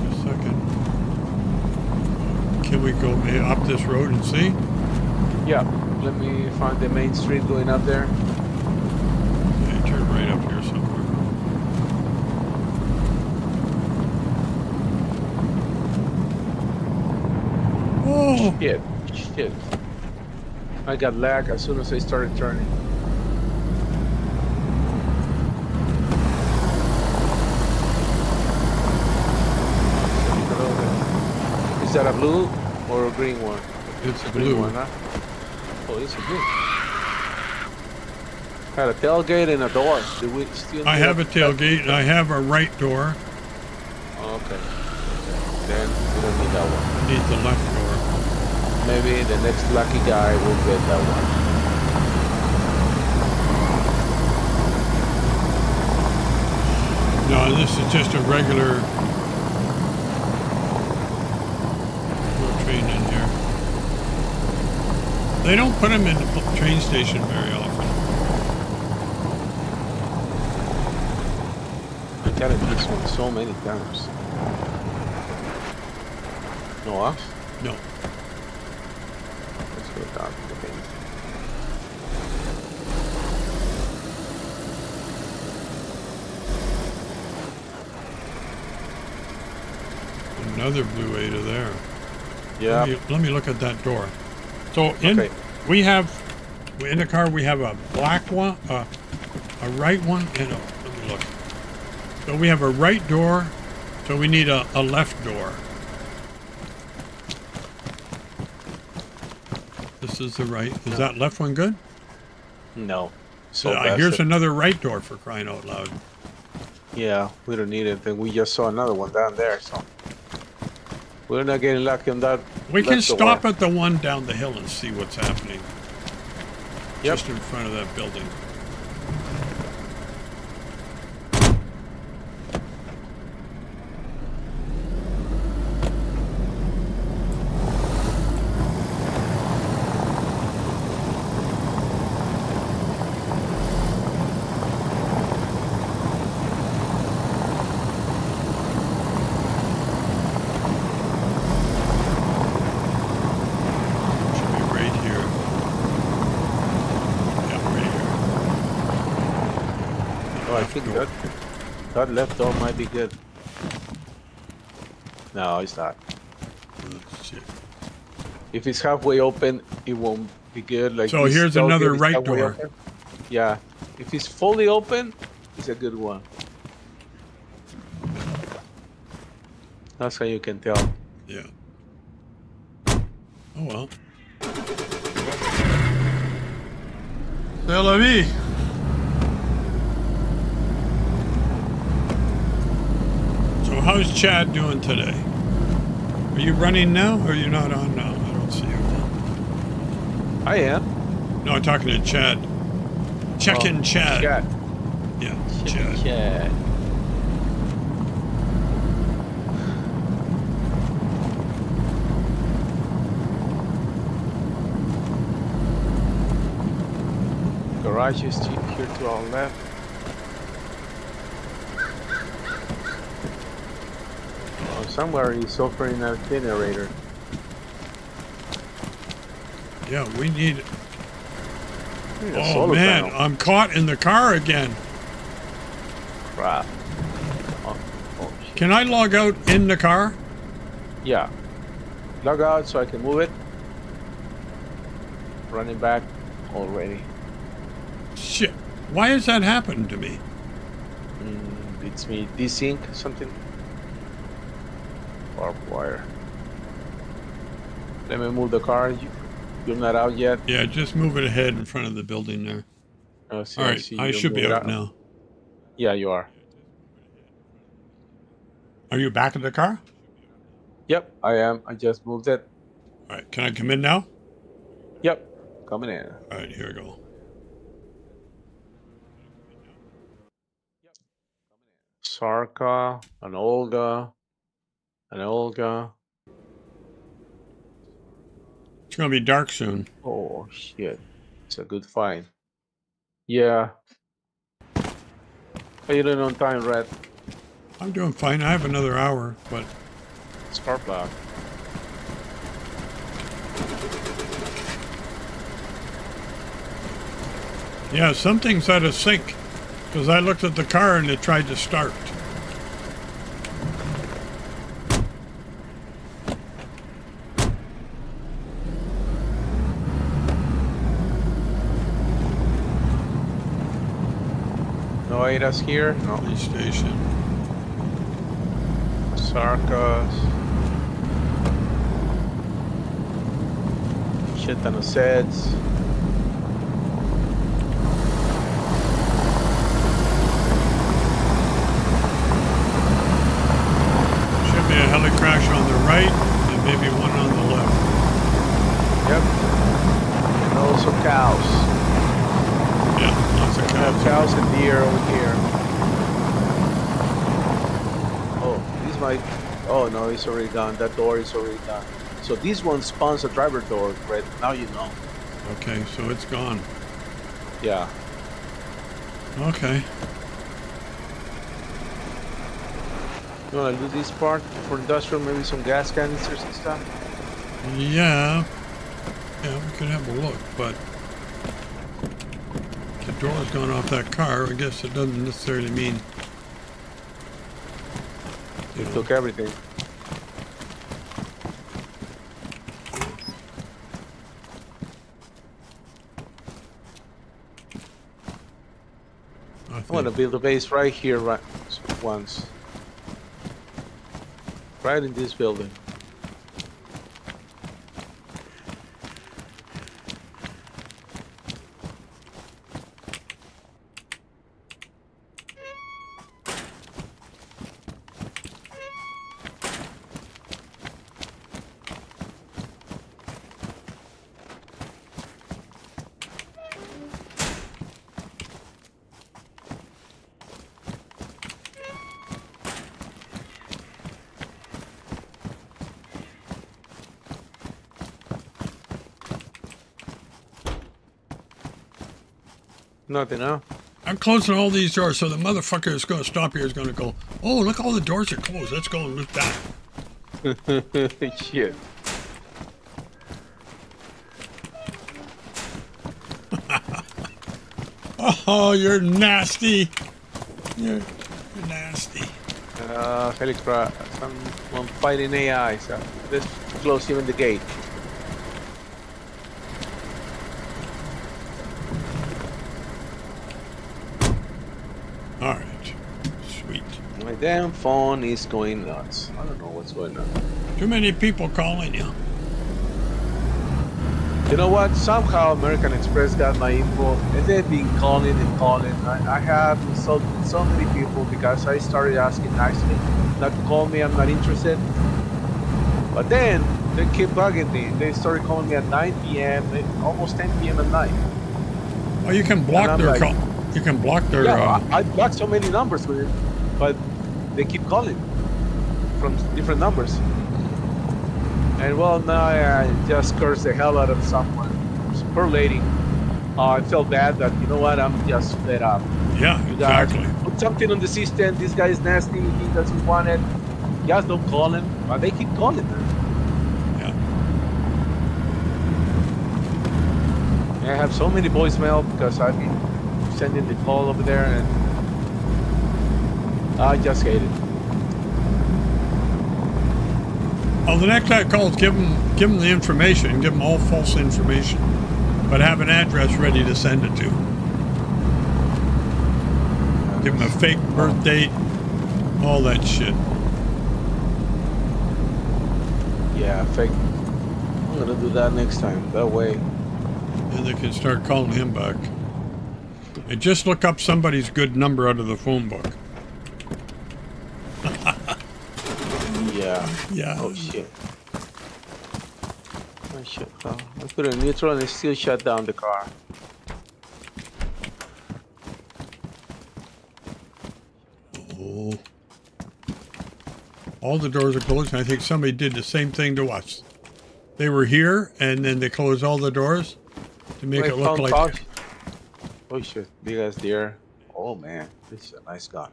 [SPEAKER 1] A second. Can we go eh, up this road and see?
[SPEAKER 2] Yeah. Let me find the main street going up there.
[SPEAKER 1] Yeah, turn right up here somewhere. Oh,
[SPEAKER 2] Shit. Shit. I got lag as soon as I started turning. Is that a blue or a green one?
[SPEAKER 1] it's a
[SPEAKER 2] Green
[SPEAKER 1] blue
[SPEAKER 2] one, huh? Oh, it's a blue. Had a tailgate and a door. Do we still?
[SPEAKER 1] I have a tailgate and I have a right door.
[SPEAKER 2] Oh, okay. Then we don't need that one.
[SPEAKER 1] Need the left door.
[SPEAKER 2] Maybe the next lucky guy will get that one.
[SPEAKER 1] No, this is just a regular no train in here. They don't put them in the train station very often.
[SPEAKER 2] I got it this one so many times. No off?
[SPEAKER 1] No.
[SPEAKER 2] Let's go down to the.
[SPEAKER 1] Another blue A to there.
[SPEAKER 2] Yeah.
[SPEAKER 1] Let me, let me look at that door. So in
[SPEAKER 2] Okay.
[SPEAKER 1] we have in the car we have a black one, uh, a right one, and a let me look. So we have a right door. So we need a, a left door. This is the right. Is that left one good?
[SPEAKER 2] No. So
[SPEAKER 1] Uh, here's
[SPEAKER 2] it.
[SPEAKER 1] another right door for crying out loud.
[SPEAKER 2] Yeah, we don't need it. Then we just saw another one down there, so we're not getting lucky on that.
[SPEAKER 1] We can stop at the one down the hill and see what's happening.
[SPEAKER 2] Yep.
[SPEAKER 1] Just in front of that building. Should be right here. Yeah, right here.
[SPEAKER 2] Oh, I think that that left door might be good. No, it's not.
[SPEAKER 1] Oh, shit.
[SPEAKER 2] If it's halfway open, it won't be good. Like
[SPEAKER 1] So here's another right door.
[SPEAKER 2] open. Yeah, if it's fully open, it's a good one. That's how you can tell.
[SPEAKER 1] Yeah. Oh well. C'est la vie. How's Chad doing today? Are you running now or are you not on now? I don't see you.
[SPEAKER 2] I am.
[SPEAKER 1] No, I'm talking to Chad. Checking
[SPEAKER 2] Oh,
[SPEAKER 1] Chad.
[SPEAKER 2] Chad.
[SPEAKER 1] Yeah, Chad.
[SPEAKER 2] Chad. Garage is here to our left. Oh, somewhere he's offering a generator.
[SPEAKER 1] Yeah, we need.
[SPEAKER 2] Need
[SPEAKER 1] Oh man,
[SPEAKER 2] panel.
[SPEAKER 1] I'm caught in the car again.
[SPEAKER 2] Crap. Oh, oh.
[SPEAKER 1] Can I log out in the car?
[SPEAKER 2] Yeah. Log out so I can move it. Running back already.
[SPEAKER 1] Shit. Why has that happened to me?
[SPEAKER 2] Mm, it's me desync something. Barbed wire. Let me move the car. You, you're not out yet.
[SPEAKER 1] Yeah, just move it ahead in front of the building there.
[SPEAKER 2] Oh, see,
[SPEAKER 1] All right,
[SPEAKER 2] see
[SPEAKER 1] I should be
[SPEAKER 2] moved
[SPEAKER 1] out now.
[SPEAKER 2] Yeah, you are.
[SPEAKER 1] Are you back in the car?
[SPEAKER 2] Yep, I am. I just moved it.
[SPEAKER 1] All right, can I come in now?
[SPEAKER 2] Yep, coming in.
[SPEAKER 1] All right, here we go.
[SPEAKER 2] Sarka, an Olga, an Olga.
[SPEAKER 1] It's gonna be dark soon.
[SPEAKER 2] Oh shit, it's a good find. Yeah. How you doing on time, Red?
[SPEAKER 1] I'm doing fine. I have another hour, but
[SPEAKER 2] Spark plug.
[SPEAKER 1] yeah, something's out of sync. Because I looked at the car and it tried to start.
[SPEAKER 2] No Adas here. No.
[SPEAKER 1] Police station.
[SPEAKER 2] Sarkas. Shit ton of sets.
[SPEAKER 1] Should be a heli crash on the right and maybe one on the left.
[SPEAKER 2] Yep. And also cows.
[SPEAKER 1] Yeah, lots of
[SPEAKER 2] We have
[SPEAKER 1] cows.
[SPEAKER 2] cows and deer over here. Oh. Oh no, it's already done. That door is already done. So this one spawns a driver door, right? Now you know.
[SPEAKER 1] Okay, so it's gone.
[SPEAKER 2] Yeah.
[SPEAKER 1] Okay.
[SPEAKER 2] You wanna do this part for industrial? Maybe some gas canisters and stuff.
[SPEAKER 1] Yeah. Yeah, we could have a look, but the door's gone off that car. I guess it doesn't necessarily mean.
[SPEAKER 2] Took everything.
[SPEAKER 1] I
[SPEAKER 2] I want to build a base right here, right once. Right in this building. Nothing, huh?
[SPEAKER 1] I'm closing all these doors, so the motherfucker is going to stop here is going to go, oh, look, all the doors are closed. Let's go and loot that.
[SPEAKER 2] Shit.
[SPEAKER 1] Oh, you're nasty. You're, you're nasty.
[SPEAKER 2] Uh, Helicra, someone fighting AI, so let's close even the gate.
[SPEAKER 1] All right. Sweet.
[SPEAKER 2] My damn phone is going nuts. I don't know what's going on.
[SPEAKER 1] Too many people calling you.
[SPEAKER 2] You know what? Somehow American Express got my info, and they've been calling and calling. I, I have insulted so many people because I started asking nicely not to call me. I'm not interested. But then they keep bugging me. They started calling me at 9 p.m., almost 10 p.m. at night.
[SPEAKER 1] Oh, you can block their
[SPEAKER 2] like-
[SPEAKER 1] call. You can block their.
[SPEAKER 2] Yeah,
[SPEAKER 1] uh,
[SPEAKER 2] I, I blocked so many numbers with it, but they keep calling from different numbers. And well, now I just cursed the hell out of someone. Poor lady. Uh, I felt bad that you know what? I'm just fed up.
[SPEAKER 1] yeah,
[SPEAKER 2] You guys
[SPEAKER 1] exactly.
[SPEAKER 2] put something on the system. This guy is nasty. He doesn't want it. guys don't call him, but they keep calling him.
[SPEAKER 1] Yeah.
[SPEAKER 2] I have so many voicemail because I've been sending the call over there and I just hate it.
[SPEAKER 1] Well, the next guy calls, give him give him the information, give him all false information, but have an address ready to send it to. Give him a fake birth date, all that shit.
[SPEAKER 2] Yeah, fake. I'm gonna do that next time. That way.
[SPEAKER 1] And they can start calling him back. And just look up somebody's good number out of the phone book.
[SPEAKER 2] Yeah.
[SPEAKER 1] Yeah.
[SPEAKER 2] Oh shit. Oh shit. Oh, I put it in neutral and it still shut down the car.
[SPEAKER 1] Oh. All the doors are closed, and I think somebody did the same thing to us. They were here, and then they closed all the doors to make
[SPEAKER 2] Wait,
[SPEAKER 1] it look like
[SPEAKER 2] Fox? Oh shit. Big ass deer. Oh man. This is a nice gun.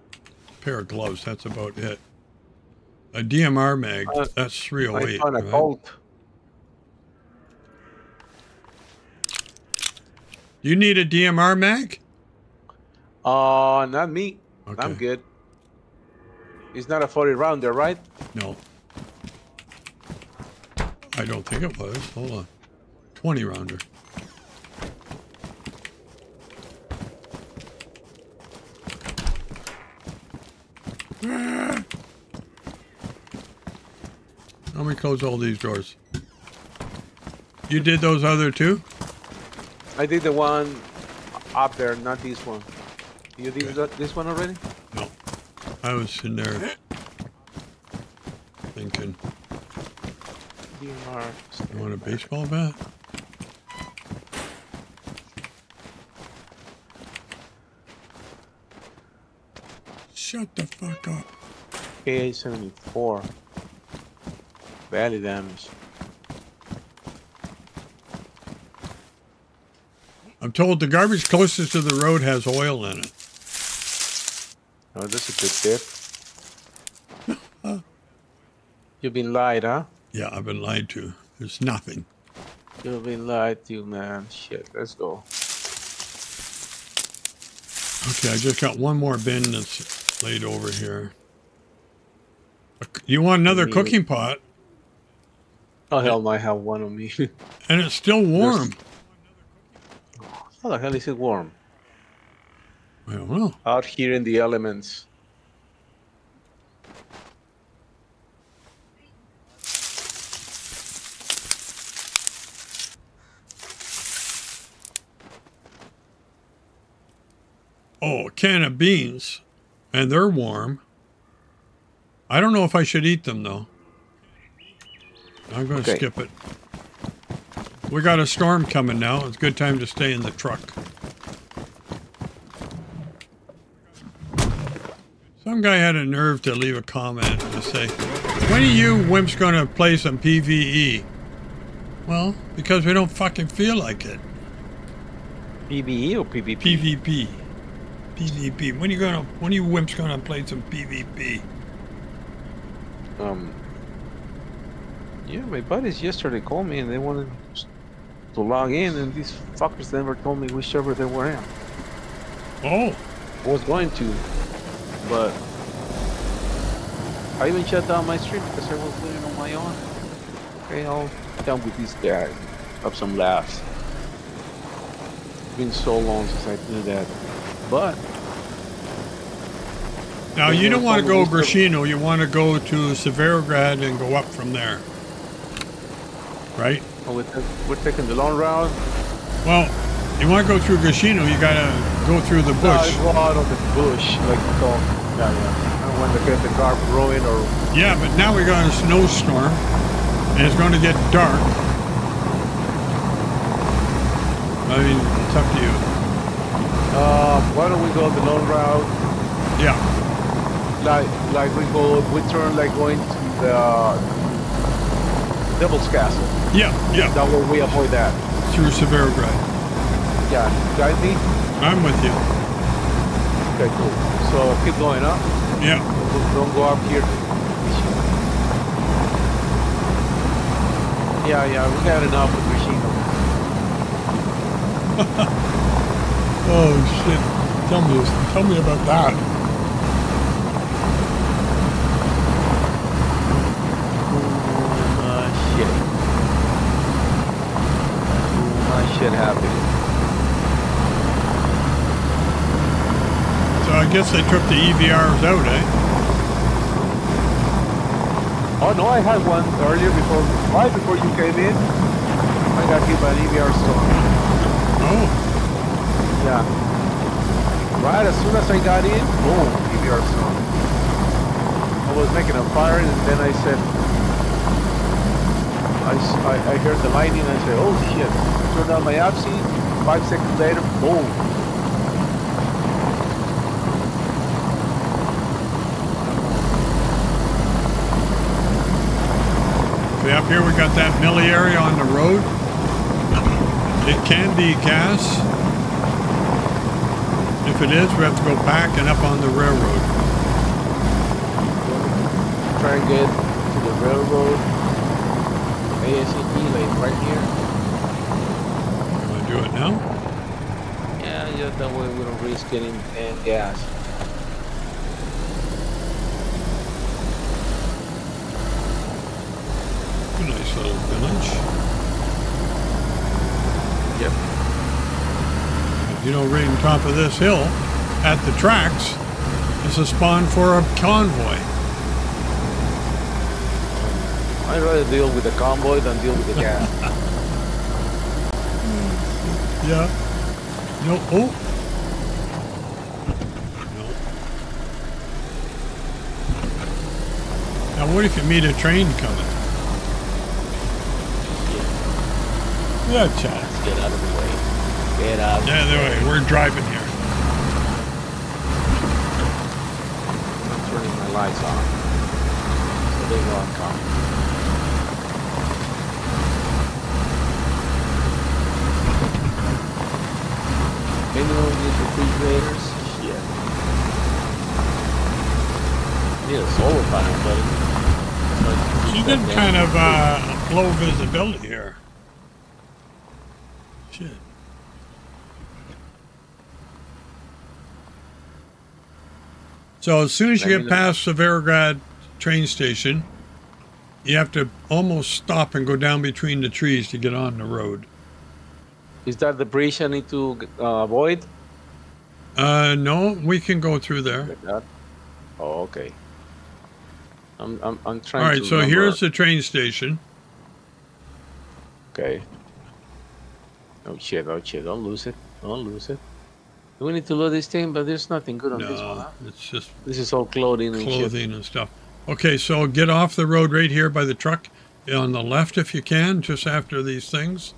[SPEAKER 1] pair of gloves. That's about it. A DMR mag.
[SPEAKER 2] Uh,
[SPEAKER 1] that's
[SPEAKER 2] I
[SPEAKER 1] 308.
[SPEAKER 2] found a
[SPEAKER 1] right?
[SPEAKER 2] Colt.
[SPEAKER 1] You need a DMR mag?
[SPEAKER 2] Uh, not me. I'm good. It's not a 40 rounder, right?
[SPEAKER 1] No. I don't think it was. Hold on. 20 rounder. Let me close all these doors. You did those other two?
[SPEAKER 2] I did the one up there, not this one. You did
[SPEAKER 1] Okay.
[SPEAKER 2] this one already?
[SPEAKER 1] No. I was in there thinking,
[SPEAKER 2] DMR.
[SPEAKER 1] you want a baseball bat? Shut the fuck up.
[SPEAKER 2] KA-74. Badly damaged.
[SPEAKER 1] I'm told the garbage closest to the road has oil in it.
[SPEAKER 2] Oh, that's a good tip. You've been lied, huh?
[SPEAKER 1] Yeah, I've been lied to. There's nothing.
[SPEAKER 2] You've been lied to, man. Shit, let's go.
[SPEAKER 1] Okay, I just got one more bin that's laid over here. You want another cooking pot,
[SPEAKER 2] Oh, hell no, I have one on me.
[SPEAKER 1] and it's still warm.
[SPEAKER 2] How the hell is it warm?
[SPEAKER 1] I don't know.
[SPEAKER 2] Out here in the elements.
[SPEAKER 1] Oh, a can of beans, and they're warm. I don't know if I should eat them though. I'm going to
[SPEAKER 2] Okay.
[SPEAKER 1] skip it. We got a storm coming now. It's a good time to stay in the truck. Some guy had a nerve to leave a comment and to say, "When are you wimps going to play some PVE?" Well, because we don't fucking feel like it.
[SPEAKER 2] PvE or PvP?
[SPEAKER 1] PvP. PvP. When are you gonna? When are you wimps gonna play some PvP?
[SPEAKER 2] Um. Yeah, my buddies yesterday called me and they wanted to log in, and these fuckers never told me which server they were in.
[SPEAKER 1] Oh,
[SPEAKER 2] I was going to, but I even shut down my stream because I was doing it on my own. Okay, I'll down with these guys, have some laughs. It's been so long since I did that, but
[SPEAKER 1] now you don't want to go Grishino. You want to go to Severograd and go up from there, right?
[SPEAKER 2] we're, we're taking the long route.
[SPEAKER 1] Well, you want to go through Grishino. You gotta go through the
[SPEAKER 2] No, I
[SPEAKER 1] bush.
[SPEAKER 2] go out of the bush, like call. Yeah, yeah. And when they get the car growing or
[SPEAKER 1] Yeah, but now we got a snowstorm, and it's going to get dark. I mean, it's up to you.
[SPEAKER 2] uh, why don't we go the long route?
[SPEAKER 1] Yeah.
[SPEAKER 2] Like, like we go, we turn like going to the Devil's Castle.
[SPEAKER 1] Yeah, yeah.
[SPEAKER 2] That way we avoid that.
[SPEAKER 1] Through Severograd.
[SPEAKER 2] Yeah, guide me.
[SPEAKER 1] I'm with you.
[SPEAKER 2] Okay, cool. So keep going up.
[SPEAKER 1] Yeah.
[SPEAKER 2] Don't go up here. Yeah, yeah, we got enough with machine.
[SPEAKER 1] oh shit! Tell me, tell me about that. Guess they took the EVRs out, eh?
[SPEAKER 2] Oh no, I had one earlier before, right before you came in. I got hit by an EVR storm.
[SPEAKER 1] Oh,
[SPEAKER 2] Yeah. Right as soon as I got in, boom, EVR storm. I was making a fire and then I said, "I I heard the lightning and I said, oh shit. Turned on my APSI, five seconds later, boom.
[SPEAKER 1] see up here we got that milli area on the road. It can be gas. If it is, we have to go back and up on the railroad.
[SPEAKER 2] Try and get to the railroad. ASAP, like right here.
[SPEAKER 1] You want to do it now?
[SPEAKER 2] Yeah, just that way we don't risk getting uh, gas.
[SPEAKER 1] Nice little village.
[SPEAKER 2] Yep.
[SPEAKER 1] You know, right on top of this hill, at the tracks, is a spawn for a convoy.
[SPEAKER 2] I'd rather deal with the convoy than deal with the gas.
[SPEAKER 1] Yeah. No. Oh. No. Now, what if you meet a train coming? Yeah, Chad.
[SPEAKER 2] Let's get out of the way. Get out.
[SPEAKER 1] Yeah, the way we're driving here.
[SPEAKER 2] I'm turning my lights off. So they know I'm coming. Anyone need refrigerators? Shit. Need a solar panel, buddy. So can
[SPEAKER 1] You get kind of uh, low visibility here. Shit. So as soon as you get past the Verograd train station, you have to almost stop and go down between the trees to get on the road.
[SPEAKER 2] Is that the bridge I need to uh, avoid?
[SPEAKER 1] Uh, no, we can go through there.
[SPEAKER 2] Like? Oh, okay. I'm, I'm, I'm trying
[SPEAKER 1] right,
[SPEAKER 2] to
[SPEAKER 1] so
[SPEAKER 2] remember-
[SPEAKER 1] here's the train station.
[SPEAKER 2] Okay. Oh shit, oh shit, don't lose it. Don't lose it. Do we need to load this thing? But there's nothing good on this one,
[SPEAKER 1] No,
[SPEAKER 2] huh?
[SPEAKER 1] it's just
[SPEAKER 2] This is all clothing and
[SPEAKER 1] clothing and stuff. Okay, so get off the road right here by the truck on the left if you can, just after these things.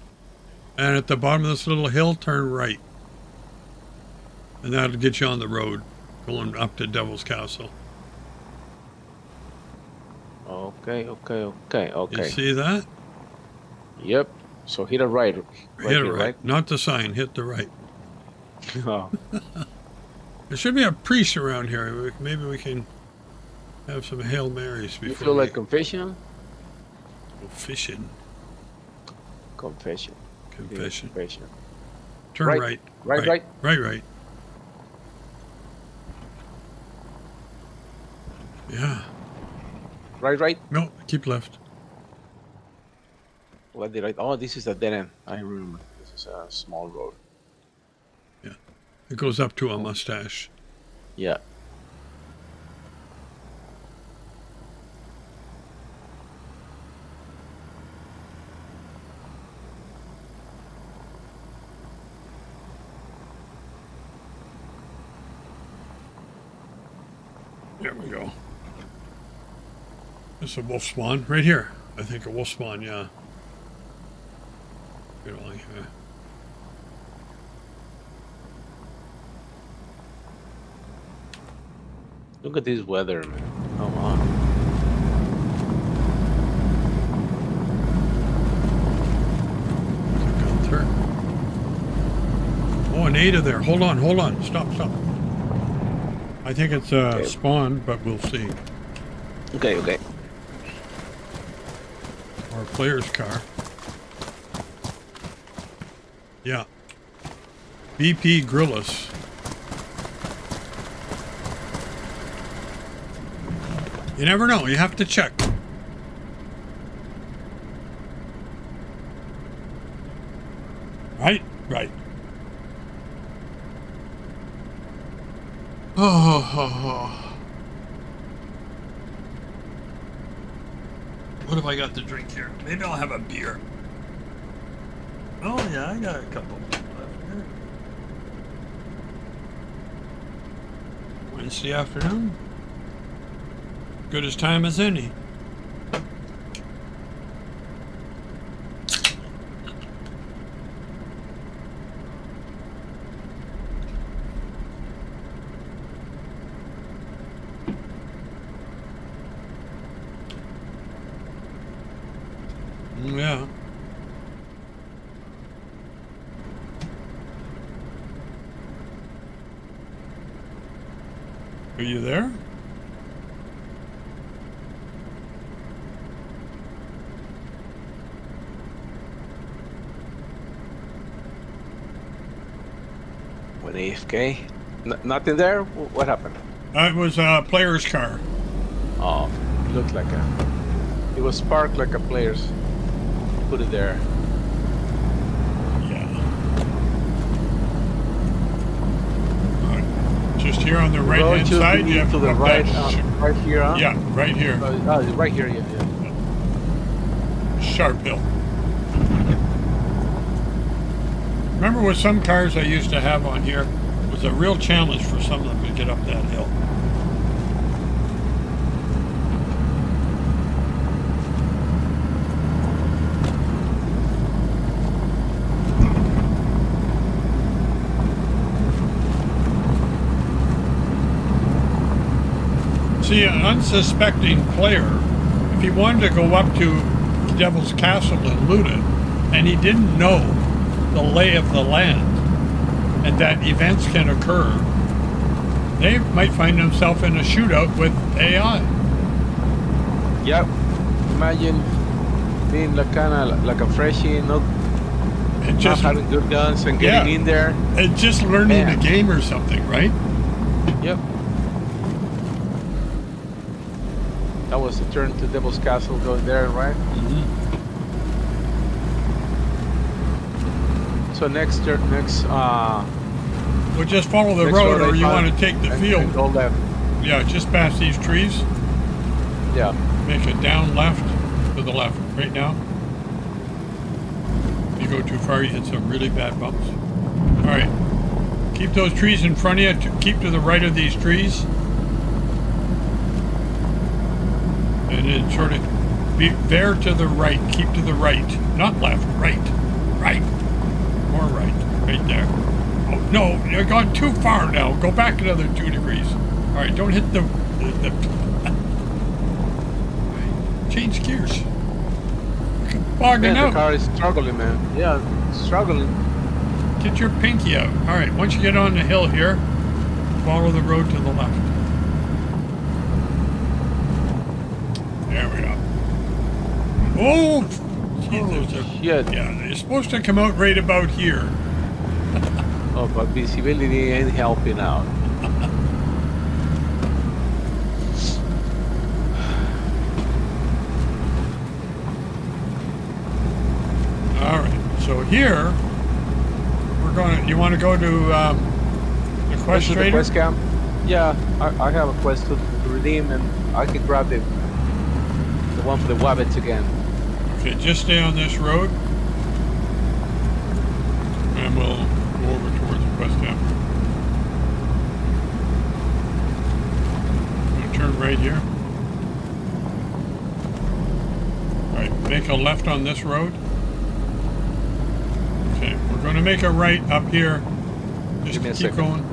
[SPEAKER 1] And at the bottom of this little hill, turn right. And that'll get you on the road going up to Devil's Castle.
[SPEAKER 2] Okay, okay, okay, okay.
[SPEAKER 1] You see that?
[SPEAKER 2] Yep. So hit a right. right
[SPEAKER 1] hit
[SPEAKER 2] a
[SPEAKER 1] it right. Not the sign, hit the right.
[SPEAKER 2] oh,
[SPEAKER 1] There should be a priest around here. Maybe we can have some Hail Marys before
[SPEAKER 2] you feel
[SPEAKER 1] we
[SPEAKER 2] like confession?
[SPEAKER 1] go fishing.
[SPEAKER 2] Confession.
[SPEAKER 1] Confession.
[SPEAKER 2] Confession.
[SPEAKER 1] Turn
[SPEAKER 2] Right.
[SPEAKER 1] right.
[SPEAKER 2] Right, right.
[SPEAKER 1] Right, right. Yeah.
[SPEAKER 2] Right, right.
[SPEAKER 1] No, keep left.
[SPEAKER 2] What did I? Oh, this is a dead end. I remember. This is a small road.
[SPEAKER 1] It goes up to a mustache.
[SPEAKER 2] Yeah.
[SPEAKER 1] There we go. It's a wolf spawn right here. I think a wolf spawn, yeah. Along here.
[SPEAKER 2] Look at this weather, man. Come on.
[SPEAKER 1] Oh, an Ada there. Hold on, hold on. Stop, stop. I think it's uh,
[SPEAKER 2] okay.
[SPEAKER 1] spawn, but we'll see.
[SPEAKER 2] Okay, okay.
[SPEAKER 1] Our player's car. Yeah. BP Grillis. You never know. You have to check. Right? Right. Oh, oh, oh. What have I got to drink here? Maybe I'll have a beer. Oh, yeah, I got a couple left here. Wednesday afternoon. Good as time as any. Mm, Yeah. Are you there?
[SPEAKER 2] AFK? N- nothing there? Wh- What happened?
[SPEAKER 1] Uh, it was a player's car.
[SPEAKER 2] Oh, looked like a. It was parked like a player's. Put it there.
[SPEAKER 1] Yeah. Uh, Just here on the right hand side, you have
[SPEAKER 2] to the right, uh, right here, huh?
[SPEAKER 1] Yeah, right here.
[SPEAKER 2] Uh, oh, right here, yeah, yeah.
[SPEAKER 1] Sharp hill. Remember with some cars I used to have on here, was a real challenge for some of them to get up that hill. See, an unsuspecting player, if he wanted to go up to Devil's Castle and loot it, and he didn't know the lay of the land, and that events can occur, they might find themselves in a shootout with AI.
[SPEAKER 2] Yep. Imagine being like kind of like a freshie, not,
[SPEAKER 1] And
[SPEAKER 2] not
[SPEAKER 1] just,
[SPEAKER 2] having good guns and getting
[SPEAKER 1] Yeah.
[SPEAKER 2] in there.
[SPEAKER 1] and just learning
[SPEAKER 2] Yeah.
[SPEAKER 1] the game or something, right?
[SPEAKER 2] Yep. That was the turn to Devil's Castle going there, right? Mm-hmm. So next, tur- next, uh,
[SPEAKER 1] Well, just follow the road, or you want to take the
[SPEAKER 2] and-
[SPEAKER 1] field.
[SPEAKER 2] and go left.
[SPEAKER 1] Yeah, just past these trees.
[SPEAKER 2] Yeah.
[SPEAKER 1] Make it down left to the left right now. If you go too far, you hit some really bad bumps. All right. Keep those trees in front of you. To keep to the right of these trees. And then sort of be there to the right. Keep to the right. Not left, right. Right. More right. Right there. Oh, no, you've gone too far now. Go back another two degrees. All right, don't hit the, the, the change gears. Bogging
[SPEAKER 2] Man, the
[SPEAKER 1] out.
[SPEAKER 2] car is struggling, man. Yeah, struggling.
[SPEAKER 1] Get your pinky out. All right, once you get on the hill here, follow the road to the left. There we go. Oh, a, yeah, it's supposed to come out right about here.
[SPEAKER 2] Oh, but visibility ain't helping out.
[SPEAKER 1] All right, so here we're going to. You want to go to um, the quest
[SPEAKER 2] is the quest camp. Yeah, I, I have a quest to, to redeem, and I can grab the the one for the wabbits again.
[SPEAKER 1] Okay, just stay on this road, and we'll go over towards the camp. Gonna turn right here. All right, make a left on this road. Okay, we're going to make a right up here. Just keep
[SPEAKER 2] second.
[SPEAKER 1] going.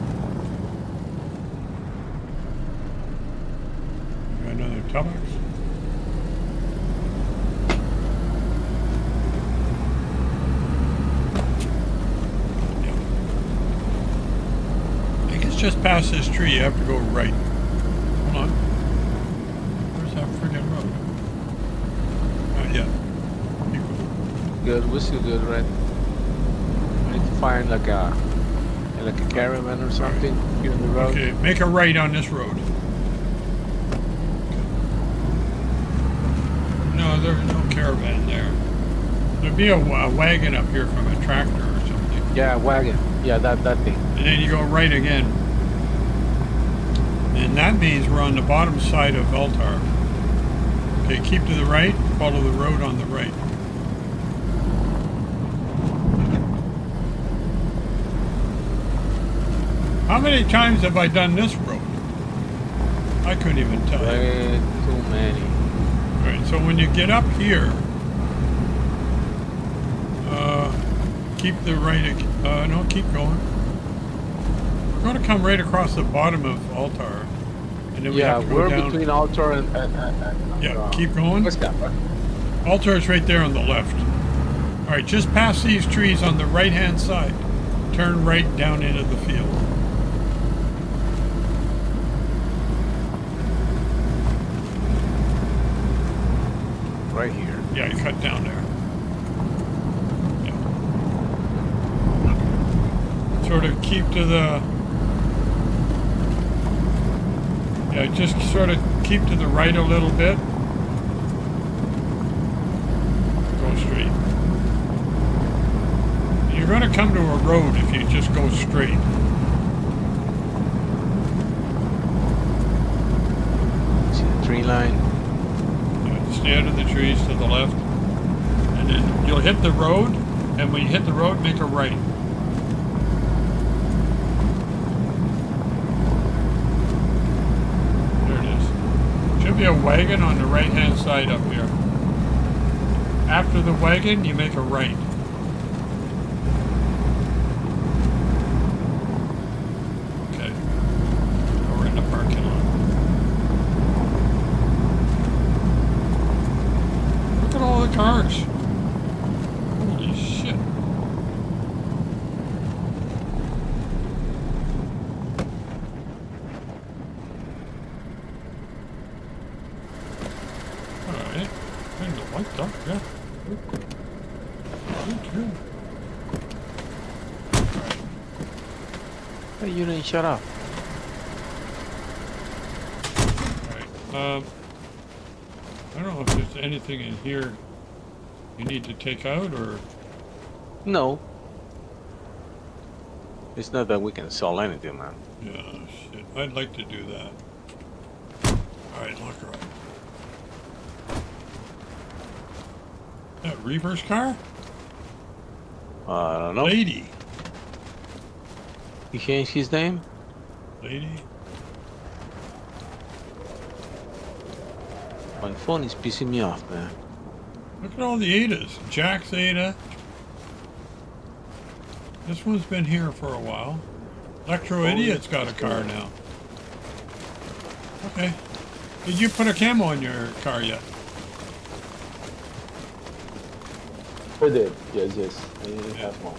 [SPEAKER 1] Got another toolbox. Yeah. I think it's just past this tree. You have to go right. Hold on. Where's that friggin' road? Not yet.
[SPEAKER 2] Good, we're still good, right? Right. find like a like a caravan or something here on the road.
[SPEAKER 1] Okay, make a right on this road. No, there's no caravan there. There'd be a, wa- wagon up here from a tractor or something.
[SPEAKER 2] Yeah, wagon. Yeah, that that thing.
[SPEAKER 1] And then you go right again. And that means we're on the bottom side of Altar. Okay, keep to the right, follow the road on the right. How many times have I done this road? I couldn't even tell you.
[SPEAKER 2] Too many.
[SPEAKER 1] Alright, so when you get up here, uh, keep the right, uh, no, keep going. We're going to come right across the bottom of Altar. And then we
[SPEAKER 2] Yeah,
[SPEAKER 1] have to go
[SPEAKER 2] we're
[SPEAKER 1] down.
[SPEAKER 2] between altar and, and, and, and
[SPEAKER 1] yeah,
[SPEAKER 2] uh,
[SPEAKER 1] keep going.
[SPEAKER 2] What's?
[SPEAKER 1] Altar is right there on the left. All right, just past these trees on the right-hand side. Turn right down into the field.
[SPEAKER 2] Right here.
[SPEAKER 1] Yeah, you cut down there. Yeah. Sort of keep to the. Yeah, just sort of keep to the right a little bit. Go straight. You're going to come to a road if you just go straight.
[SPEAKER 2] See the tree line?
[SPEAKER 1] Yeah, Stay under the trees to the left. And then you'll hit the road, and when you hit the road, make a right. There it is. Should be a wagon on the right-hand side up here. After the wagon, you make a right. Okay. Now we're in the parking lot. Look at all the cars. Holy shit. Alright. Kind of like that, yeah. Me too.
[SPEAKER 2] Hey, you didn't shut up.
[SPEAKER 1] Alright. Um, I don't know if there's anything in here you need to take out or.
[SPEAKER 2] No. It's not that we can sell anything, man.
[SPEAKER 1] Yeah, shit. I'd like to do that. Alright, lock her up. That reverse car?
[SPEAKER 2] Uh, I don't know.
[SPEAKER 1] Lady.
[SPEAKER 2] He changed his name?
[SPEAKER 1] Lady.
[SPEAKER 2] My phone is pissing me off, man.
[SPEAKER 1] Look at all the Adas. Jack's Ada. This one's been here for a while. Electro oh, Idiot's got a car now. Okay. Did you put a camo on your car yet?
[SPEAKER 2] I did. Yes, yes. I didn't have one.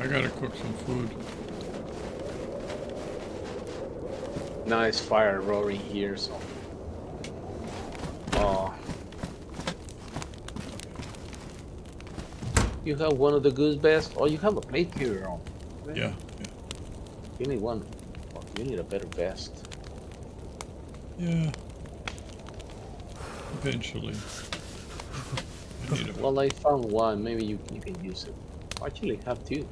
[SPEAKER 1] I gotta cook some food.
[SPEAKER 2] Nice fire roaring here, so. Oh. You have one of the goose best? Oh, you have a plate carrier on.
[SPEAKER 1] Yeah, yeah.
[SPEAKER 2] You need one. Oh, you need a better vest.
[SPEAKER 1] Yeah. Eventually. I
[SPEAKER 2] Well, I found one. Maybe you, you can use it. I actually, have two.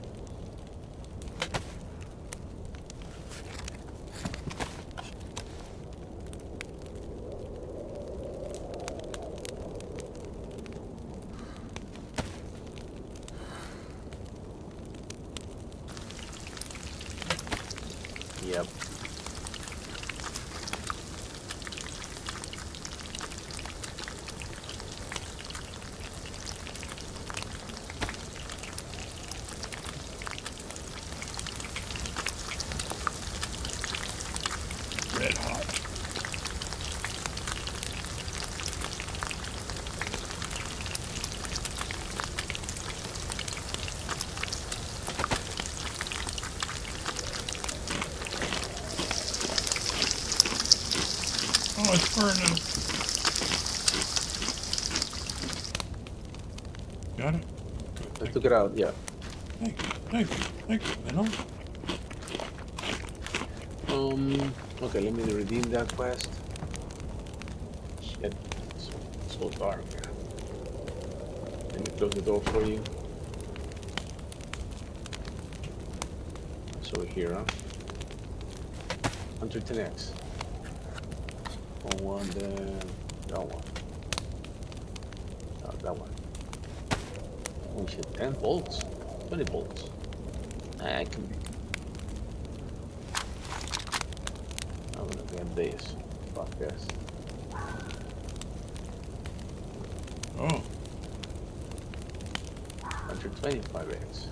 [SPEAKER 1] Got it? Good.
[SPEAKER 2] I took it out, yeah.
[SPEAKER 1] Thank you, thank you, thank you, Venom.
[SPEAKER 2] Um, okay, let me redeem that quest. Shit, it's so dark. Let me close the door for you. So here, huh? 110x one, then that one. Not that one. Oh shit, 10 volts? 20 volts. I can be. I'm gonna get this. Fuck this.
[SPEAKER 1] Oh.
[SPEAKER 2] 125 eggs.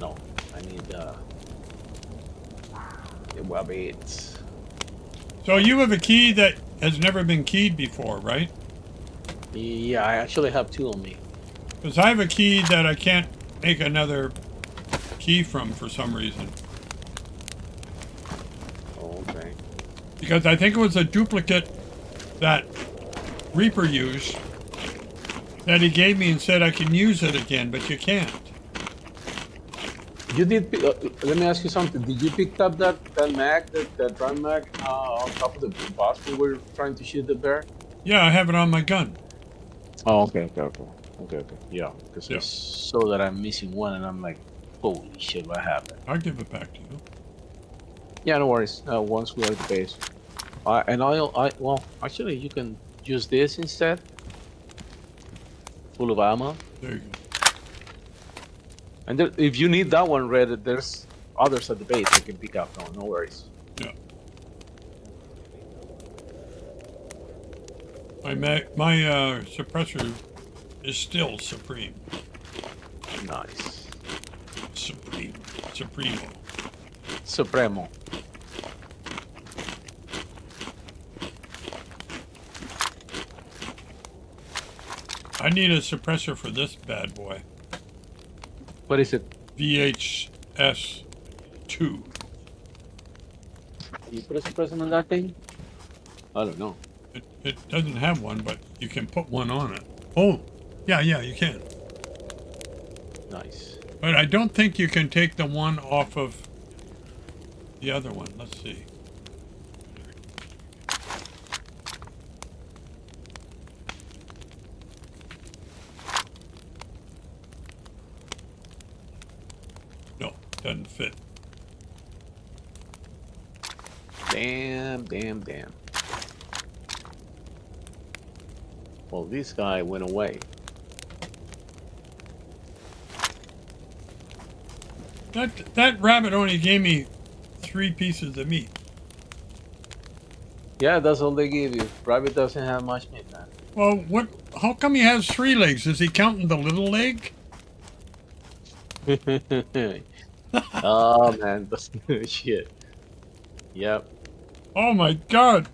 [SPEAKER 2] No, I need, uh, the web 8
[SPEAKER 1] so you have a key that has never been keyed before, right?
[SPEAKER 2] Yeah, I actually have two on me.
[SPEAKER 1] Because I have a key that I can't make another key from for some reason.
[SPEAKER 2] Oh, okay.
[SPEAKER 1] Because I think it was a duplicate that Reaper used that he gave me and said I can use it again, but you can't.
[SPEAKER 2] You did. Uh, let me ask you something. Did you pick up that that mag, that that drum mag, on top of the boss we were trying to shoot the bear?
[SPEAKER 1] Yeah, I have it on my gun.
[SPEAKER 2] Oh, okay, okay, okay, okay, okay. Yeah, because
[SPEAKER 1] Yeah.
[SPEAKER 2] I saw that I'm missing one, and I'm like, holy shit, what happened?
[SPEAKER 1] I'll give it back to you.
[SPEAKER 2] Yeah, no worries. Uh, once we are at the base, uh, and I'll, I well, actually, you can use this instead. Full of ammo,
[SPEAKER 1] There you go.
[SPEAKER 2] and there, if you need that one, Red, there's others at the base you can pick up. No, no worries.
[SPEAKER 1] My my uh, suppressor is still supreme.
[SPEAKER 2] Nice.
[SPEAKER 1] Supreme. Supremo.
[SPEAKER 2] Supremo.
[SPEAKER 1] I need a suppressor for this bad boy.
[SPEAKER 2] What is it?
[SPEAKER 1] VHS 2.
[SPEAKER 2] You put a suppressor on that thing? I don't know.
[SPEAKER 1] It, it doesn't have one, but you can put one on it. Oh, yeah, yeah, you can.
[SPEAKER 2] Nice.
[SPEAKER 1] But I don't think you can take the one off of the other one. Let's see. No, doesn't fit.
[SPEAKER 2] Damn, damn, damn. Well, this guy went away.
[SPEAKER 1] That that rabbit only gave me three pieces of meat.
[SPEAKER 2] Yeah, that's all they give you. Rabbit doesn't have much meat, man.
[SPEAKER 1] Well, what? How come he has three legs? Is he counting the little leg?
[SPEAKER 2] oh man, that's shit. Yep.
[SPEAKER 1] Oh my god!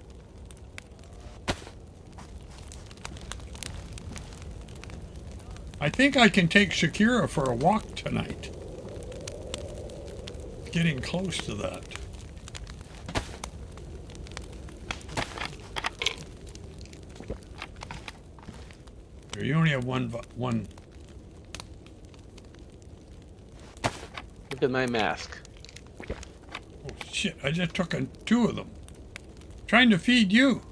[SPEAKER 1] I think I can take Shakira for a walk tonight. Getting close to that. You only have one, one.
[SPEAKER 2] Look at my mask.
[SPEAKER 1] Oh shit! I just took a, two of them. Trying to feed you.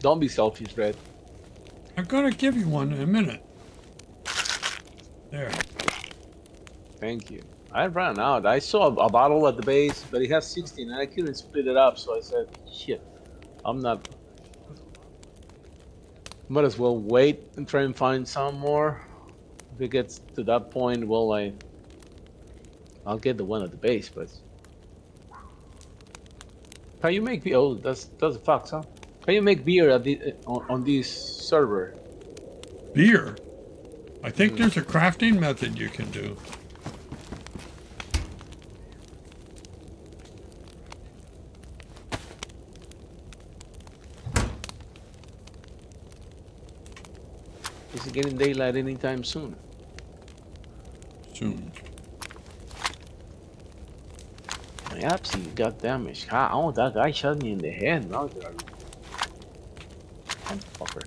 [SPEAKER 2] Don't be selfish, Red.
[SPEAKER 1] I'm gonna give you one in a minute. There.
[SPEAKER 2] Thank you. I ran out. I saw a, bottle at the base, but it has 16 and I couldn't split it up, so I said, shit, I'm not. Might as well wait and try and find some more. If it gets to that point, well, I. I'll get the one at the base, but. Can you make me... Oh, that's that's a fox, huh? Can you make beer at the, on, on this server?
[SPEAKER 1] Beer. I think there's a crafting method you can do.
[SPEAKER 2] Is it getting daylight anytime soon?
[SPEAKER 1] Soon.
[SPEAKER 2] My got damaged. Ah, oh, that guy shot me in the head. Now they're...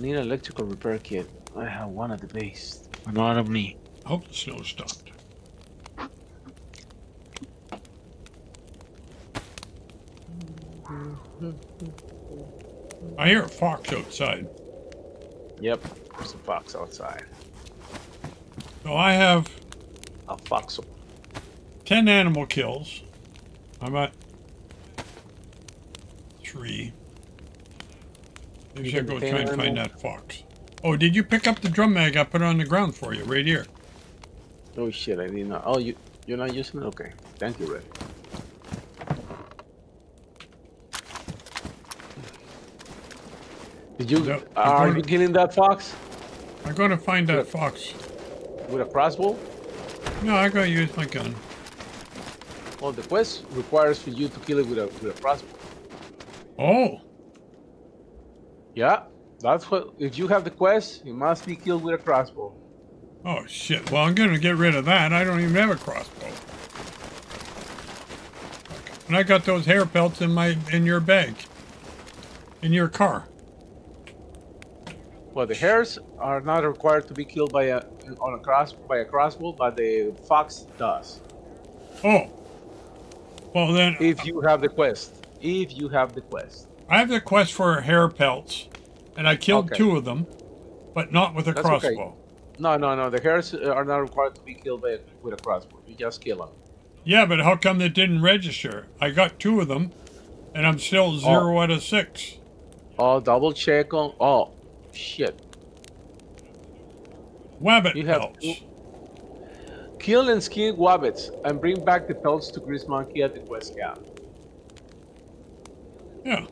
[SPEAKER 2] Need an electrical repair kit. I have one at the base. Not of me.
[SPEAKER 1] I hope the snow stopped. I hear a fox outside.
[SPEAKER 2] Yep, there's a fox outside.
[SPEAKER 1] So I have
[SPEAKER 2] A fox.
[SPEAKER 1] 10 animal kills. I'm at three. Maybe
[SPEAKER 2] You
[SPEAKER 1] I
[SPEAKER 2] did
[SPEAKER 1] go try and find that fox. Oh, did you pick up the drum mag I put on the ground for you, right here?
[SPEAKER 2] Oh shit, I didn't know. Oh, you, you're not using it? Okay. Thank you, Red. Did you,
[SPEAKER 1] No,
[SPEAKER 2] are you killing that fox
[SPEAKER 1] I'm going to find that fox.
[SPEAKER 2] with a crossbow?
[SPEAKER 1] No, I gotta use my gun.
[SPEAKER 2] Well, the quest requires for you to kill it with a, with a crossbow.
[SPEAKER 1] Oh,
[SPEAKER 2] Yeah, that's what, if you have the quest, you must be killed with a crossbow.
[SPEAKER 1] oh shit. Well, I'm gonna get rid of that. I don't even have a crossbow. And I got those hair pelts in my in your bag, in your car.
[SPEAKER 2] Well, the hares are not required to be killed by a on a cross by a crossbow, but the fox does.
[SPEAKER 1] Oh, well then
[SPEAKER 2] If you have the quest, if you have the quest,
[SPEAKER 1] I have the quest for hair pelts, and I killed
[SPEAKER 2] Okay.
[SPEAKER 1] two of them, but not with a
[SPEAKER 2] That's okay.
[SPEAKER 1] crossbow.
[SPEAKER 2] no, no, no, the hairs uh, are not required to be killed by with a crossbow. You just kill them.
[SPEAKER 1] Yeah, but how come they didn't register? I got two of them, and I'm still oh. zero out of six.
[SPEAKER 2] Oh, double check on. Oh, shit.
[SPEAKER 1] Wabbit
[SPEAKER 2] You
[SPEAKER 1] pelts.
[SPEAKER 2] two- Kill and skin wabbits and bring back the pelts to Grease Monkey at the quest camp.
[SPEAKER 1] Yeah.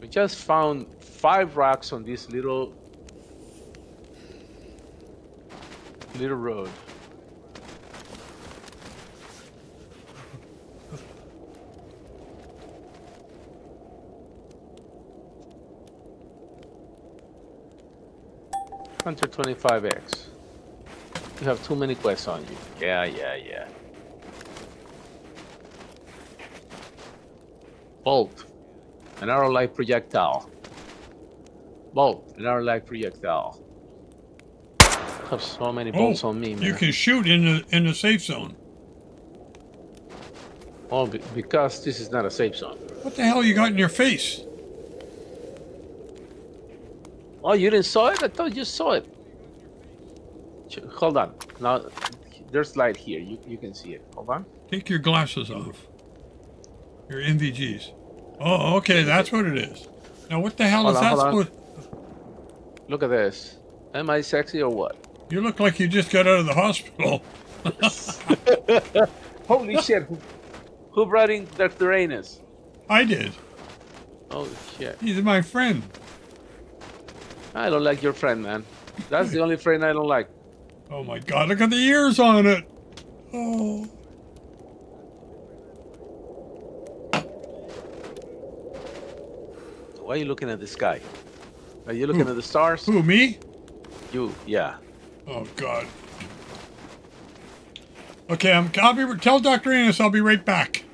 [SPEAKER 2] We just found five rocks on this little little road. Hunter 25X. You have too many quests on you. Yeah, yeah, yeah. Bolt. An arrow like projectile. Bolt. An arrow like projectile. I have so many bolts on me, man.
[SPEAKER 1] Oh, you can shoot in the in the safe zone.
[SPEAKER 2] Oh, because this is not a safe zone.
[SPEAKER 1] What the hell you got in your face?
[SPEAKER 2] Oh, you didn't saw it? I thought you saw it. Hold on. Now, there's light here. You, you can see it. Hold on.
[SPEAKER 1] Take your glasses off. Your NVGs. Oh, okay, that's what it is. Now, what the hell
[SPEAKER 2] Hold
[SPEAKER 1] is
[SPEAKER 2] on,
[SPEAKER 1] that supposed?
[SPEAKER 2] Look at this. Am I sexy or what?
[SPEAKER 1] You look like you just got out of the hospital.
[SPEAKER 2] Holy shit. Who, who brought in Dr. Uranus?
[SPEAKER 1] I did.
[SPEAKER 2] Oh, shit.
[SPEAKER 1] He's my friend.
[SPEAKER 2] I don't like your friend, man. That's the only friend I don't like.
[SPEAKER 1] Oh my God! Look at the ears on it. Oh.
[SPEAKER 2] Why are you looking at the sky? Are you looking
[SPEAKER 1] Who?
[SPEAKER 2] at the stars?
[SPEAKER 1] Who me?
[SPEAKER 2] You, yeah.
[SPEAKER 1] Oh God. Okay, I'm. I'll be. Tell Doctor Enos I'll be right back.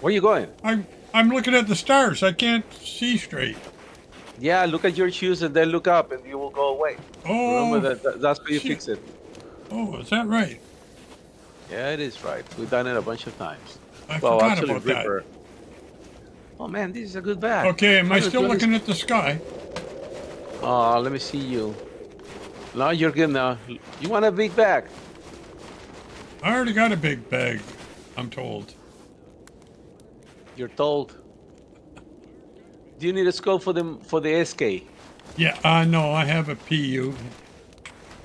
[SPEAKER 2] Where are you going?
[SPEAKER 1] I'm. I'm looking at the stars. I can't see straight.
[SPEAKER 2] Yeah, look at your shoes and then look up and you will go away.
[SPEAKER 1] Oh.
[SPEAKER 2] Remember that, that that's how you oh,
[SPEAKER 1] shit.
[SPEAKER 2] fix it.
[SPEAKER 1] Oh, is that right?
[SPEAKER 2] Yeah, it is right. We've done it a bunch of times.
[SPEAKER 1] I
[SPEAKER 2] well,
[SPEAKER 1] forgot
[SPEAKER 2] actually,
[SPEAKER 1] about that.
[SPEAKER 2] Oh man, this is a good bag.
[SPEAKER 1] Okay, am I still
[SPEAKER 2] 120
[SPEAKER 1] looking at the sky?
[SPEAKER 2] Oh, let me see you. Now you're good now. You want a big bag?
[SPEAKER 1] I already got a big bag. I'm told.
[SPEAKER 2] You're told. Do you need a scope for the for the SK?
[SPEAKER 1] Yeah. Uh, no, I have a PU.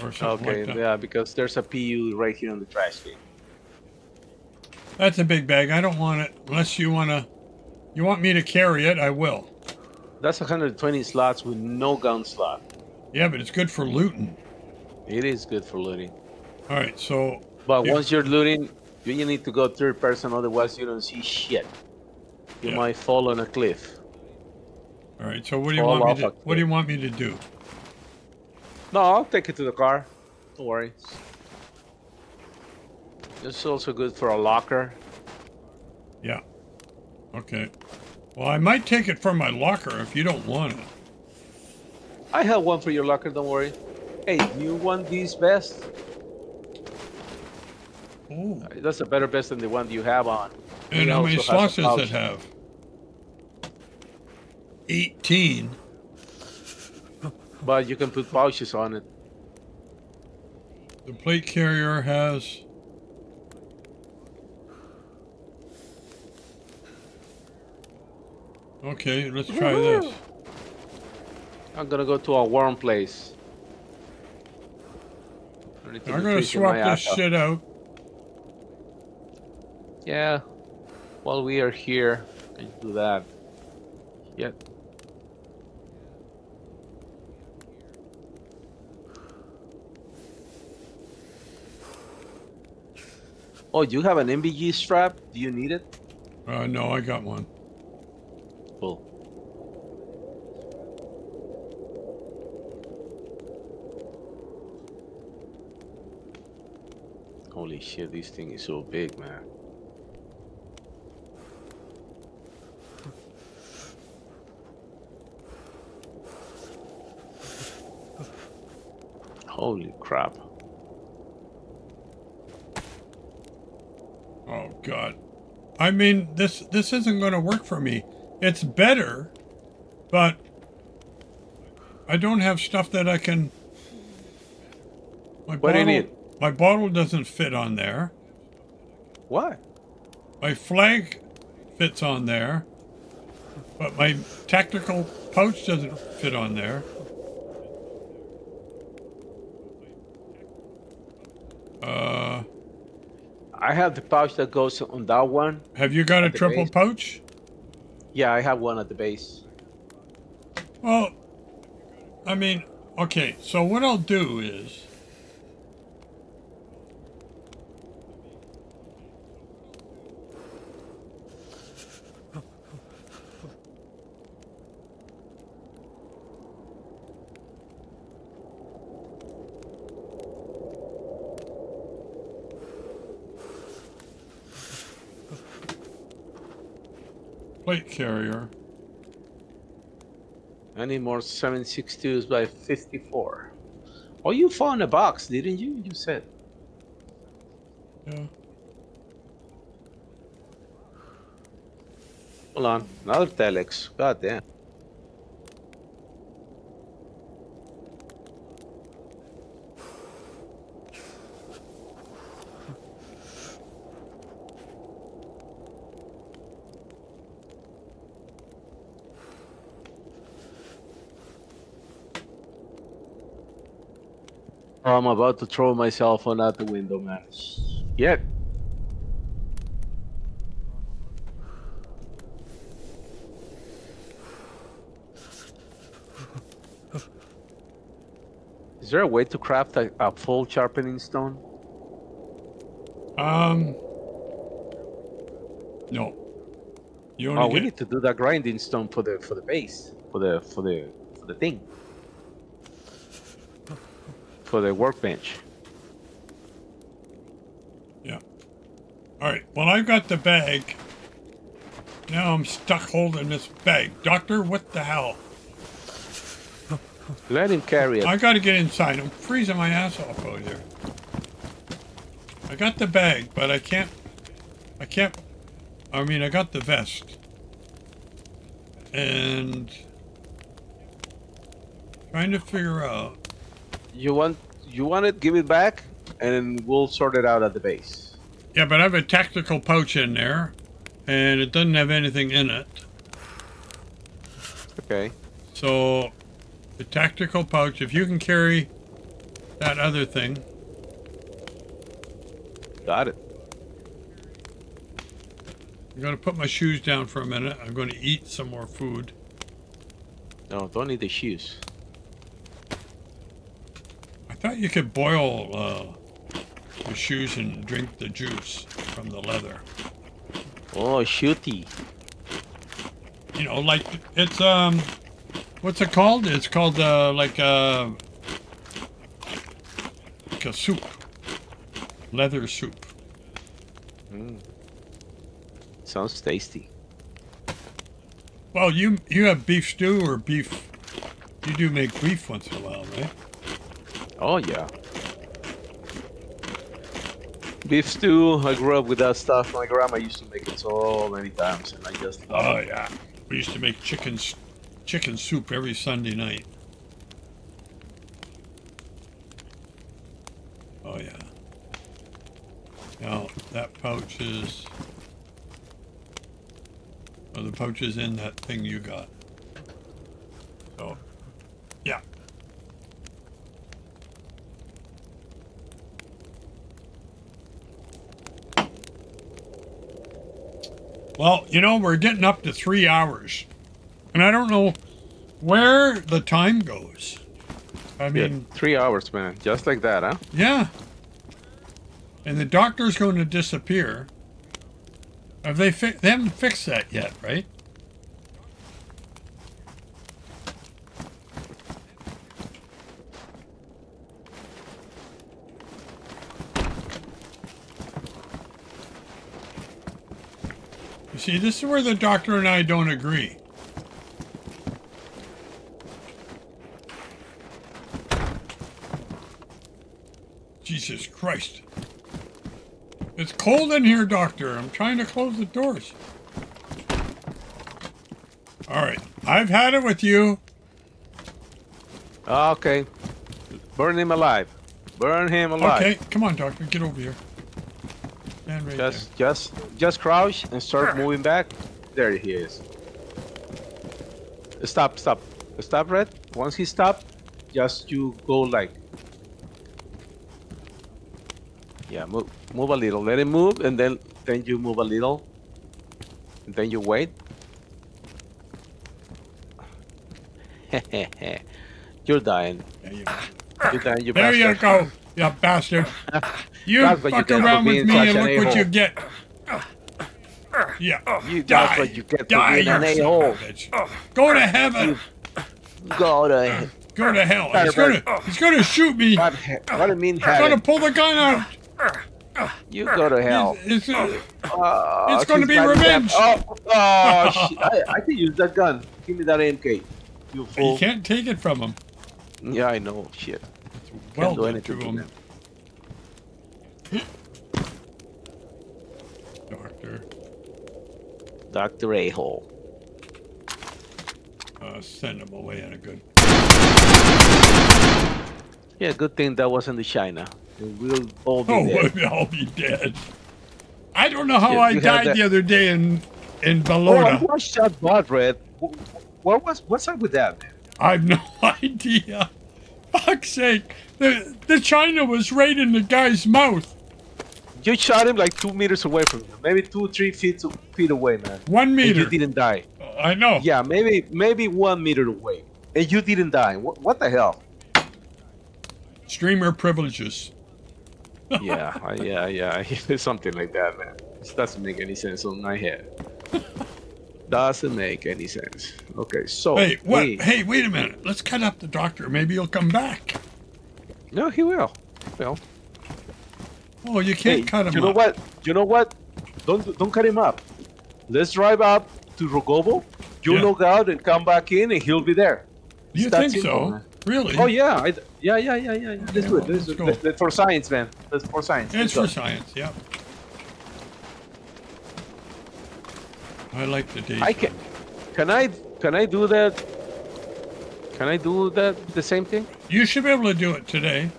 [SPEAKER 1] Or something
[SPEAKER 2] Okay,
[SPEAKER 1] like that.
[SPEAKER 2] yeah, because there's a PU right here on the trash can.
[SPEAKER 1] That's a big bag. I don't want it unless you wanna. You want me to carry it? I will.
[SPEAKER 2] That's 120 slots with no gun slot.
[SPEAKER 1] Yeah, but it's good for looting.
[SPEAKER 2] It is good for looting.
[SPEAKER 1] All right, so
[SPEAKER 2] But once you're looting, you you need to go third person, otherwise you don't see shit. You
[SPEAKER 1] Yeah.
[SPEAKER 2] might fall on a cliff.
[SPEAKER 1] All right. So what do you
[SPEAKER 3] Fall
[SPEAKER 1] want me to? What do you want me to do?
[SPEAKER 2] No, I'll take it to the car. Don't worry. This is also good for a locker.
[SPEAKER 1] Yeah. Okay. Well, I might take it from my locker if you don't want it.
[SPEAKER 2] I have one for your locker, don't worry. Hey, do you want these vest?
[SPEAKER 1] Oh.
[SPEAKER 2] That's a better vest than the one you have on.
[SPEAKER 1] And how many slots does it have? 18.
[SPEAKER 2] But you can put pouches on it.
[SPEAKER 1] The plate carrier has. Okay, let's try this.
[SPEAKER 2] I'm gonna go to a warm place. I need to
[SPEAKER 1] I'm gonna swap this
[SPEAKER 2] ass
[SPEAKER 1] shit out.
[SPEAKER 2] Yeah. While we are here, I can do that. Yep. Oh, you have an NVG strap? Do you need it?
[SPEAKER 1] Uh, no, I got one.
[SPEAKER 2] Cool. Holy shit, this thing is so big, man. Holy crap.
[SPEAKER 1] Oh God. I mean, this this isn't going to work for me. It's better, but I don't have stuff that I can. My
[SPEAKER 2] What do you
[SPEAKER 1] bottle,
[SPEAKER 2] need?
[SPEAKER 1] My bottle doesn't fit on there.
[SPEAKER 2] Why?
[SPEAKER 1] My flag fits on there, but my tactical pouch doesn't fit on there. Uh,
[SPEAKER 2] I have the pouch that goes on that one.
[SPEAKER 1] have you got a triple
[SPEAKER 2] base?
[SPEAKER 1] pouch?
[SPEAKER 2] Yeah, I have one at the base.
[SPEAKER 1] Well, I mean, okay, so what I'll do is. Plate carrier.
[SPEAKER 2] I need more 762s by 54. Oh, you found a box, didn't you? You said.
[SPEAKER 1] Yeah.
[SPEAKER 2] Hold on. Another telex. God damn. I'm about to throw my cell phone out the window, man. Yet. Is there a way to craft a, a full sharpening stone?
[SPEAKER 1] Um. No. You only
[SPEAKER 2] Oh, we need to do that grinding stone for the for the base, for the for the for the thing, for the workbench.
[SPEAKER 1] Yeah. All right. Well, I've got the bag. Now I'm stuck holding this bag. Doctor, what the hell?
[SPEAKER 2] Let him carry it.
[SPEAKER 1] I got to get inside. I'm freezing my ass off out here. I got the bag, but I can't. I can't. I mean, I got the vest. And. Trying to figure out.
[SPEAKER 2] You want you want it? Give it back, and we'll sort it out at the base.
[SPEAKER 1] Yeah, but I have a tactical pouch in there, and it doesn't have anything in it.
[SPEAKER 2] Okay.
[SPEAKER 1] So, the tactical pouch, if you can carry that other thing,
[SPEAKER 2] Got it.
[SPEAKER 1] I'm going to put my shoes down for a minute. I'm going to eat some more food.
[SPEAKER 2] No, don't need the shoes.
[SPEAKER 1] I thought you could boil uh, the shoes and drink the juice from the leather.
[SPEAKER 2] Oh, shooty.
[SPEAKER 1] You know, like it's um, What's it called? It's called uh, like a like a soup, leather soup.
[SPEAKER 2] Sounds tasty.
[SPEAKER 1] Well, you you have beef stew or beef. You do make beef once in a while, right?
[SPEAKER 2] Oh yeah. Beef stew. I grew up with that stuff. My grandma used to make it so many times, and I just
[SPEAKER 1] Oh yeah. We used to make chicken chicken soup every Sunday night. Oh yeah. Now that pouch is. Oh, the pouch is in that thing you got. So, yeah. Well, you know, we're getting up to three hours. And I don't know where the time goes. I
[SPEAKER 2] Yeah,
[SPEAKER 1] mean,
[SPEAKER 2] three hours, man. Just like that, huh?
[SPEAKER 1] yeah. And the doctor's going to disappear. Have they, fi- they haven't fixed that yet, right? See, this is where the doctor and I don't agree. Jesus Christ. It's cold in here, Doctor. I'm trying to close the doors. All right. I've had it with you.
[SPEAKER 2] Ah, okay. Burn him alive. Burn him alive.
[SPEAKER 1] Okay, come on, Doctor. Get over here. Stand right
[SPEAKER 2] Just, just, just crouch and start moving back. There he is. Stop, stop, stop, Red. Once he stop, just you go like. Yeah, move, move a little. Let him move, and then, then you move a little, and then you wait. You're dying.
[SPEAKER 1] there. There you
[SPEAKER 2] You're dying. You
[SPEAKER 1] There you go, you bastard. You
[SPEAKER 2] That's
[SPEAKER 1] fuck around with me and
[SPEAKER 2] an
[SPEAKER 1] look what you get. Yeah.
[SPEAKER 2] You-
[SPEAKER 1] die.
[SPEAKER 2] that's what you get for
[SPEAKER 1] Die,
[SPEAKER 2] being an
[SPEAKER 1] you son of a
[SPEAKER 2] a-hole.
[SPEAKER 1] bitch. Go to heaven.
[SPEAKER 2] Go to.
[SPEAKER 1] Go to hell. He's gonna, he's gonna shoot me.
[SPEAKER 2] What, do you mean
[SPEAKER 1] He's gonna pull the gun out.
[SPEAKER 2] You go to hell.
[SPEAKER 1] It's, it's, uh,
[SPEAKER 2] Uh,
[SPEAKER 1] It's gonna be revenge.
[SPEAKER 2] that- Oh, oh shit. I, I can use that gun. Give me that AMK. You
[SPEAKER 1] you can't take it from him.
[SPEAKER 2] Yeah, I know. Shit.
[SPEAKER 1] Well
[SPEAKER 2] do anything
[SPEAKER 1] to
[SPEAKER 2] to them.
[SPEAKER 1] Doctor.
[SPEAKER 2] Dr. A-hole.
[SPEAKER 1] Uh, send him away in a good.
[SPEAKER 2] Yeah, good thing that wasn't the China. We'll all be
[SPEAKER 1] Oh,
[SPEAKER 2] dead.
[SPEAKER 1] I'll be dead. I don't know how
[SPEAKER 2] Yeah,
[SPEAKER 1] I died the other day in in
[SPEAKER 2] Oh, I
[SPEAKER 1] Balota.
[SPEAKER 2] watched that bot, Red. What was, what's up with that, man?
[SPEAKER 1] I've no idea. Fuck's sake! The the China was right in the guy's mouth.
[SPEAKER 2] You shot him like two meters away from you. Maybe two, three feet, feet away, man.
[SPEAKER 1] One
[SPEAKER 2] And
[SPEAKER 1] meter.
[SPEAKER 2] you didn't die.
[SPEAKER 1] Uh, I know.
[SPEAKER 2] Yeah, maybe maybe one meter away. And you didn't die. What, what the hell?
[SPEAKER 1] Streamer privileges.
[SPEAKER 2] yeah, yeah, yeah. Something like that, man. This doesn't make any sense on my head. doesn't make any sense. Okay, so
[SPEAKER 1] Hey, what?
[SPEAKER 2] we-
[SPEAKER 1] Hey, wait a minute. Let's cut up the doctor. Maybe he'll come back.
[SPEAKER 2] no, he will. Well,
[SPEAKER 1] Oh, you can't
[SPEAKER 2] hey,
[SPEAKER 1] cut him
[SPEAKER 2] you know
[SPEAKER 1] up.
[SPEAKER 2] what? You know what? Don't don't cut him up. Let's drive up to Rogovo. You
[SPEAKER 1] Yeah.
[SPEAKER 2] log out and come back in, and he'll be there.
[SPEAKER 1] You think so?
[SPEAKER 2] man.
[SPEAKER 1] Really?
[SPEAKER 2] Oh yeah, I, yeah, yeah, yeah, yeah. yeah. Let's do it. Let's,
[SPEAKER 1] let's
[SPEAKER 2] do it. Let's- for science, man. That's for science.
[SPEAKER 1] It's
[SPEAKER 2] Let's
[SPEAKER 1] for
[SPEAKER 2] go.
[SPEAKER 1] science, yeah. I like the day.
[SPEAKER 2] I can. Can I? Can I do that? Can I do that? The same thing?
[SPEAKER 1] You should be able to do it today.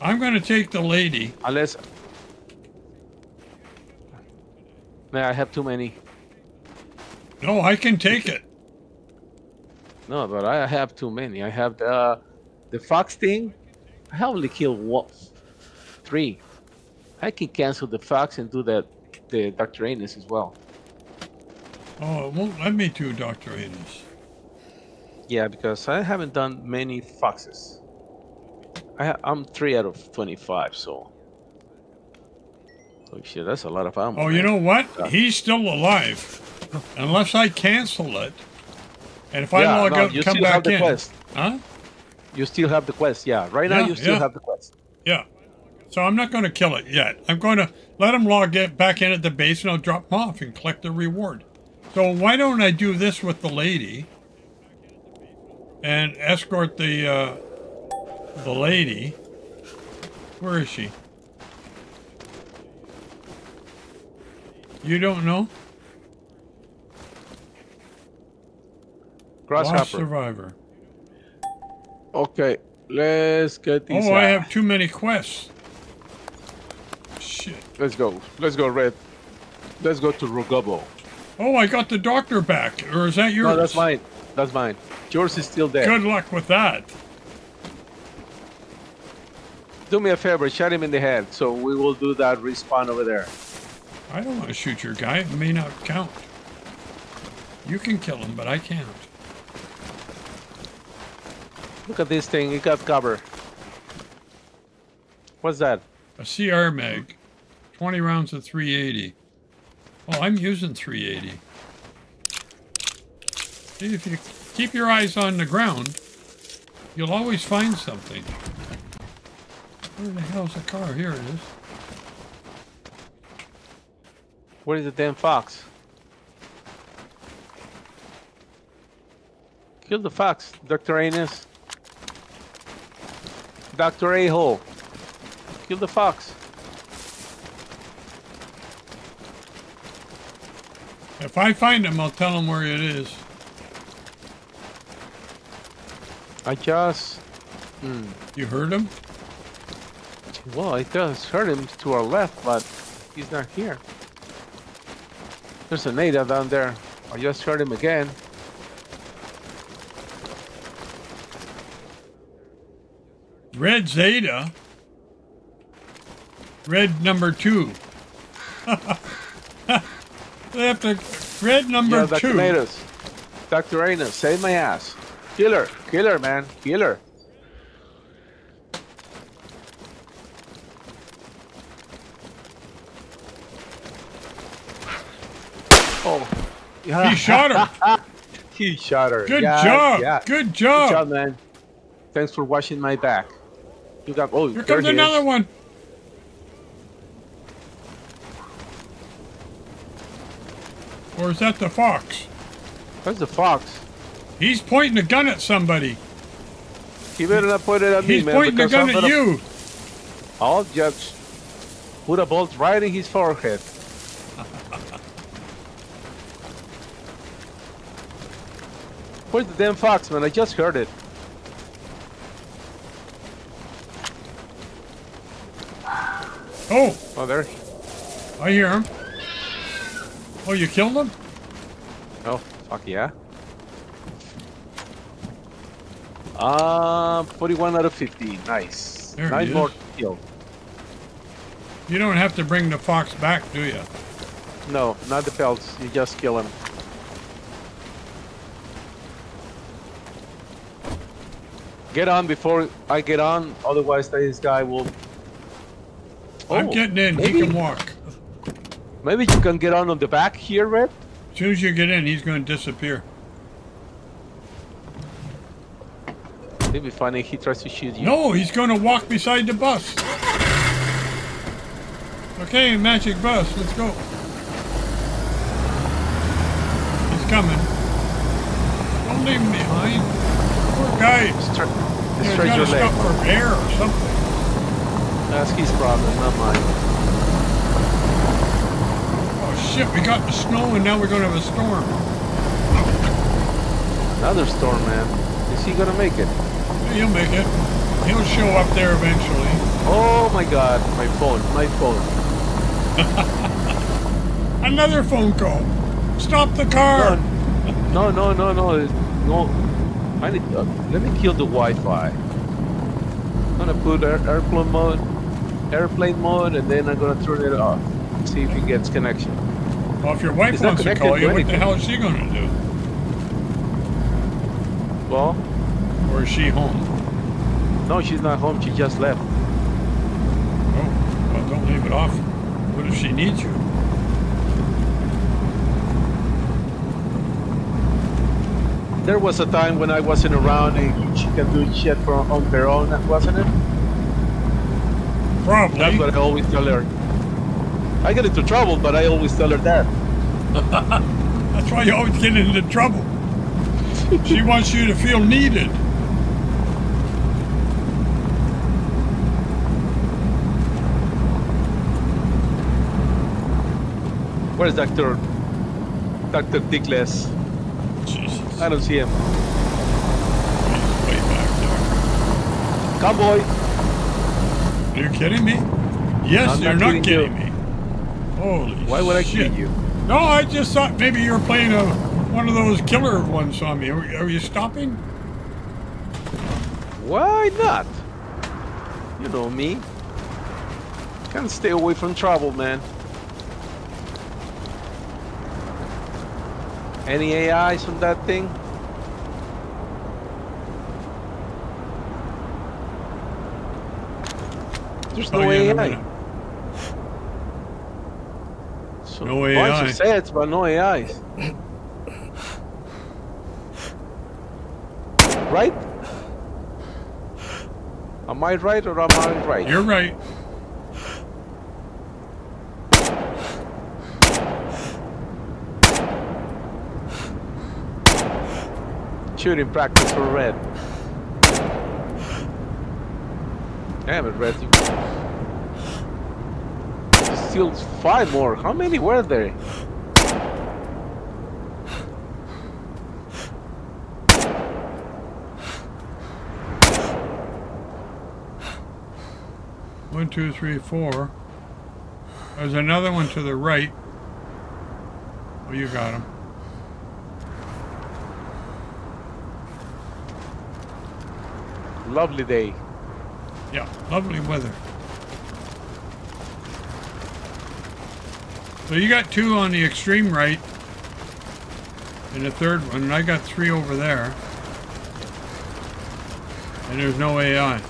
[SPEAKER 1] I'm going to take the lady.
[SPEAKER 2] Unless. Man, I have too many.
[SPEAKER 1] No, I can take it.
[SPEAKER 2] No, but I have too many. I have the the fox thing. I only kill one, three. I can cancel the fox and do that the Dr. Anus as well.
[SPEAKER 1] Oh, it won't let me to Dr.
[SPEAKER 2] Yeah, because I haven't done many foxes. I ha- I'm three out of twenty-five, so. Oh shit, that's a lot of ammo.
[SPEAKER 1] Oh, you know what?
[SPEAKER 2] Yeah.
[SPEAKER 1] He's still alive. Unless I cancel it. And if I
[SPEAKER 2] yeah,
[SPEAKER 1] log
[SPEAKER 2] no,
[SPEAKER 1] out and come back in,
[SPEAKER 2] quest.
[SPEAKER 1] huh?
[SPEAKER 2] You still have the quest. Yeah, right now you still
[SPEAKER 1] yeah.
[SPEAKER 2] have the quest.
[SPEAKER 1] Yeah. So I'm not going to kill it yet. I'm going to let him log it back in at the base, and I'll drop him off and collect the reward. So why don't I do this with the lady and escort the uh, the lady? Where is she? You don't know? Lost
[SPEAKER 2] Grasshopper.
[SPEAKER 1] survivor.
[SPEAKER 2] Okay, let's get these.
[SPEAKER 1] Oh, I have too many quests. Shit.
[SPEAKER 2] Let's go. Let's go, Red. Let's go to Rogovo.
[SPEAKER 1] Oh, I got the doctor back. Or is that yours?
[SPEAKER 2] No, that's mine. That's mine. Yours is still there.
[SPEAKER 1] Good luck with that.
[SPEAKER 2] Do me a favor, shot him in the head. So we will do that respawn over there.
[SPEAKER 1] I don't want to shoot your guy. It may not count. You can kill him, but I can't.
[SPEAKER 2] Look at this thing. It got cover. What's that?
[SPEAKER 1] A CR mag. 20 rounds of 380. Oh, I'm using 380. See, if you keep your eyes on the ground, you'll always find something. Where the hell's the car? Here it is.
[SPEAKER 2] Where is the damn fox? Kill the fox, Dr. Anus. Dr. A-hole. Kill the fox.
[SPEAKER 1] If I find him, I'll tell him where it is.
[SPEAKER 2] I just... Hmm.
[SPEAKER 1] You heard him?
[SPEAKER 2] Well, I just heard him to our left, but he's not here. There's a native down there. I just heard him again.
[SPEAKER 1] Red Zeta. Red number two. they have to. Red number
[SPEAKER 2] yeah, Dr.
[SPEAKER 1] two.
[SPEAKER 2] Natus. Dr. Anus, save my ass. Killer, killer, man, killer. Oh, yeah.
[SPEAKER 1] He shot her.
[SPEAKER 2] he shot her.
[SPEAKER 1] Good
[SPEAKER 2] Yeah,
[SPEAKER 1] job.
[SPEAKER 2] Yeah.
[SPEAKER 1] Good
[SPEAKER 2] Good
[SPEAKER 1] job.
[SPEAKER 2] job, man. Thanks for watching my back. You got. Oh,
[SPEAKER 1] Here comes another
[SPEAKER 2] is.
[SPEAKER 1] one. Or is that the fox?
[SPEAKER 2] Where's the fox?
[SPEAKER 1] He's pointing a gun at somebody.
[SPEAKER 2] He better not point it at me, man.
[SPEAKER 1] He's pointing a gun at you.
[SPEAKER 2] I'll just put a bolt right in his forehead. Where's the damn fox, man? I just heard it.
[SPEAKER 1] Oh,
[SPEAKER 2] Oh, there.
[SPEAKER 1] I hear him. Oh, you killed him?
[SPEAKER 2] Oh, fuck yeah. Um, 41 out of 50. Nice.
[SPEAKER 1] There
[SPEAKER 2] Nine more kill.
[SPEAKER 1] You don't have to bring the fox back, do you?
[SPEAKER 2] No, not the pelts. You just kill him. Get on before I get on, otherwise this guy will.
[SPEAKER 1] I'm
[SPEAKER 2] Oh,
[SPEAKER 1] getting in.
[SPEAKER 2] maybe-
[SPEAKER 1] He can walk.
[SPEAKER 2] Maybe you can get on on the back here, Red.
[SPEAKER 1] As soon as you get in, he's going to disappear.
[SPEAKER 2] It'd be funny if he tries to shoot you.
[SPEAKER 1] No, he's going to walk beside the bus. Okay, magic bus, let's go. He's coming. Don't leave him behind. Poor guy.
[SPEAKER 2] Just, try,
[SPEAKER 1] He's got to stop for air or something.
[SPEAKER 2] That's his problem, not mine.
[SPEAKER 1] Shit, we got the snow and now we're going to have a storm.
[SPEAKER 2] Another storm, man. Is he gonna make it?
[SPEAKER 1] He'll make it. He'll show up there eventually.
[SPEAKER 2] Oh my god, my phone, my phone.
[SPEAKER 1] Another phone call. Stop the car.
[SPEAKER 2] No, no, no, no, it's- no. I need. Uh, let me kill the Wi-Fi. I'm gonna put air, airplane mode, airplane mode, and then I'm gonna turn it off. See if he gets connection.
[SPEAKER 1] Well, if your wife
[SPEAKER 2] It's
[SPEAKER 1] wants to call
[SPEAKER 2] to
[SPEAKER 1] you, what the hell is she going to do?
[SPEAKER 2] Well,
[SPEAKER 1] Or is she home?
[SPEAKER 2] no, she's not home. She just left.
[SPEAKER 1] Oh, well, don't leave it off. What if she needs you?
[SPEAKER 2] There was a time when I wasn't around and she can do shit for, on her own, wasn't it?
[SPEAKER 1] Probably.
[SPEAKER 2] That's what I always tell her. I get into trouble, but I always tell her that.
[SPEAKER 1] That's why you always get into trouble. she wants you to feel needed.
[SPEAKER 2] Where's Doctor Doctor Dickless?
[SPEAKER 1] Jesus.
[SPEAKER 2] I don't see him.
[SPEAKER 1] He's way back
[SPEAKER 2] Cowboy.
[SPEAKER 1] Are you kidding me? Yes,
[SPEAKER 2] I'm
[SPEAKER 1] you're
[SPEAKER 2] not
[SPEAKER 1] not
[SPEAKER 2] kidding
[SPEAKER 1] kidding me. Holy
[SPEAKER 2] Why would I
[SPEAKER 1] shit.
[SPEAKER 2] kid you?
[SPEAKER 1] No, I just thought maybe you were playing a one of those killer ones on me. Are, are you stopping?
[SPEAKER 2] Why not? You know me. Can't stay away from trouble, man. Any AIs on that thing? There's no
[SPEAKER 1] Oh, yeah, no,
[SPEAKER 2] AI.
[SPEAKER 1] no.
[SPEAKER 2] So
[SPEAKER 1] No
[SPEAKER 2] bunch
[SPEAKER 1] AI.
[SPEAKER 2] of sets, but no AIs. right? Am I right or am I right?
[SPEAKER 1] You're right.
[SPEAKER 2] Shooting practice for red. Damn it, red. Still five more. How many were there?
[SPEAKER 1] One, two, three, four. There's another one to the right. Oh, you got him.
[SPEAKER 2] Lovely day.
[SPEAKER 1] Yeah, lovely weather. So you got two on the extreme right, and the third one, and I got three over there. And there's no AI.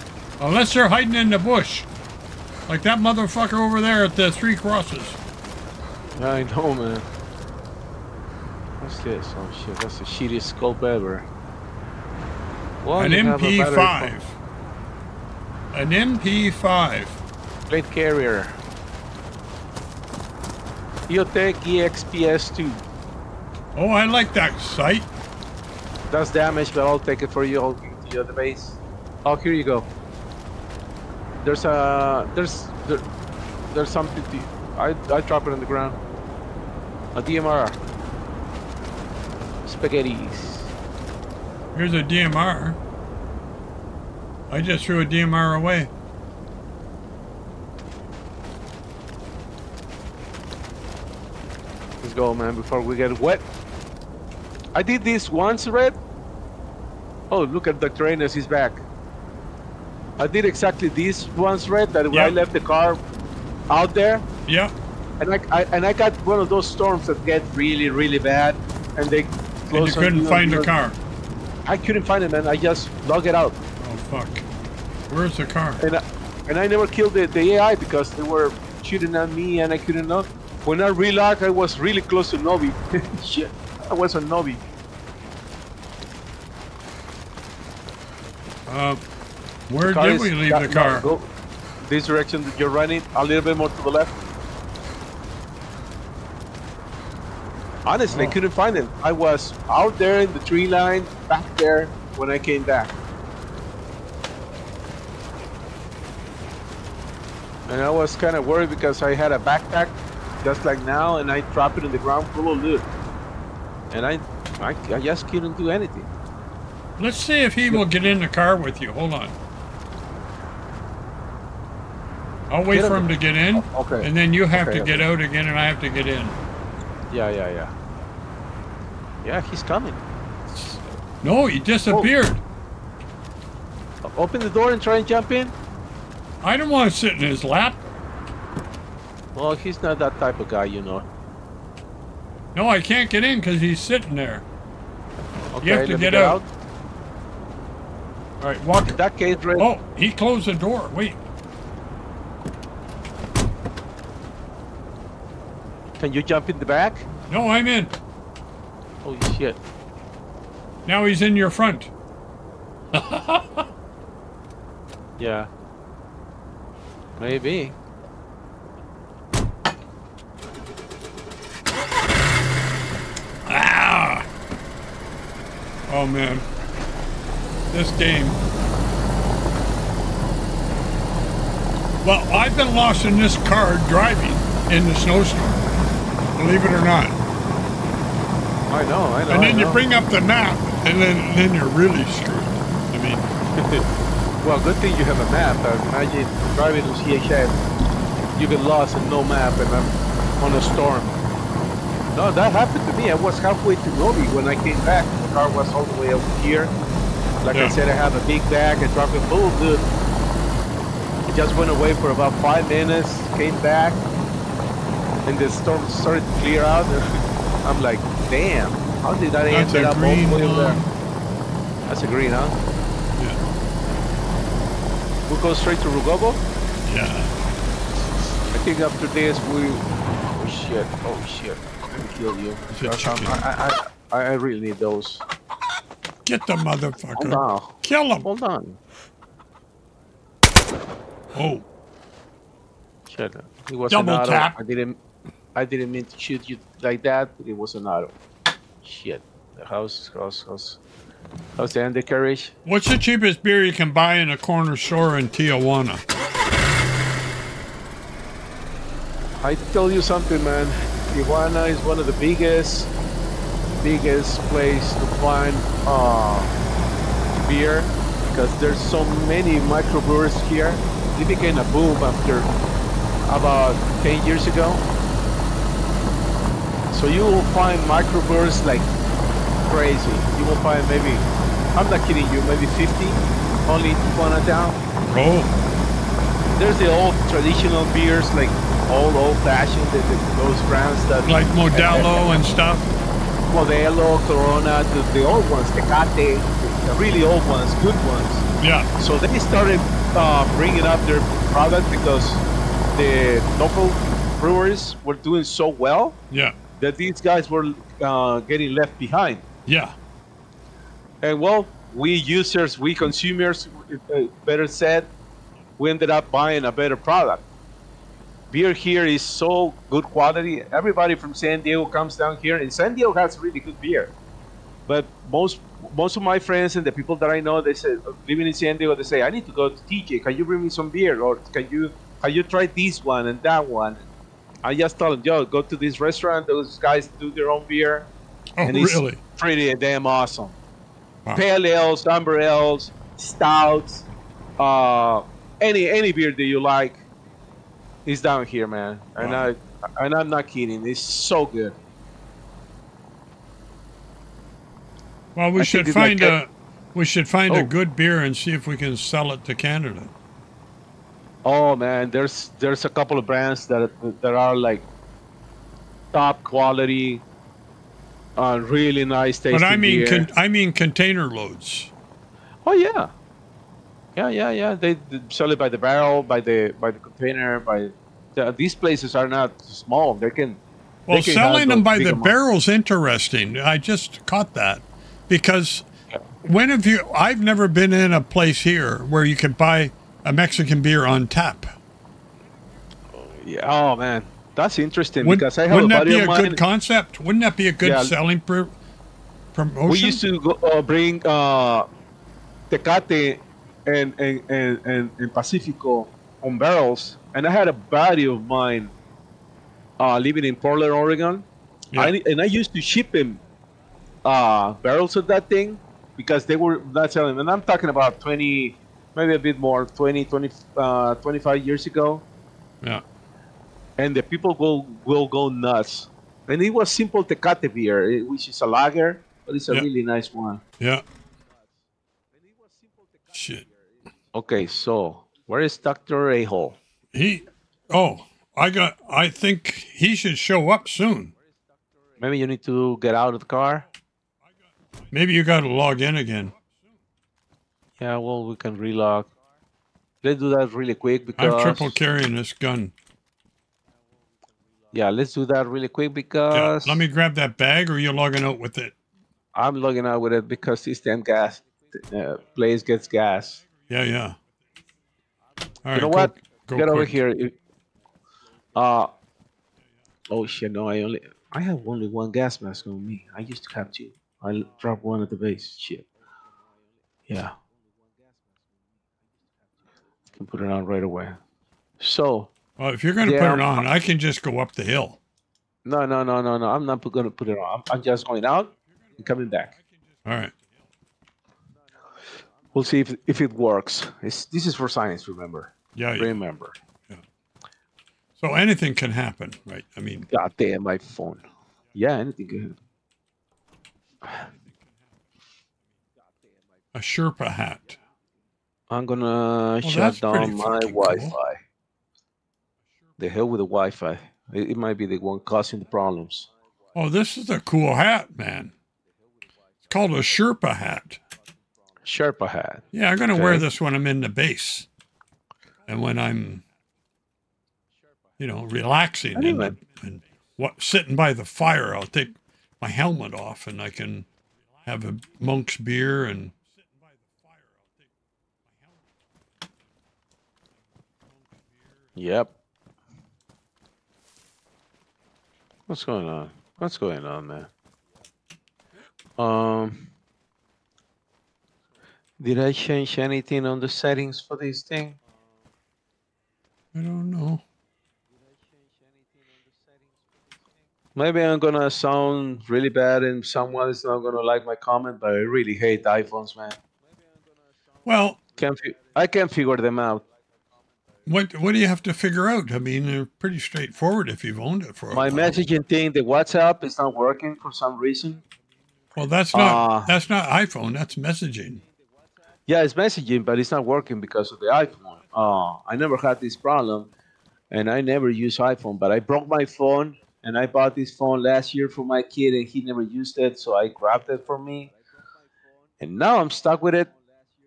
[SPEAKER 1] Unless they're hiding in the bush. Like that motherfucker over there at the three crosses.
[SPEAKER 2] I know, man. What's this? Oh shit, that's the shittiest scope ever. Well,
[SPEAKER 1] An
[SPEAKER 2] you have a battery
[SPEAKER 1] MP5. An MP5.
[SPEAKER 2] Plate carrier. EOTech EXPS2.
[SPEAKER 1] Oh, I like that sight.
[SPEAKER 2] Does damage, but I'll take it for you. I'll give it to you at the base. Oh, here you go. There's a there's there, there's something. To, I I drop it on the ground. A DMR. Spaghettis.
[SPEAKER 1] Here's a DMR. I just threw a DMR away.
[SPEAKER 2] Go, man, before we get wet. I did this once, Red. Oh, look at Dr. Enes, he's back. I did exactly this once, Red, that when I left the car out there,
[SPEAKER 1] Yeah.
[SPEAKER 2] and I, I and I got one of those storms that get really, really bad, and they
[SPEAKER 1] And you
[SPEAKER 2] close on
[SPEAKER 1] couldn't
[SPEAKER 2] you
[SPEAKER 1] find the car.
[SPEAKER 2] I couldn't find it, man. I just log it out,
[SPEAKER 1] Oh, fuck. Where's the car?
[SPEAKER 2] and I, and I never killed the, the AI because they were shooting at me, and I couldn't know. When I relog, I was really close to Novi. Shit, I was on Novi.
[SPEAKER 1] Uh, where did we leave the car?
[SPEAKER 2] this direction that you're running, a little bit more to the left. Honestly, I
[SPEAKER 1] Oh.
[SPEAKER 2] couldn't find it. I was out there in the tree line, back there when I came back. And I was kind of worried because I had a backpack just like now, and I drop it in the ground full of loot. And I, I, I just couldn't do anything.
[SPEAKER 1] Let's see if he will get in the car with you. Hold on. I'll wait
[SPEAKER 2] Get
[SPEAKER 1] for
[SPEAKER 2] him.
[SPEAKER 1] to get in, oh,
[SPEAKER 2] Okay.
[SPEAKER 1] and then you have
[SPEAKER 2] Okay,
[SPEAKER 1] to
[SPEAKER 2] okay.
[SPEAKER 1] get out again, and I have to get in.
[SPEAKER 2] Yeah, yeah, yeah. Yeah, he's coming.
[SPEAKER 1] No, he disappeared. Oh.
[SPEAKER 2] Open the door and try and jump in.
[SPEAKER 1] I don't want to sit in his lap.
[SPEAKER 2] Well, he's not that type of guy, you know.
[SPEAKER 1] No, I can't get in because he's sitting there.
[SPEAKER 2] Okay,
[SPEAKER 1] have to
[SPEAKER 2] me
[SPEAKER 1] get out. All right, walk.
[SPEAKER 2] In that case, Red,
[SPEAKER 1] Oh, he closed the door. Wait.
[SPEAKER 2] can you jump in the back?
[SPEAKER 1] No, I'm in.
[SPEAKER 2] Holy shit.
[SPEAKER 1] Now he's in your front.
[SPEAKER 2] Yeah. Maybe.
[SPEAKER 1] Ah! Oh man. This game. Well, I've been lost in this car driving in the snowstorm. Believe it or not.
[SPEAKER 2] I know, I know.
[SPEAKER 1] and
[SPEAKER 2] I
[SPEAKER 1] then you bring up the map, and then then you're really screwed. I mean,
[SPEAKER 2] Well, good thing you have a map. Uh, imagine driving to CHF, you get lost and no map, and I'm on a storm. No, that happened to me. I was halfway to Novi when I came back. Car was all the way over here. Like
[SPEAKER 1] Yeah.
[SPEAKER 2] I said, I have a big bag. I dropped it full good. I just went away for about five minutes, came back, and the storm started to clear out. I'm like, damn, how did that
[SPEAKER 1] That's
[SPEAKER 2] end up all the way over
[SPEAKER 1] one.
[SPEAKER 2] there? That's a green, huh?
[SPEAKER 1] yeah,
[SPEAKER 2] We'll go straight to Rogovo.
[SPEAKER 1] yeah.
[SPEAKER 2] I think after this we. Oh shit! Oh shit! Let me kill you.
[SPEAKER 1] It's a
[SPEAKER 2] Because I'm- I, I, I, I really need those.
[SPEAKER 1] Get the
[SPEAKER 2] Hold
[SPEAKER 1] motherfucker.
[SPEAKER 2] on.
[SPEAKER 1] Kill him.
[SPEAKER 2] Hold on.
[SPEAKER 1] Oh,
[SPEAKER 2] Shit. It was
[SPEAKER 1] Double
[SPEAKER 2] an auto.
[SPEAKER 1] tap.
[SPEAKER 2] I didn't. I didn't mean to shoot you like that, but it was an auto. Shit. The house, house, house. How's the undercarriage?
[SPEAKER 1] what's the cheapest beer you can buy in a corner store in Tijuana?
[SPEAKER 2] I tell you something, man. Tijuana is one of the biggest, biggest place to find uh, beer because there's so many microbrewers here. It became a boom after about 10 years ago. So you will find microbrewers like crazy. You will find maybe, I'm not kidding you, maybe 50 only in Tijuana town.
[SPEAKER 1] Oh,
[SPEAKER 2] There's the old traditional beers, like old old fashioned, those brands that
[SPEAKER 1] like Modelo and stuff.
[SPEAKER 2] Modelo, Corona, the, the old ones, Tecate, the really old ones, good ones.
[SPEAKER 1] Yeah,
[SPEAKER 2] So they started uh, bringing up their product because the local breweries were doing so well
[SPEAKER 1] yeah,
[SPEAKER 2] that these guys were uh, getting left behind.
[SPEAKER 1] yeah.
[SPEAKER 2] And well, we users, we consumers, better said, we ended up buying a better product. Beer here is so good quality. Everybody from San Diego comes down here, and San Diego has really good beer. But most most of my friends and the people that I know, they say living in San Diego, they say, I need to go to TJ. Can you bring me some beer, or can you can you try this one and that one? I just tell them, yo, go to this restaurant. Those guys do their own beer
[SPEAKER 1] Oh,
[SPEAKER 2] and it's
[SPEAKER 1] really?
[SPEAKER 2] pretty damn awesome.
[SPEAKER 1] Wow.
[SPEAKER 2] Pale ales, amber ales, stouts, uh, any any beer that you like is down here, man. And I and I'm not kidding. It's so good.
[SPEAKER 1] Well, we
[SPEAKER 2] I
[SPEAKER 1] should
[SPEAKER 2] think it's like
[SPEAKER 1] find
[SPEAKER 2] a-
[SPEAKER 1] a we should find a
[SPEAKER 2] Oh.
[SPEAKER 1] good beer and see if we can sell it to Canada.
[SPEAKER 2] Oh man, there's there's a couple of brands that that are like top quality, uh, really nice tasting
[SPEAKER 1] But I mean,
[SPEAKER 2] beer.
[SPEAKER 1] con- I mean container loads.
[SPEAKER 2] Oh yeah, yeah, yeah, yeah. They, they sell it by the barrel, by the by the container, by the, these places are not small. They can.
[SPEAKER 1] Well,
[SPEAKER 2] they can
[SPEAKER 1] selling them by the
[SPEAKER 2] amount.
[SPEAKER 1] barrel's interesting. I just caught that because when have you? I've never been in a place here where you could buy a Mexican beer on tap.
[SPEAKER 2] Yeah. Oh man, that's interesting
[SPEAKER 1] Wouldn't,
[SPEAKER 2] because I have
[SPEAKER 1] wouldn't that be a good concept? Wouldn't that be a good
[SPEAKER 2] Yeah.
[SPEAKER 1] selling pr- promotion?
[SPEAKER 2] we used to go, uh, bring uh, Tecate and and, and and and Pacifico on barrels, and I had a buddy of mine uh, living in Portland, Oregon.
[SPEAKER 1] Yeah.
[SPEAKER 2] I, and I used to ship him uh, barrels of that thing because they were not selling. And I'm talking about 20, maybe a bit more, 20, 20 uh, 25 years ago.
[SPEAKER 1] yeah.
[SPEAKER 2] And the people will will go nuts. And it was simple Tecate beer, eh, which is a lager, but it's a
[SPEAKER 1] Yeah.
[SPEAKER 2] really nice one.
[SPEAKER 1] Yeah. Shit.
[SPEAKER 2] Okay, so where is Doctor A-hole?
[SPEAKER 1] He. Oh, I got. I think he should show up soon.
[SPEAKER 2] Maybe you need to get out of the car.
[SPEAKER 1] Maybe you got to log in again.
[SPEAKER 2] Yeah, well, we can relog. Let's do that really quick because
[SPEAKER 1] I'm triple carrying this gun.
[SPEAKER 2] yeah, let's do that really quick
[SPEAKER 1] Yeah.
[SPEAKER 2] because
[SPEAKER 1] Let me grab that bag, or you logging out with it?
[SPEAKER 2] I'm logging out with it because this damn gas uh, place gets gas.
[SPEAKER 1] Yeah, yeah. All right,
[SPEAKER 2] you know
[SPEAKER 1] go-
[SPEAKER 2] what?
[SPEAKER 1] go
[SPEAKER 2] Get over here. Uh oh shit! No, I only I have only one gas mask on me. I used to have two. I dropped one at the base. Shit. Yeah. I can put it on right away. So
[SPEAKER 1] Well, if you're going to
[SPEAKER 2] Yeah,
[SPEAKER 1] put it
[SPEAKER 2] I'm-
[SPEAKER 1] on, I can just go up the hill.
[SPEAKER 2] no, no, no, no, no. I'm not going to put it on. I'm, I'm just going out and coming back.
[SPEAKER 1] All right.
[SPEAKER 2] We'll see if if it works. It's, this is for science. Remember.
[SPEAKER 1] Yeah, yeah.
[SPEAKER 2] Remember.
[SPEAKER 1] So anything can happen, right? I mean,
[SPEAKER 2] God damn my phone. Yeah, anything good.
[SPEAKER 1] a Sherpa hat.
[SPEAKER 2] I'm gonna
[SPEAKER 1] that's
[SPEAKER 2] shut down my. Wi-Fi. The hell with the Wi-Fi. It, it might be the one causing the problems.
[SPEAKER 1] Oh, this is a cool hat, man. It's called a Sherpa hat.
[SPEAKER 2] Sherpa hat.
[SPEAKER 1] Yeah, I'm going to wear this when I'm in the base. And when I'm, you know, relaxing and,
[SPEAKER 2] Anyway.
[SPEAKER 1] and what, sitting by the fire, I'll take my helmet off and I can have a monk's beer and.
[SPEAKER 2] Yep. What's going on? What's going on, man? Um. Did I change anything on the settings for this thing?
[SPEAKER 1] I don't know.
[SPEAKER 2] Maybe I'm gonna sound really bad and someone is not gonna like my comment, but I really hate iPhones, man.
[SPEAKER 1] Well,
[SPEAKER 2] Can't fi- I can't figure them out.
[SPEAKER 1] what what do you have to figure out? I mean, they're pretty straightforward if you've owned it for a
[SPEAKER 2] My messaging thing, the WhatsApp, is not working for some reason.
[SPEAKER 1] Well, that's not
[SPEAKER 2] Ah.
[SPEAKER 1] that's not iPhone. That's messaging.
[SPEAKER 2] Yeah, it's messaging, but it's not working because of the iPhone. Uh, I never had this problem, and I never use iPhone. But I broke my phone, and I bought this phone last year for my kid, and he never used it, so I grabbed it for me. And now I'm stuck with it,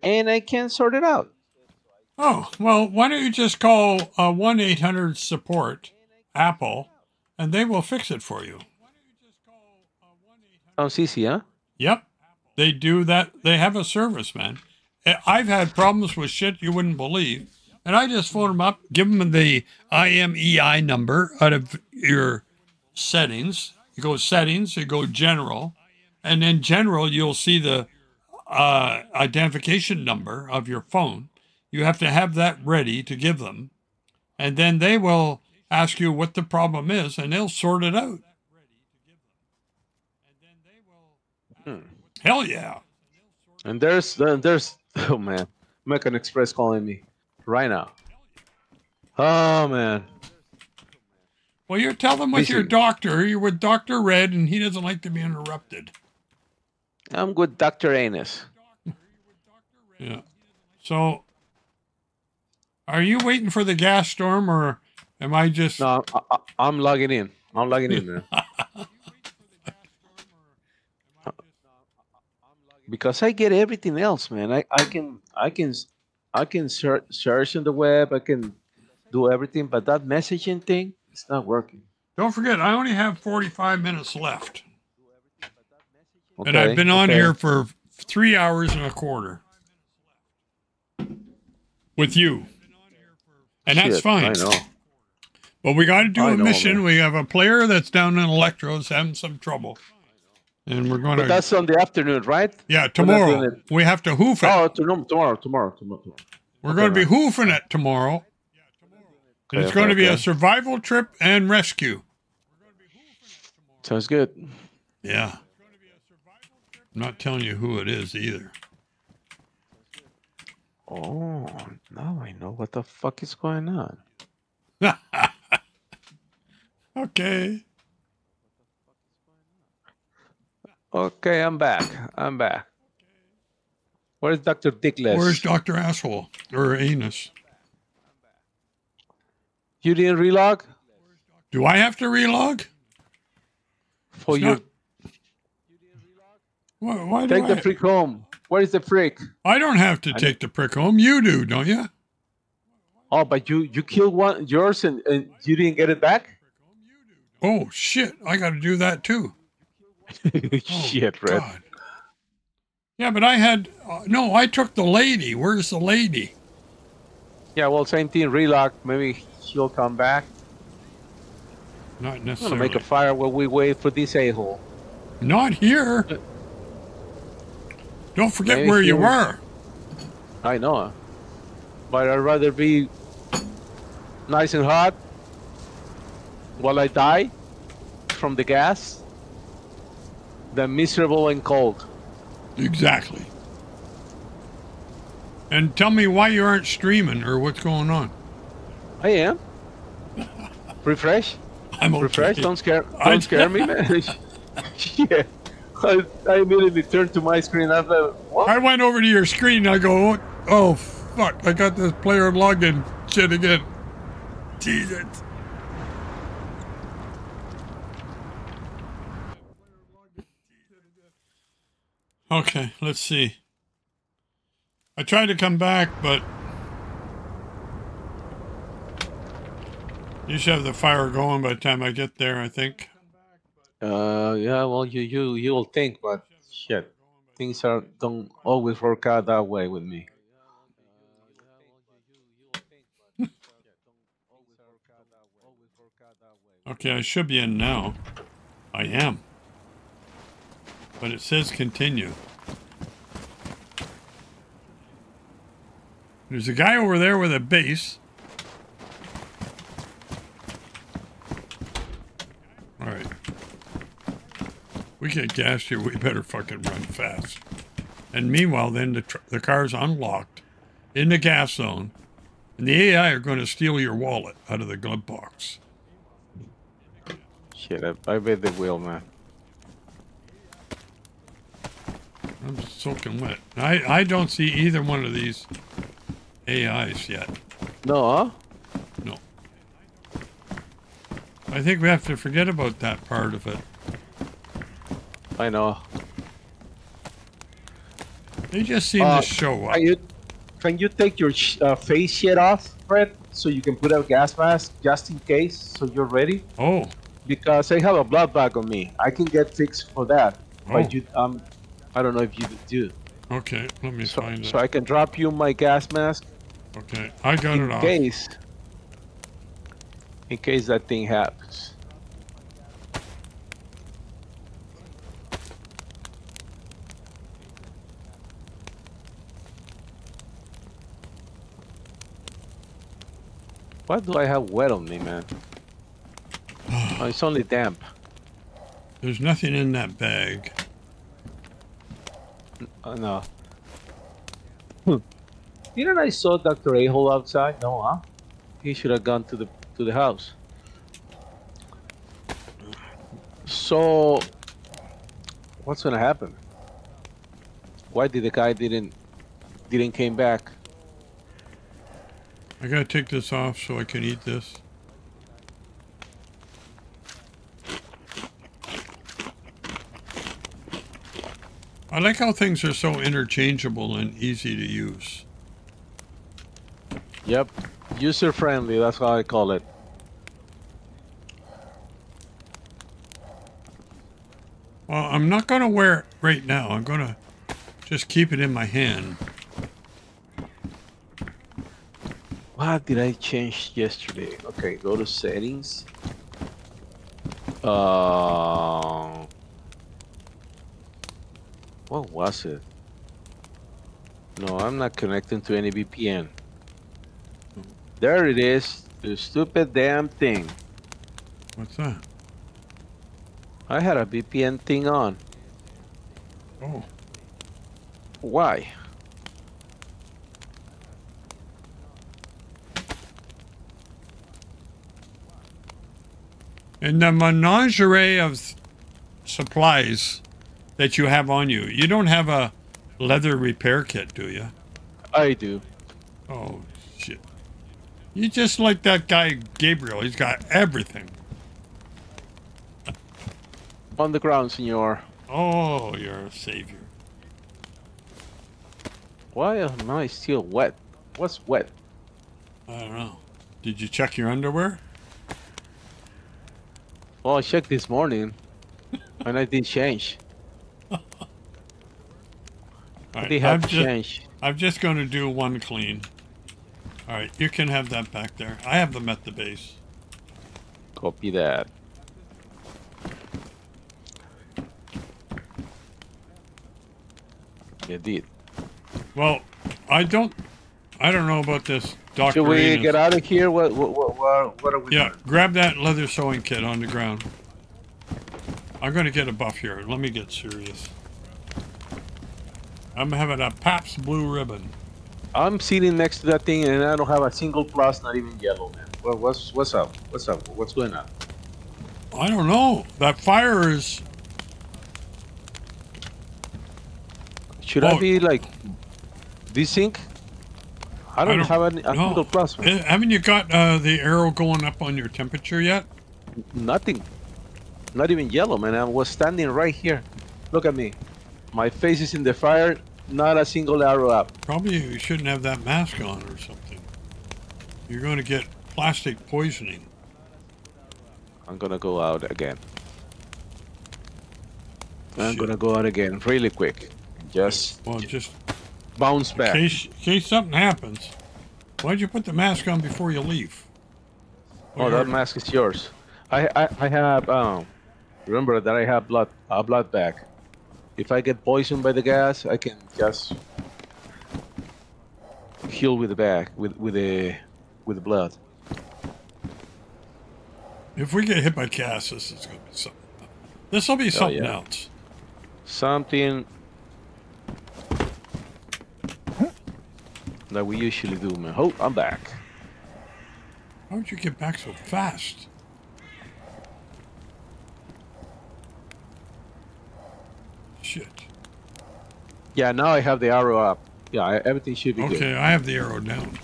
[SPEAKER 2] and I can't sort it out.
[SPEAKER 1] Oh well, why don't you just call uh, one eight hundred support Apple, and they will fix it for you.
[SPEAKER 2] Sounds easy, huh?
[SPEAKER 1] Yep, they do that. They have a service, man. I've had problems with shit you wouldn't believe, and I just phone them up, give them the IMEI number out of your settings. You go settings, you go general, and then general you'll see the uh, identification number of your phone. You have to have that ready to give them, and then they will ask you what the problem is, and they'll sort it out. Hell yeah.
[SPEAKER 2] And there's there's oh man, American Express calling me right now. Oh man,
[SPEAKER 1] Well, you're telling with your doctor. You're with Doctor Red, and he doesn't like to be interrupted.
[SPEAKER 2] I'm with Doctor Anus.
[SPEAKER 1] Yeah. So, are you waiting for the gas storm, or am I just?
[SPEAKER 2] No, I, I'm logging in. I'm logging in, man. because I get everything else, man. I, I can I can I can search search on the web. I can do everything, but that messaging thing, it's not working.
[SPEAKER 1] Don't forget, I only have 45 minutes left, and I've been on
[SPEAKER 2] okay.
[SPEAKER 1] here for three hours and a quarter with you, and that's
[SPEAKER 2] Shit,
[SPEAKER 1] fine.
[SPEAKER 2] I know.
[SPEAKER 1] But we got to do
[SPEAKER 2] I
[SPEAKER 1] a
[SPEAKER 2] know,
[SPEAKER 1] mission.
[SPEAKER 2] man.
[SPEAKER 1] We have a player that's down in electrodes having some trouble, and we're going
[SPEAKER 2] But
[SPEAKER 1] to.
[SPEAKER 2] that's on the afternoon, right?
[SPEAKER 1] Yeah, tomorrow we have to hoof it.
[SPEAKER 2] Oh, tomorrow, tomorrow, tomorrow, tomorrow. tomorrow.
[SPEAKER 1] We're
[SPEAKER 2] okay,
[SPEAKER 1] going to be
[SPEAKER 2] right.
[SPEAKER 1] hoofing it tomorrow. And
[SPEAKER 2] Okay,
[SPEAKER 1] it's going to
[SPEAKER 2] okay,
[SPEAKER 1] be a survival trip and rescue.
[SPEAKER 2] Sounds good.
[SPEAKER 1] Yeah. I'm not telling you who it is either.
[SPEAKER 2] Oh, now I know what the fuck is going on.
[SPEAKER 1] Okay.
[SPEAKER 2] Okay, I'm back. I'm back. Where's Dr. Dickless?
[SPEAKER 1] Where's Dr. Asshole or Anus?
[SPEAKER 2] you didn't relog
[SPEAKER 1] Do I have to relog?
[SPEAKER 2] for
[SPEAKER 1] It's
[SPEAKER 2] your
[SPEAKER 1] not- Why, why
[SPEAKER 2] take the
[SPEAKER 1] I?
[SPEAKER 2] freak home. Where is the prick?
[SPEAKER 1] I don't have to take the prick home. You do, don't you?
[SPEAKER 2] Oh, but you you killed one yours and, and you didn't get it back.
[SPEAKER 1] Oh shit! I got to do that too. Oh,
[SPEAKER 2] Shit, Red.
[SPEAKER 1] God. Yeah, but I had uh, no. I took the lady. Where's the lady?
[SPEAKER 2] Yeah, well, same thing. Relock. Maybe she'll come back.
[SPEAKER 1] Not
[SPEAKER 2] I'm gonna make a fire while we wait for this a-hole.
[SPEAKER 1] Not here. Don't forget where you were.
[SPEAKER 2] I know. But I'd rather be nice and hot while I die from the gas than miserable and cold.
[SPEAKER 1] Exactly. And tell me why you aren't streaming or what's going on.
[SPEAKER 2] I am. Refresh.
[SPEAKER 1] I'm okay.
[SPEAKER 2] Refresh. Don't scare. Don't scare me, man. yeah. I, I immediately turned to my screen. What?
[SPEAKER 1] I went over to your screen. I go, oh, oh fuck! I got this player login shit again. Jesus. Okay, let's see. I tried to come back, but you should have the fire going by the time I get there. I think.
[SPEAKER 2] Uh, yeah. Well, you you you will think, but shit, things are don't always work out that way with me.
[SPEAKER 1] Okay, I should be in now. I am. But it says continue. There's a guy over there with a base. Alright. We get gas here, we better fucking run fast. And meanwhile, then the, the car's unlocked in the gas zone. And the AI are going to steal your wallet out of the glove box.
[SPEAKER 2] Shit, I, I bet they will, man.
[SPEAKER 1] I'm soaking wet. I, I don't see either one of these AIs yet.
[SPEAKER 2] No, huh?
[SPEAKER 1] No. I think we have to forget about that part of it.
[SPEAKER 2] I know.
[SPEAKER 1] They just seem
[SPEAKER 2] Uh,
[SPEAKER 1] to show up.
[SPEAKER 2] Can you, can you take your sh- uh, face shit off, Fred, so you can put a gas mask just in case, so you're ready?
[SPEAKER 1] Oh,
[SPEAKER 2] Because I have a blood bag on me. I can get fixed for that.
[SPEAKER 1] Oh.
[SPEAKER 2] But you, um, I don't know if you do.
[SPEAKER 1] okay. Let me
[SPEAKER 2] So,
[SPEAKER 1] find
[SPEAKER 2] so
[SPEAKER 1] it.
[SPEAKER 2] So I can drop you my gas mask
[SPEAKER 1] Okay, I got
[SPEAKER 2] in
[SPEAKER 1] it off.
[SPEAKER 2] In case. In case that thing happens. Why do I have wet on me, man? oh, it's only damp.
[SPEAKER 1] There's nothing in that bag.
[SPEAKER 2] Oh, no. Hmm. Didn't I saw Dr. A-hole outside? No, huh? He should have gone to the to the house. So, what's gonna happen? Why did the guy didn't didn't came back?
[SPEAKER 1] I gotta take this off so I can eat this. I like how things are so interchangeable and easy to use.
[SPEAKER 2] Yep, user friendly. That's how I call it.
[SPEAKER 1] Well, I'm not gonna wear it right now. I'm gonna just keep it in my hand.
[SPEAKER 2] What did I change yesterday? Okay, go to settings. Uh, what was it? No, I'm not connecting to any VPN. There it is, the stupid damn thing.
[SPEAKER 1] What's that?
[SPEAKER 2] I had a VPN thing on.
[SPEAKER 1] Oh,
[SPEAKER 2] Why?
[SPEAKER 1] In the menagerie of supplies that you have on you. You don't have a leather repair kit, do you?
[SPEAKER 2] I do.
[SPEAKER 1] Oh shit! You just like that guy Gabriel. He's got everything.
[SPEAKER 2] On the ground, senor.
[SPEAKER 1] Oh, you're a savior.
[SPEAKER 2] Why am I still wet? What's wet?
[SPEAKER 1] I don't know. Did you check your underwear?
[SPEAKER 2] Well, I checked this morning, and I did change.
[SPEAKER 1] All right,
[SPEAKER 2] They have
[SPEAKER 1] I'm just. I'm just going to do one clean. All right, you can have that back there. I have them at the base.
[SPEAKER 2] Copy that. You did.
[SPEAKER 1] Well, I don't, I don't know about this Doctor.
[SPEAKER 2] Should we get out of here? What what what, what, what are we
[SPEAKER 1] Yeah,
[SPEAKER 2] doing?
[SPEAKER 1] grab that leather sewing kit on the ground. I'm going to get a buff here. Let me get serious. I'm having a Pabst Blue Ribbon.
[SPEAKER 2] I'm sitting next to that thing and I don't have a single plus, not even yellow, man. What, what's what's up? What's up? What's going on?
[SPEAKER 1] I don't know. That fire is.
[SPEAKER 2] Should
[SPEAKER 1] Oh.
[SPEAKER 2] I be like desync? I don't,
[SPEAKER 1] don't-
[SPEAKER 2] have any, a
[SPEAKER 1] no.
[SPEAKER 2] single plus. man.
[SPEAKER 1] Eh, Haven't you got uh, the arrow going up on your temperature yet?
[SPEAKER 2] Nothing. Not even yellow, man. I was standing right here. Look at me. My face is in the fire. Not a single arrow up.
[SPEAKER 1] Probably you shouldn't have that mask on or something. You're going to get plastic poisoning.
[SPEAKER 2] I'm gonna go out again. I'm
[SPEAKER 1] Shit.
[SPEAKER 2] gonna go out again really quick. Just
[SPEAKER 1] Well, just
[SPEAKER 2] bounce back.
[SPEAKER 1] in case, in case something happens. Why'd you put the mask on before you leave?
[SPEAKER 2] Oh, that mask is yours. I I, I have um. Remember that I have blood a blood bag. If I get poisoned by the gas, I can just heal with the bag with with the with the blood.
[SPEAKER 1] If we get hit by gas, this is going to be something. This will be something
[SPEAKER 2] yeah.
[SPEAKER 1] else.
[SPEAKER 2] Something that we usually do, man. Oh, I'm back.
[SPEAKER 1] How would you get back so fast? Shit.
[SPEAKER 2] Yeah, now I have the arrow up. Yeah, everything should be
[SPEAKER 1] Okay,
[SPEAKER 2] good.
[SPEAKER 1] I have the arrow down.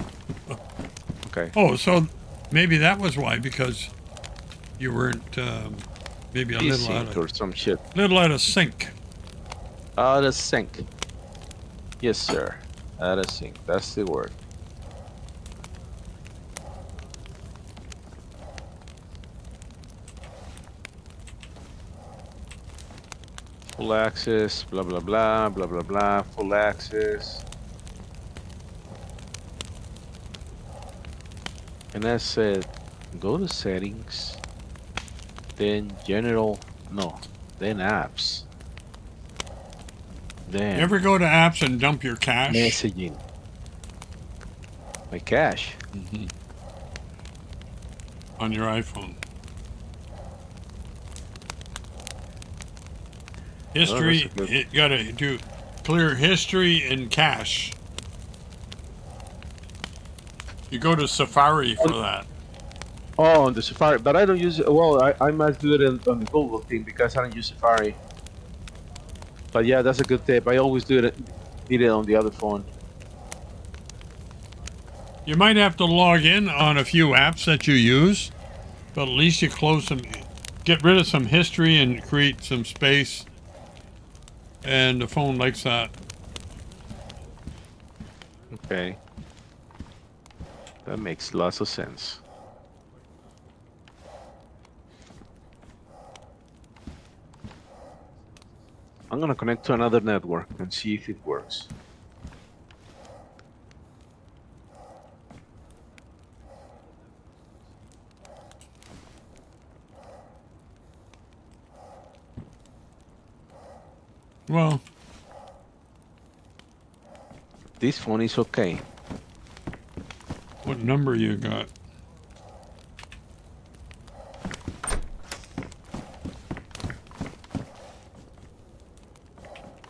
[SPEAKER 2] Okay.
[SPEAKER 1] Oh, so maybe that was why, because you weren't um, maybe a little out of,
[SPEAKER 2] or some shit.
[SPEAKER 1] little out of sync.
[SPEAKER 2] Out of sync. Yes, sir. Out of sync. That's the word. Full access, blah blah blah, blah blah blah, full access. And I said, go to settings, then general, no, then apps. Then
[SPEAKER 1] You ever go to apps and dump your cache?
[SPEAKER 2] messaging. My cache. Mm-hmm.
[SPEAKER 1] on your iPhone. History, oh,
[SPEAKER 2] that's good.
[SPEAKER 1] you gotta do clear history and cache. You go to Safari for oh, that.
[SPEAKER 2] Oh, on the Safari, but I don't use it. Well, I, I must do it on, on the Google thing because I don't use Safari. But yeah, that's a good tip. I always do it. Need it on the other phone.
[SPEAKER 1] You might have to log in on a few apps that you use, but at least you close some, get rid of some history and create some space. And the phone likes that.
[SPEAKER 2] Okay. That makes lots of sense. I'm gonna connect to another network and see if it works.
[SPEAKER 1] Well,
[SPEAKER 2] This phone is okay.
[SPEAKER 1] what number you got?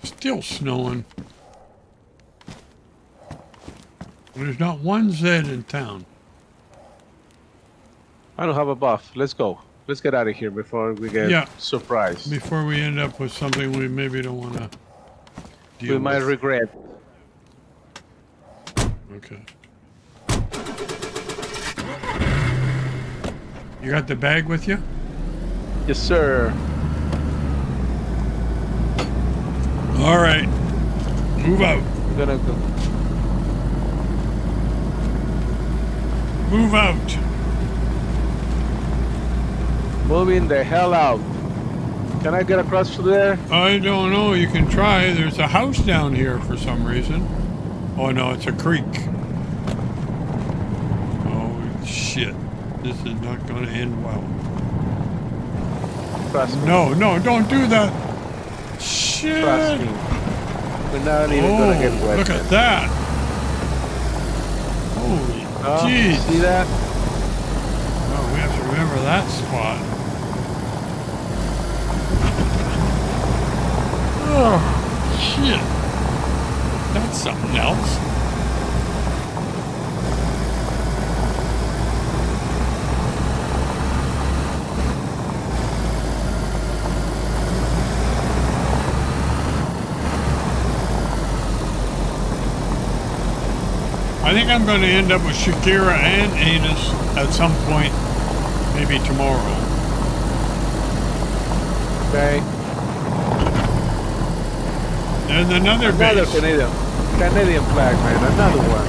[SPEAKER 1] Still snowing. There's not one Zed in town.
[SPEAKER 2] I don't have a buff. Let's go. Let's get out of here before we get
[SPEAKER 1] Yeah.
[SPEAKER 2] surprised.
[SPEAKER 1] Before we end up with something we maybe don't want to deal
[SPEAKER 2] we might
[SPEAKER 1] with.
[SPEAKER 2] regret.
[SPEAKER 1] Okay. You got the bag with you?
[SPEAKER 2] Yes, sir.
[SPEAKER 1] All right. Move out.
[SPEAKER 2] I'm gonna go.
[SPEAKER 1] Move out.
[SPEAKER 2] Moving the hell out. Can I get across to there?
[SPEAKER 1] I don't know. You can try. There's a house down here for some reason. Oh no, it's a creek. Oh shit. This is not going to end well.
[SPEAKER 2] Trust me.
[SPEAKER 1] No, no, don't do that. Shit.
[SPEAKER 2] Trust me. We're not even
[SPEAKER 1] oh,
[SPEAKER 2] gonna get wet.
[SPEAKER 1] look at that. Holy
[SPEAKER 2] Oh,
[SPEAKER 1] jeez.
[SPEAKER 2] See that?
[SPEAKER 1] Oh, we have to remember that spot. Oh, shit. That's something else. I think I'm going to end up with Shakira and Anus at some point, maybe tomorrow.
[SPEAKER 2] Okay.
[SPEAKER 1] There's another
[SPEAKER 2] Another
[SPEAKER 1] base.
[SPEAKER 2] Canadian, Canadian flag, man. Another one.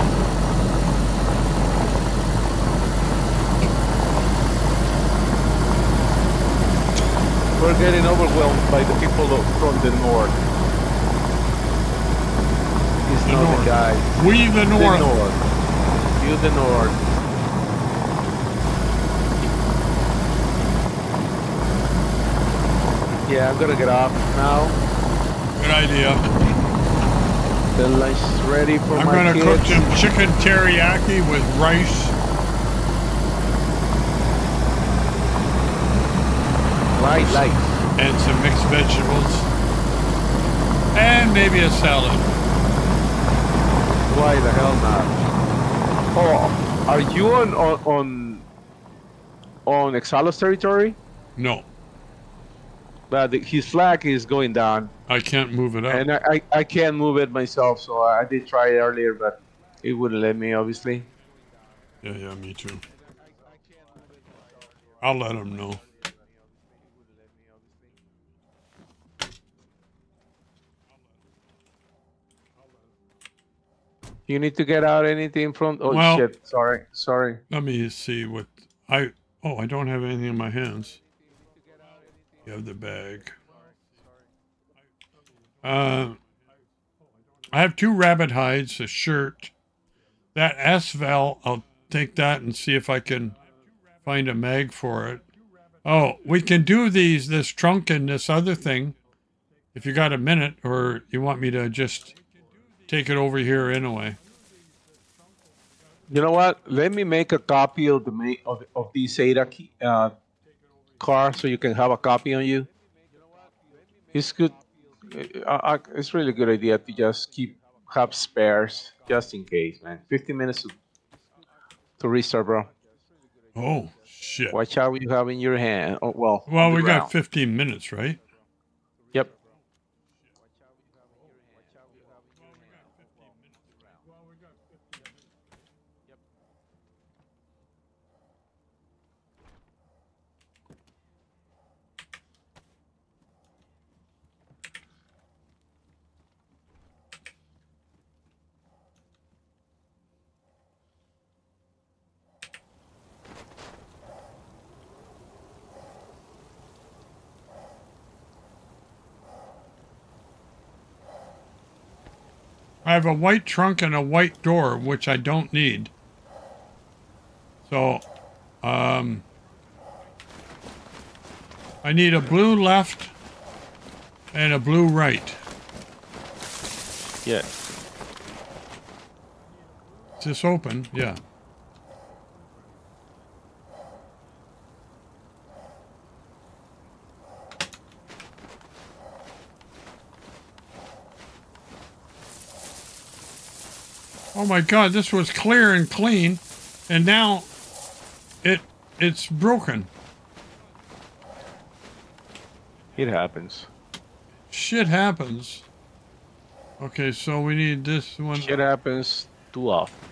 [SPEAKER 2] We're getting overwhelmed by the people from the north. It's
[SPEAKER 1] The
[SPEAKER 2] not
[SPEAKER 1] north.
[SPEAKER 2] the guys.
[SPEAKER 1] We the
[SPEAKER 2] The
[SPEAKER 1] North.
[SPEAKER 2] north. You the north. Yeah, I'm gonna get off now.
[SPEAKER 1] Good idea.
[SPEAKER 2] The lunch ready for
[SPEAKER 1] I'm
[SPEAKER 2] my
[SPEAKER 1] going to
[SPEAKER 2] kids.
[SPEAKER 1] cook some chicken teriyaki with rice.
[SPEAKER 2] Right, light.
[SPEAKER 1] and some mixed vegetables and maybe a salad.
[SPEAKER 2] Why the hell not? Oh, are you on on on, on Exalos territory?
[SPEAKER 1] No,
[SPEAKER 2] But the, his flag is going down,
[SPEAKER 1] I can't move it up.
[SPEAKER 2] and I, I I can't move it myself. So I did try it earlier, but it wouldn't let me, obviously.
[SPEAKER 1] yeah, yeah, me too. I'll let him know.
[SPEAKER 2] You need to get out anything from. Oh
[SPEAKER 1] Well-
[SPEAKER 2] shit! Sorry, sorry.
[SPEAKER 1] Let me see what I. Oh, I don't have anything in my hands. You have the bag. Uh, I have two rabbit hides, a shirt. That Asval, I'll take that and see if I can find a mag for it. Oh, we can do these, this trunk and this other thing, if you got a minute, or you want me to just take it over here anyway.
[SPEAKER 2] You know what? Let me make a copy of the of, of the Zeta key, uh, car so you can have a copy on you. It's good. Uh, uh, it's really a good idea to just keep have spares just in case, man. 15 minutes to, to restart, bro.
[SPEAKER 1] Oh, shit.
[SPEAKER 2] Watch out what you have in your hand. Oh, well.
[SPEAKER 1] Well, we got 15 minutes, right? I have a white trunk and a white door, which I don't need. So, um, I need a blue left and a blue right.
[SPEAKER 2] Yeah.
[SPEAKER 1] Is this open? Yeah. Oh my god, this was clear and clean, and now it it's broken.
[SPEAKER 2] It happens.
[SPEAKER 1] Shit happens. Okay, so we need this one.
[SPEAKER 2] Shit happens too often.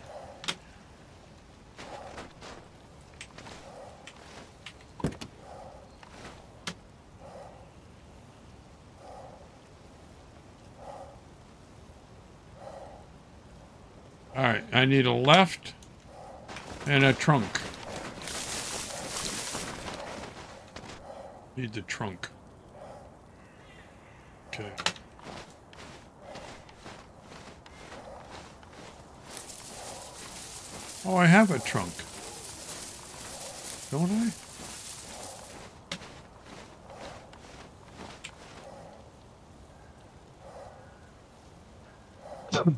[SPEAKER 1] Need a left and a trunk. Need the trunk. Okay. Oh, I have a trunk. Don't I?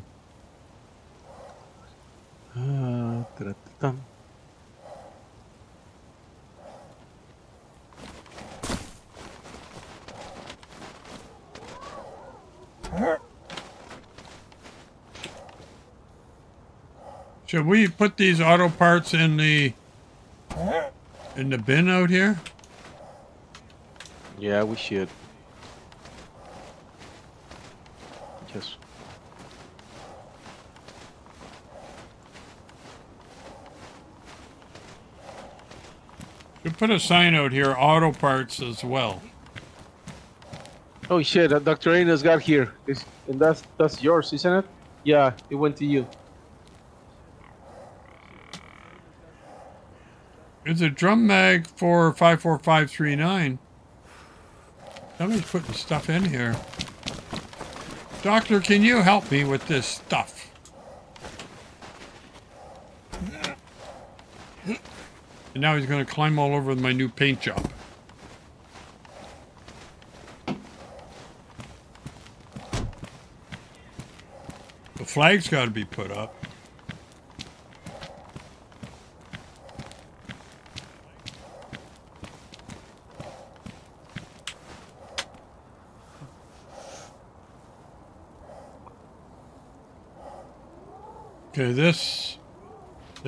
[SPEAKER 2] Ah, ta-ra-ta-tam.
[SPEAKER 1] Should we put these auto parts in the in the bin out here?
[SPEAKER 2] Yeah, we should. Just
[SPEAKER 1] We put a sign out here, auto parts as well.
[SPEAKER 2] Oh shit, uh, Dr. Aina's got here. It's, and that's that's yours, isn't it? Yeah, it went to you.
[SPEAKER 1] It's a drum mag for 54539. Somebody's putting stuff in here. Doctor, can you help me with this stuff? And now he's going to climb all over my new paint job. The flag's got to be put up. Okay, this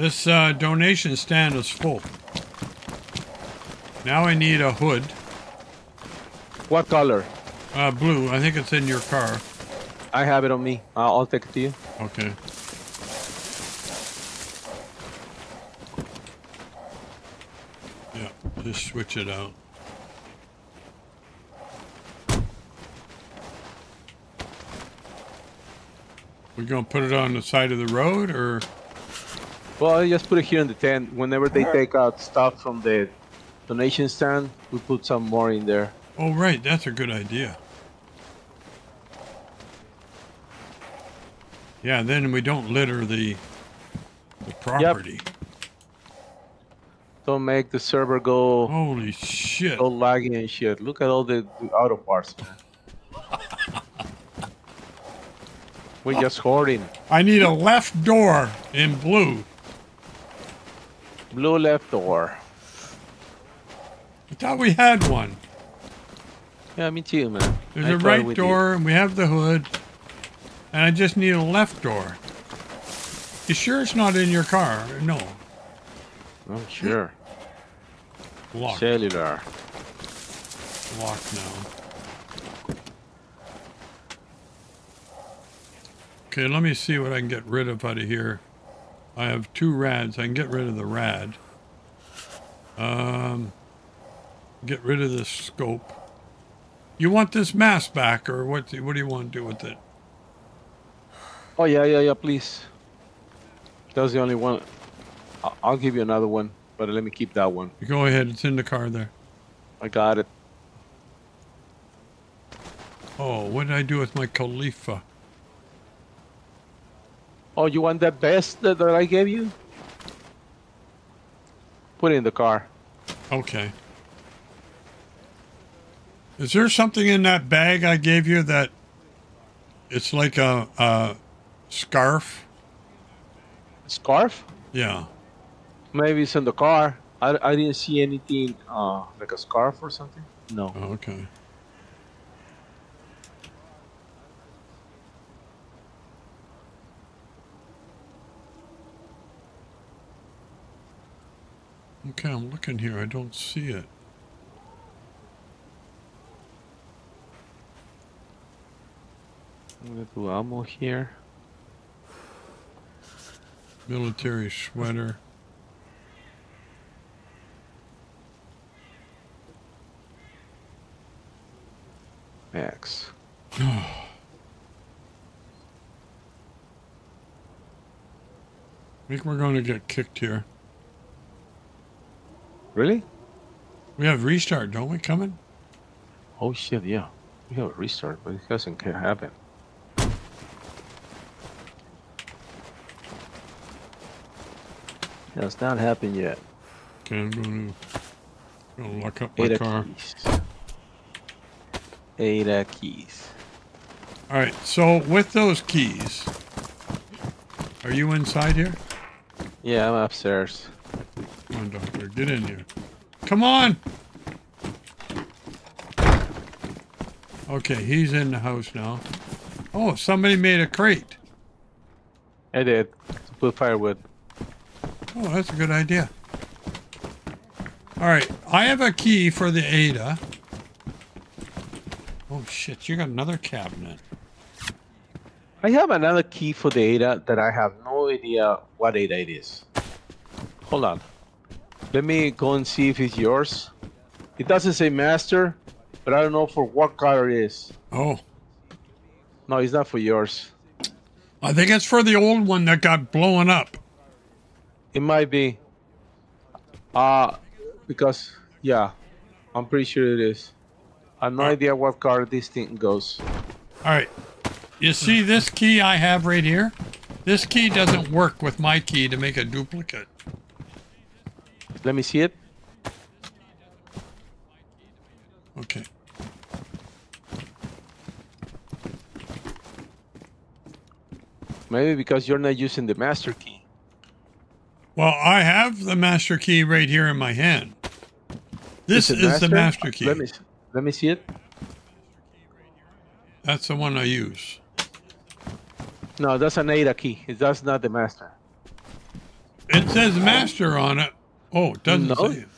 [SPEAKER 1] this uh, donation stand is full. Now I need a hood,
[SPEAKER 2] What color?
[SPEAKER 1] uh, blue. I think it's in your car.
[SPEAKER 2] I have it on me. I'll, I'll take it to you.
[SPEAKER 1] Okay. Yeah, just switch it out. We gonna put it on the side of the road, or
[SPEAKER 2] Well, I just put it here in the tent. Whenever they take out stuff from the donation stand, we put some more in there.
[SPEAKER 1] oh right, that's a good idea. Yeah, then we don't litter the the property. Yep.
[SPEAKER 2] Don't make the server go
[SPEAKER 1] Holy shit!
[SPEAKER 2] go laggy and shit. Look at all the, the auto parts, man. We're just hoarding.
[SPEAKER 1] I need a left door in blue.
[SPEAKER 2] Blue left door.
[SPEAKER 1] I thought we had one.
[SPEAKER 2] Yeah, me too, man.
[SPEAKER 1] There's
[SPEAKER 2] I
[SPEAKER 1] a right door, and we have the hood, and I just need a left door. You sure it's not in your car? No.
[SPEAKER 2] Oh, sure.
[SPEAKER 1] Locked.
[SPEAKER 2] Cellular.
[SPEAKER 1] Locked now. Okay, let me see what I can get rid of out of here. I have two rads. I can get rid of the rad. Um, get rid of this scope. You want this mask back, or what? do- What do you want to do with it?
[SPEAKER 2] Oh yeah, yeah, yeah. Please. That was the only one. I'll give you another one, but let me keep that one.
[SPEAKER 1] Go ahead. It's in the car there.
[SPEAKER 2] I got it.
[SPEAKER 1] Oh, what did I do with my Khalifa?
[SPEAKER 2] Oh, you want that vest that, that I gave you? Put it in the car.
[SPEAKER 1] Okay. Is there something in that bag I gave you that it's like a, a scarf?
[SPEAKER 2] Scarf?
[SPEAKER 1] Yeah.
[SPEAKER 2] Maybe it's in the car. I, I didn't see anything uh, like a scarf or something. No.
[SPEAKER 1] Oh, okay. Okay, I'm looking here. I don't see it.
[SPEAKER 2] I'm gonna do ammo here.
[SPEAKER 1] Military sweater.
[SPEAKER 2] Max.
[SPEAKER 1] I think we're going to get kicked here.
[SPEAKER 2] Really?
[SPEAKER 1] We have restart, don't we, coming?
[SPEAKER 2] Oh shit, yeah. We have a restart, but it doesn't happen. it's not happen yet.
[SPEAKER 1] Okay, I'm going to go lock up my
[SPEAKER 2] Ada
[SPEAKER 1] car.
[SPEAKER 2] keys. Ada keys.
[SPEAKER 1] All right. So with those keys, are you inside here?
[SPEAKER 2] Yeah, I'm upstairs.
[SPEAKER 1] On, doctor. Get in here. Come on. Okay, he's in the house now. Oh, somebody made a crate.
[SPEAKER 2] I did. Put firewood.
[SPEAKER 1] Oh, that's a good idea. All right, I have a key for the Ada. Oh shit, you got another cabinet.
[SPEAKER 2] I have another key for the Ada that I have no idea what Ada it is. Hold on. Let me go and see if it's yours. It doesn't say master, but I don't know for what car it is.
[SPEAKER 1] Oh,
[SPEAKER 2] No, it's not for yours.
[SPEAKER 1] I think it's for the old one that got blown up.
[SPEAKER 2] It might be. Uh, because, yeah, I'm pretty sure it is. I have no idea what car this thing goes.
[SPEAKER 1] All right, you see this key I have right here? This key doesn't work with my key to make a duplicate.
[SPEAKER 2] Let me see it.
[SPEAKER 1] Okay.
[SPEAKER 2] Maybe because you're not using the master key.
[SPEAKER 1] Well, I have the master key right here in my hand. This is the master key.
[SPEAKER 2] Let me, let me see it.
[SPEAKER 1] That's the one I use.
[SPEAKER 2] No, that's an Ada key. It- That's not the master.
[SPEAKER 1] It says master on it. Oh, it doesn't
[SPEAKER 2] No.
[SPEAKER 1] say it.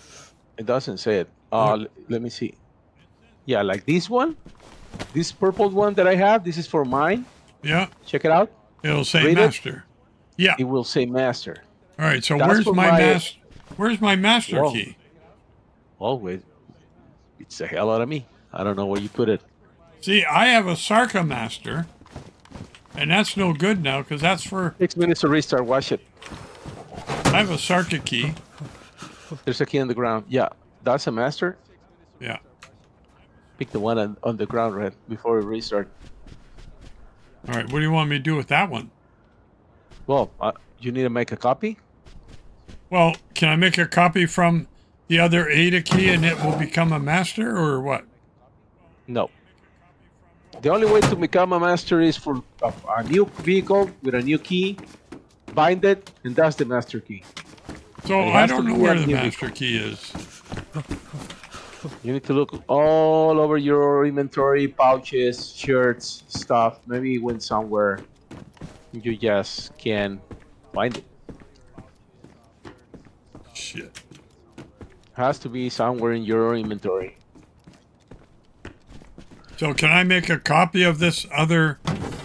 [SPEAKER 2] It doesn't say it. Uh, let me see. Yeah, like this one, this purple one that I have. This is for mine.
[SPEAKER 1] Yeah,
[SPEAKER 2] Check it out.
[SPEAKER 1] it'll say
[SPEAKER 2] Read it.
[SPEAKER 1] master. Yeah.
[SPEAKER 2] It will say master.
[SPEAKER 1] All right. So
[SPEAKER 2] That's
[SPEAKER 1] where's my,
[SPEAKER 2] my-
[SPEAKER 1] master? Where's my master
[SPEAKER 2] Whoa.
[SPEAKER 1] key?
[SPEAKER 2] Always. It's the hell out of me. I don't know where you put it.
[SPEAKER 1] See, I have a Sarka master, and that's no good now because that's for
[SPEAKER 2] Six minutes to restart. Watch it.
[SPEAKER 1] I have a Sarka key.
[SPEAKER 2] There's a key on the ground. Yeah, that's a master.
[SPEAKER 1] Yeah.
[SPEAKER 2] Pick the one on, on the ground, Red, before we restart.
[SPEAKER 1] All right. What do you want me to do with that one?
[SPEAKER 2] Well, uh, you need to make a copy.
[SPEAKER 1] Well, can I make a copy from the other Ada key and it will become a master, or what?
[SPEAKER 2] No. The only way to become a master is for a, a new vehicle with a new key, bind it, and that's the master key.
[SPEAKER 1] So I don't know where the master key is.
[SPEAKER 2] You need to look all over your inventory, pouches, shirts, stuff. Maybe it went somewhere. You just can find it.
[SPEAKER 1] Shit.
[SPEAKER 2] Has to be somewhere in your inventory.
[SPEAKER 1] So can I make a copy of this other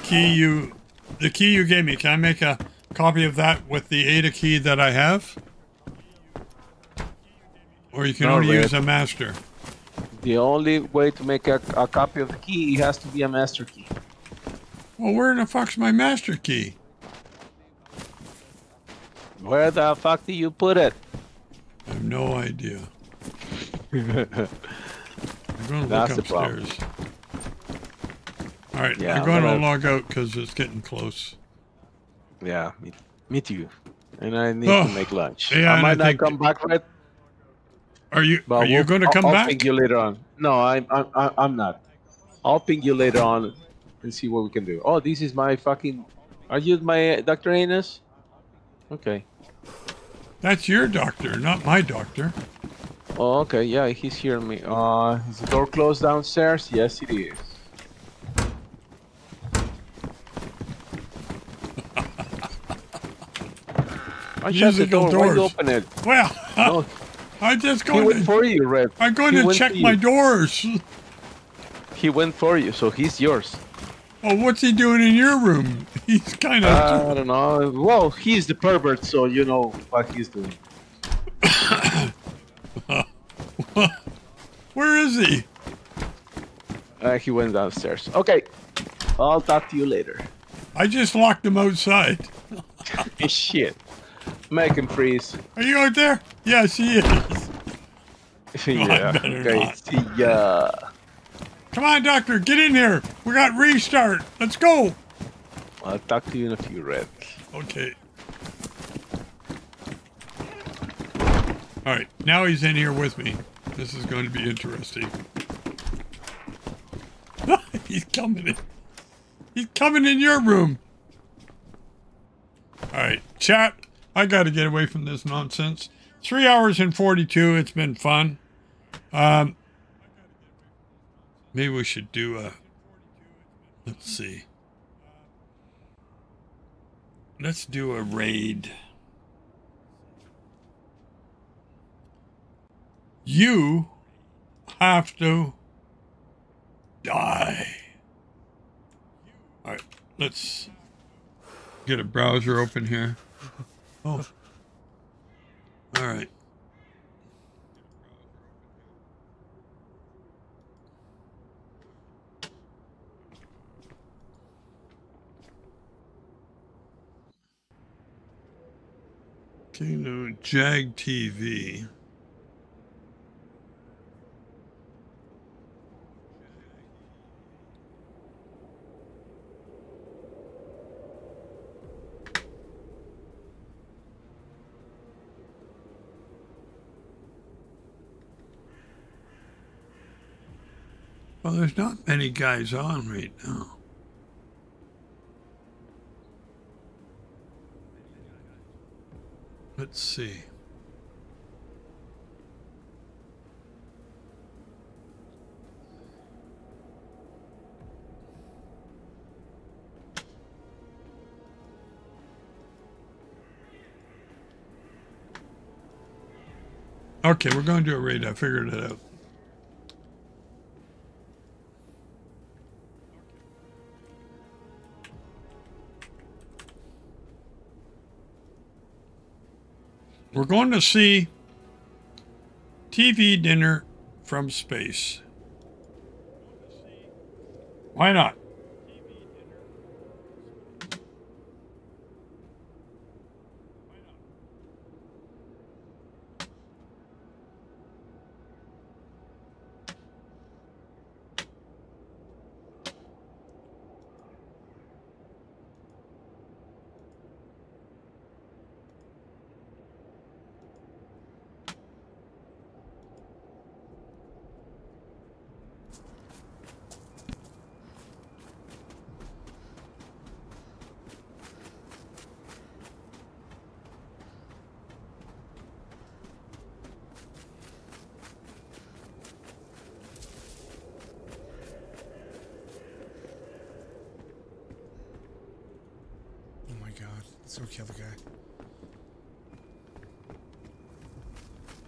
[SPEAKER 1] key you, the key you gave me? Can I make a copy of that with the Ada key that I have? Or you can
[SPEAKER 2] No,
[SPEAKER 1] only
[SPEAKER 2] Red.
[SPEAKER 1] use a master.
[SPEAKER 2] The only way to make a, a copy of the key, it has to be a master key.
[SPEAKER 1] Well, where in the fuck's my master key?
[SPEAKER 2] Where the fuck do you put it?
[SPEAKER 1] I have no idea. I'm going to
[SPEAKER 2] That's the problem.
[SPEAKER 1] upstairs. All right,
[SPEAKER 2] Yeah,
[SPEAKER 1] I'm going to log out because it's getting close.
[SPEAKER 2] Yeah, me, me too. And I need
[SPEAKER 1] Oh,
[SPEAKER 2] to make lunch.
[SPEAKER 1] yeah,
[SPEAKER 2] I might
[SPEAKER 1] I
[SPEAKER 2] not come back, Red.
[SPEAKER 1] Are you
[SPEAKER 2] But
[SPEAKER 1] are you
[SPEAKER 2] we'll-
[SPEAKER 1] going to
[SPEAKER 2] I'll-
[SPEAKER 1] come
[SPEAKER 2] I'll ping you later on. No, I'm, I'm, I'm- not. I'll ping you later on and see what we can do. Oh, this is my fucking. Are you my uh, Dr. Anus? Okay.
[SPEAKER 1] That's your doctor, not my doctor.
[SPEAKER 2] Oh, okay. Yeah, he's hearing me. Uh, is the door closed downstairs? Yes, it is. I shut the door. Why you open it?
[SPEAKER 1] Well,
[SPEAKER 2] No,
[SPEAKER 1] I just
[SPEAKER 2] he
[SPEAKER 1] going
[SPEAKER 2] went
[SPEAKER 1] to,
[SPEAKER 2] for you, Red.
[SPEAKER 1] I'm going
[SPEAKER 2] he
[SPEAKER 1] to check my doors.
[SPEAKER 2] He went for you, so he's yours.
[SPEAKER 1] Oh, what's he doing in your room? He's kind of.
[SPEAKER 2] I don't know. Well, he's the pervert, so you know what he's doing.
[SPEAKER 1] where is he?
[SPEAKER 2] Uh, he went downstairs. Okay. I'll talk to you later.
[SPEAKER 1] I just locked him outside.
[SPEAKER 2] Shit. Make him freeze.
[SPEAKER 1] Are you out there? Yes, he is.
[SPEAKER 2] yeah. Okay. ya.
[SPEAKER 1] Come on, Doctor, get in here. We got restart. Let's go.
[SPEAKER 2] I'll talk to you in a few, Red.
[SPEAKER 1] Okay. All right, now he's in here with me. This is going to be interesting. he's coming in. He's coming in your room. All right, chat. I got to get away from this nonsense. Three hours and 42. It's been fun. Um, maybe we should do a. Let's see. Let's do a raid. You have to die. All right, let's get a browser open here. Oh. All right. Okay, Jag TV. Well, there's not many guys on right now. Let's see. Okay, we're going to do a raid. I figured it out. We're going to see TV dinner from space. Why not?
[SPEAKER 5] Oh my god. Let's go kill the guy.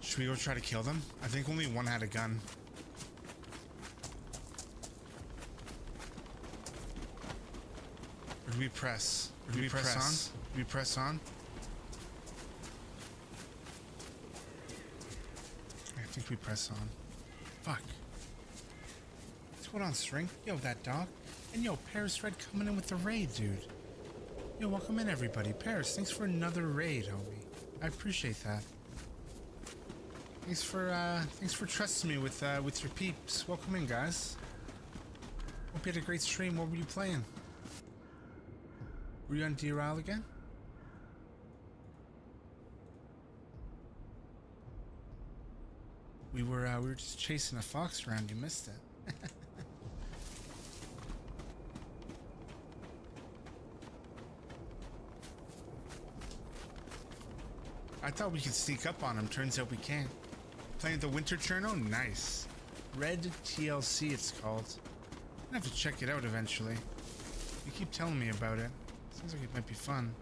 [SPEAKER 5] Should we go try to kill them? I think only one had a gun. Or do we press? Or do we press, on? Do we press on? I think we press on. Fuck. What's going on, String? Yo, that dog. And yo, Paros Red coming in with the raid, dude. Yo, welcome in everybody. Paris, thanks for another raid, homie. I appreciate that. Thanks for uh thanks for trusting me with uh with your peeps. Welcome in guys. Hope you had a great stream. What were you playing? Were you on DRL again? We were uh we were just chasing a fox around, you missed it. I thought we could sneak up on him. Turns out we can't. Playing the Winter Cherno? Nice. Red TLC, it's called. Gonna have to check it out eventually. You keep telling me about it. Sounds like it might be fun.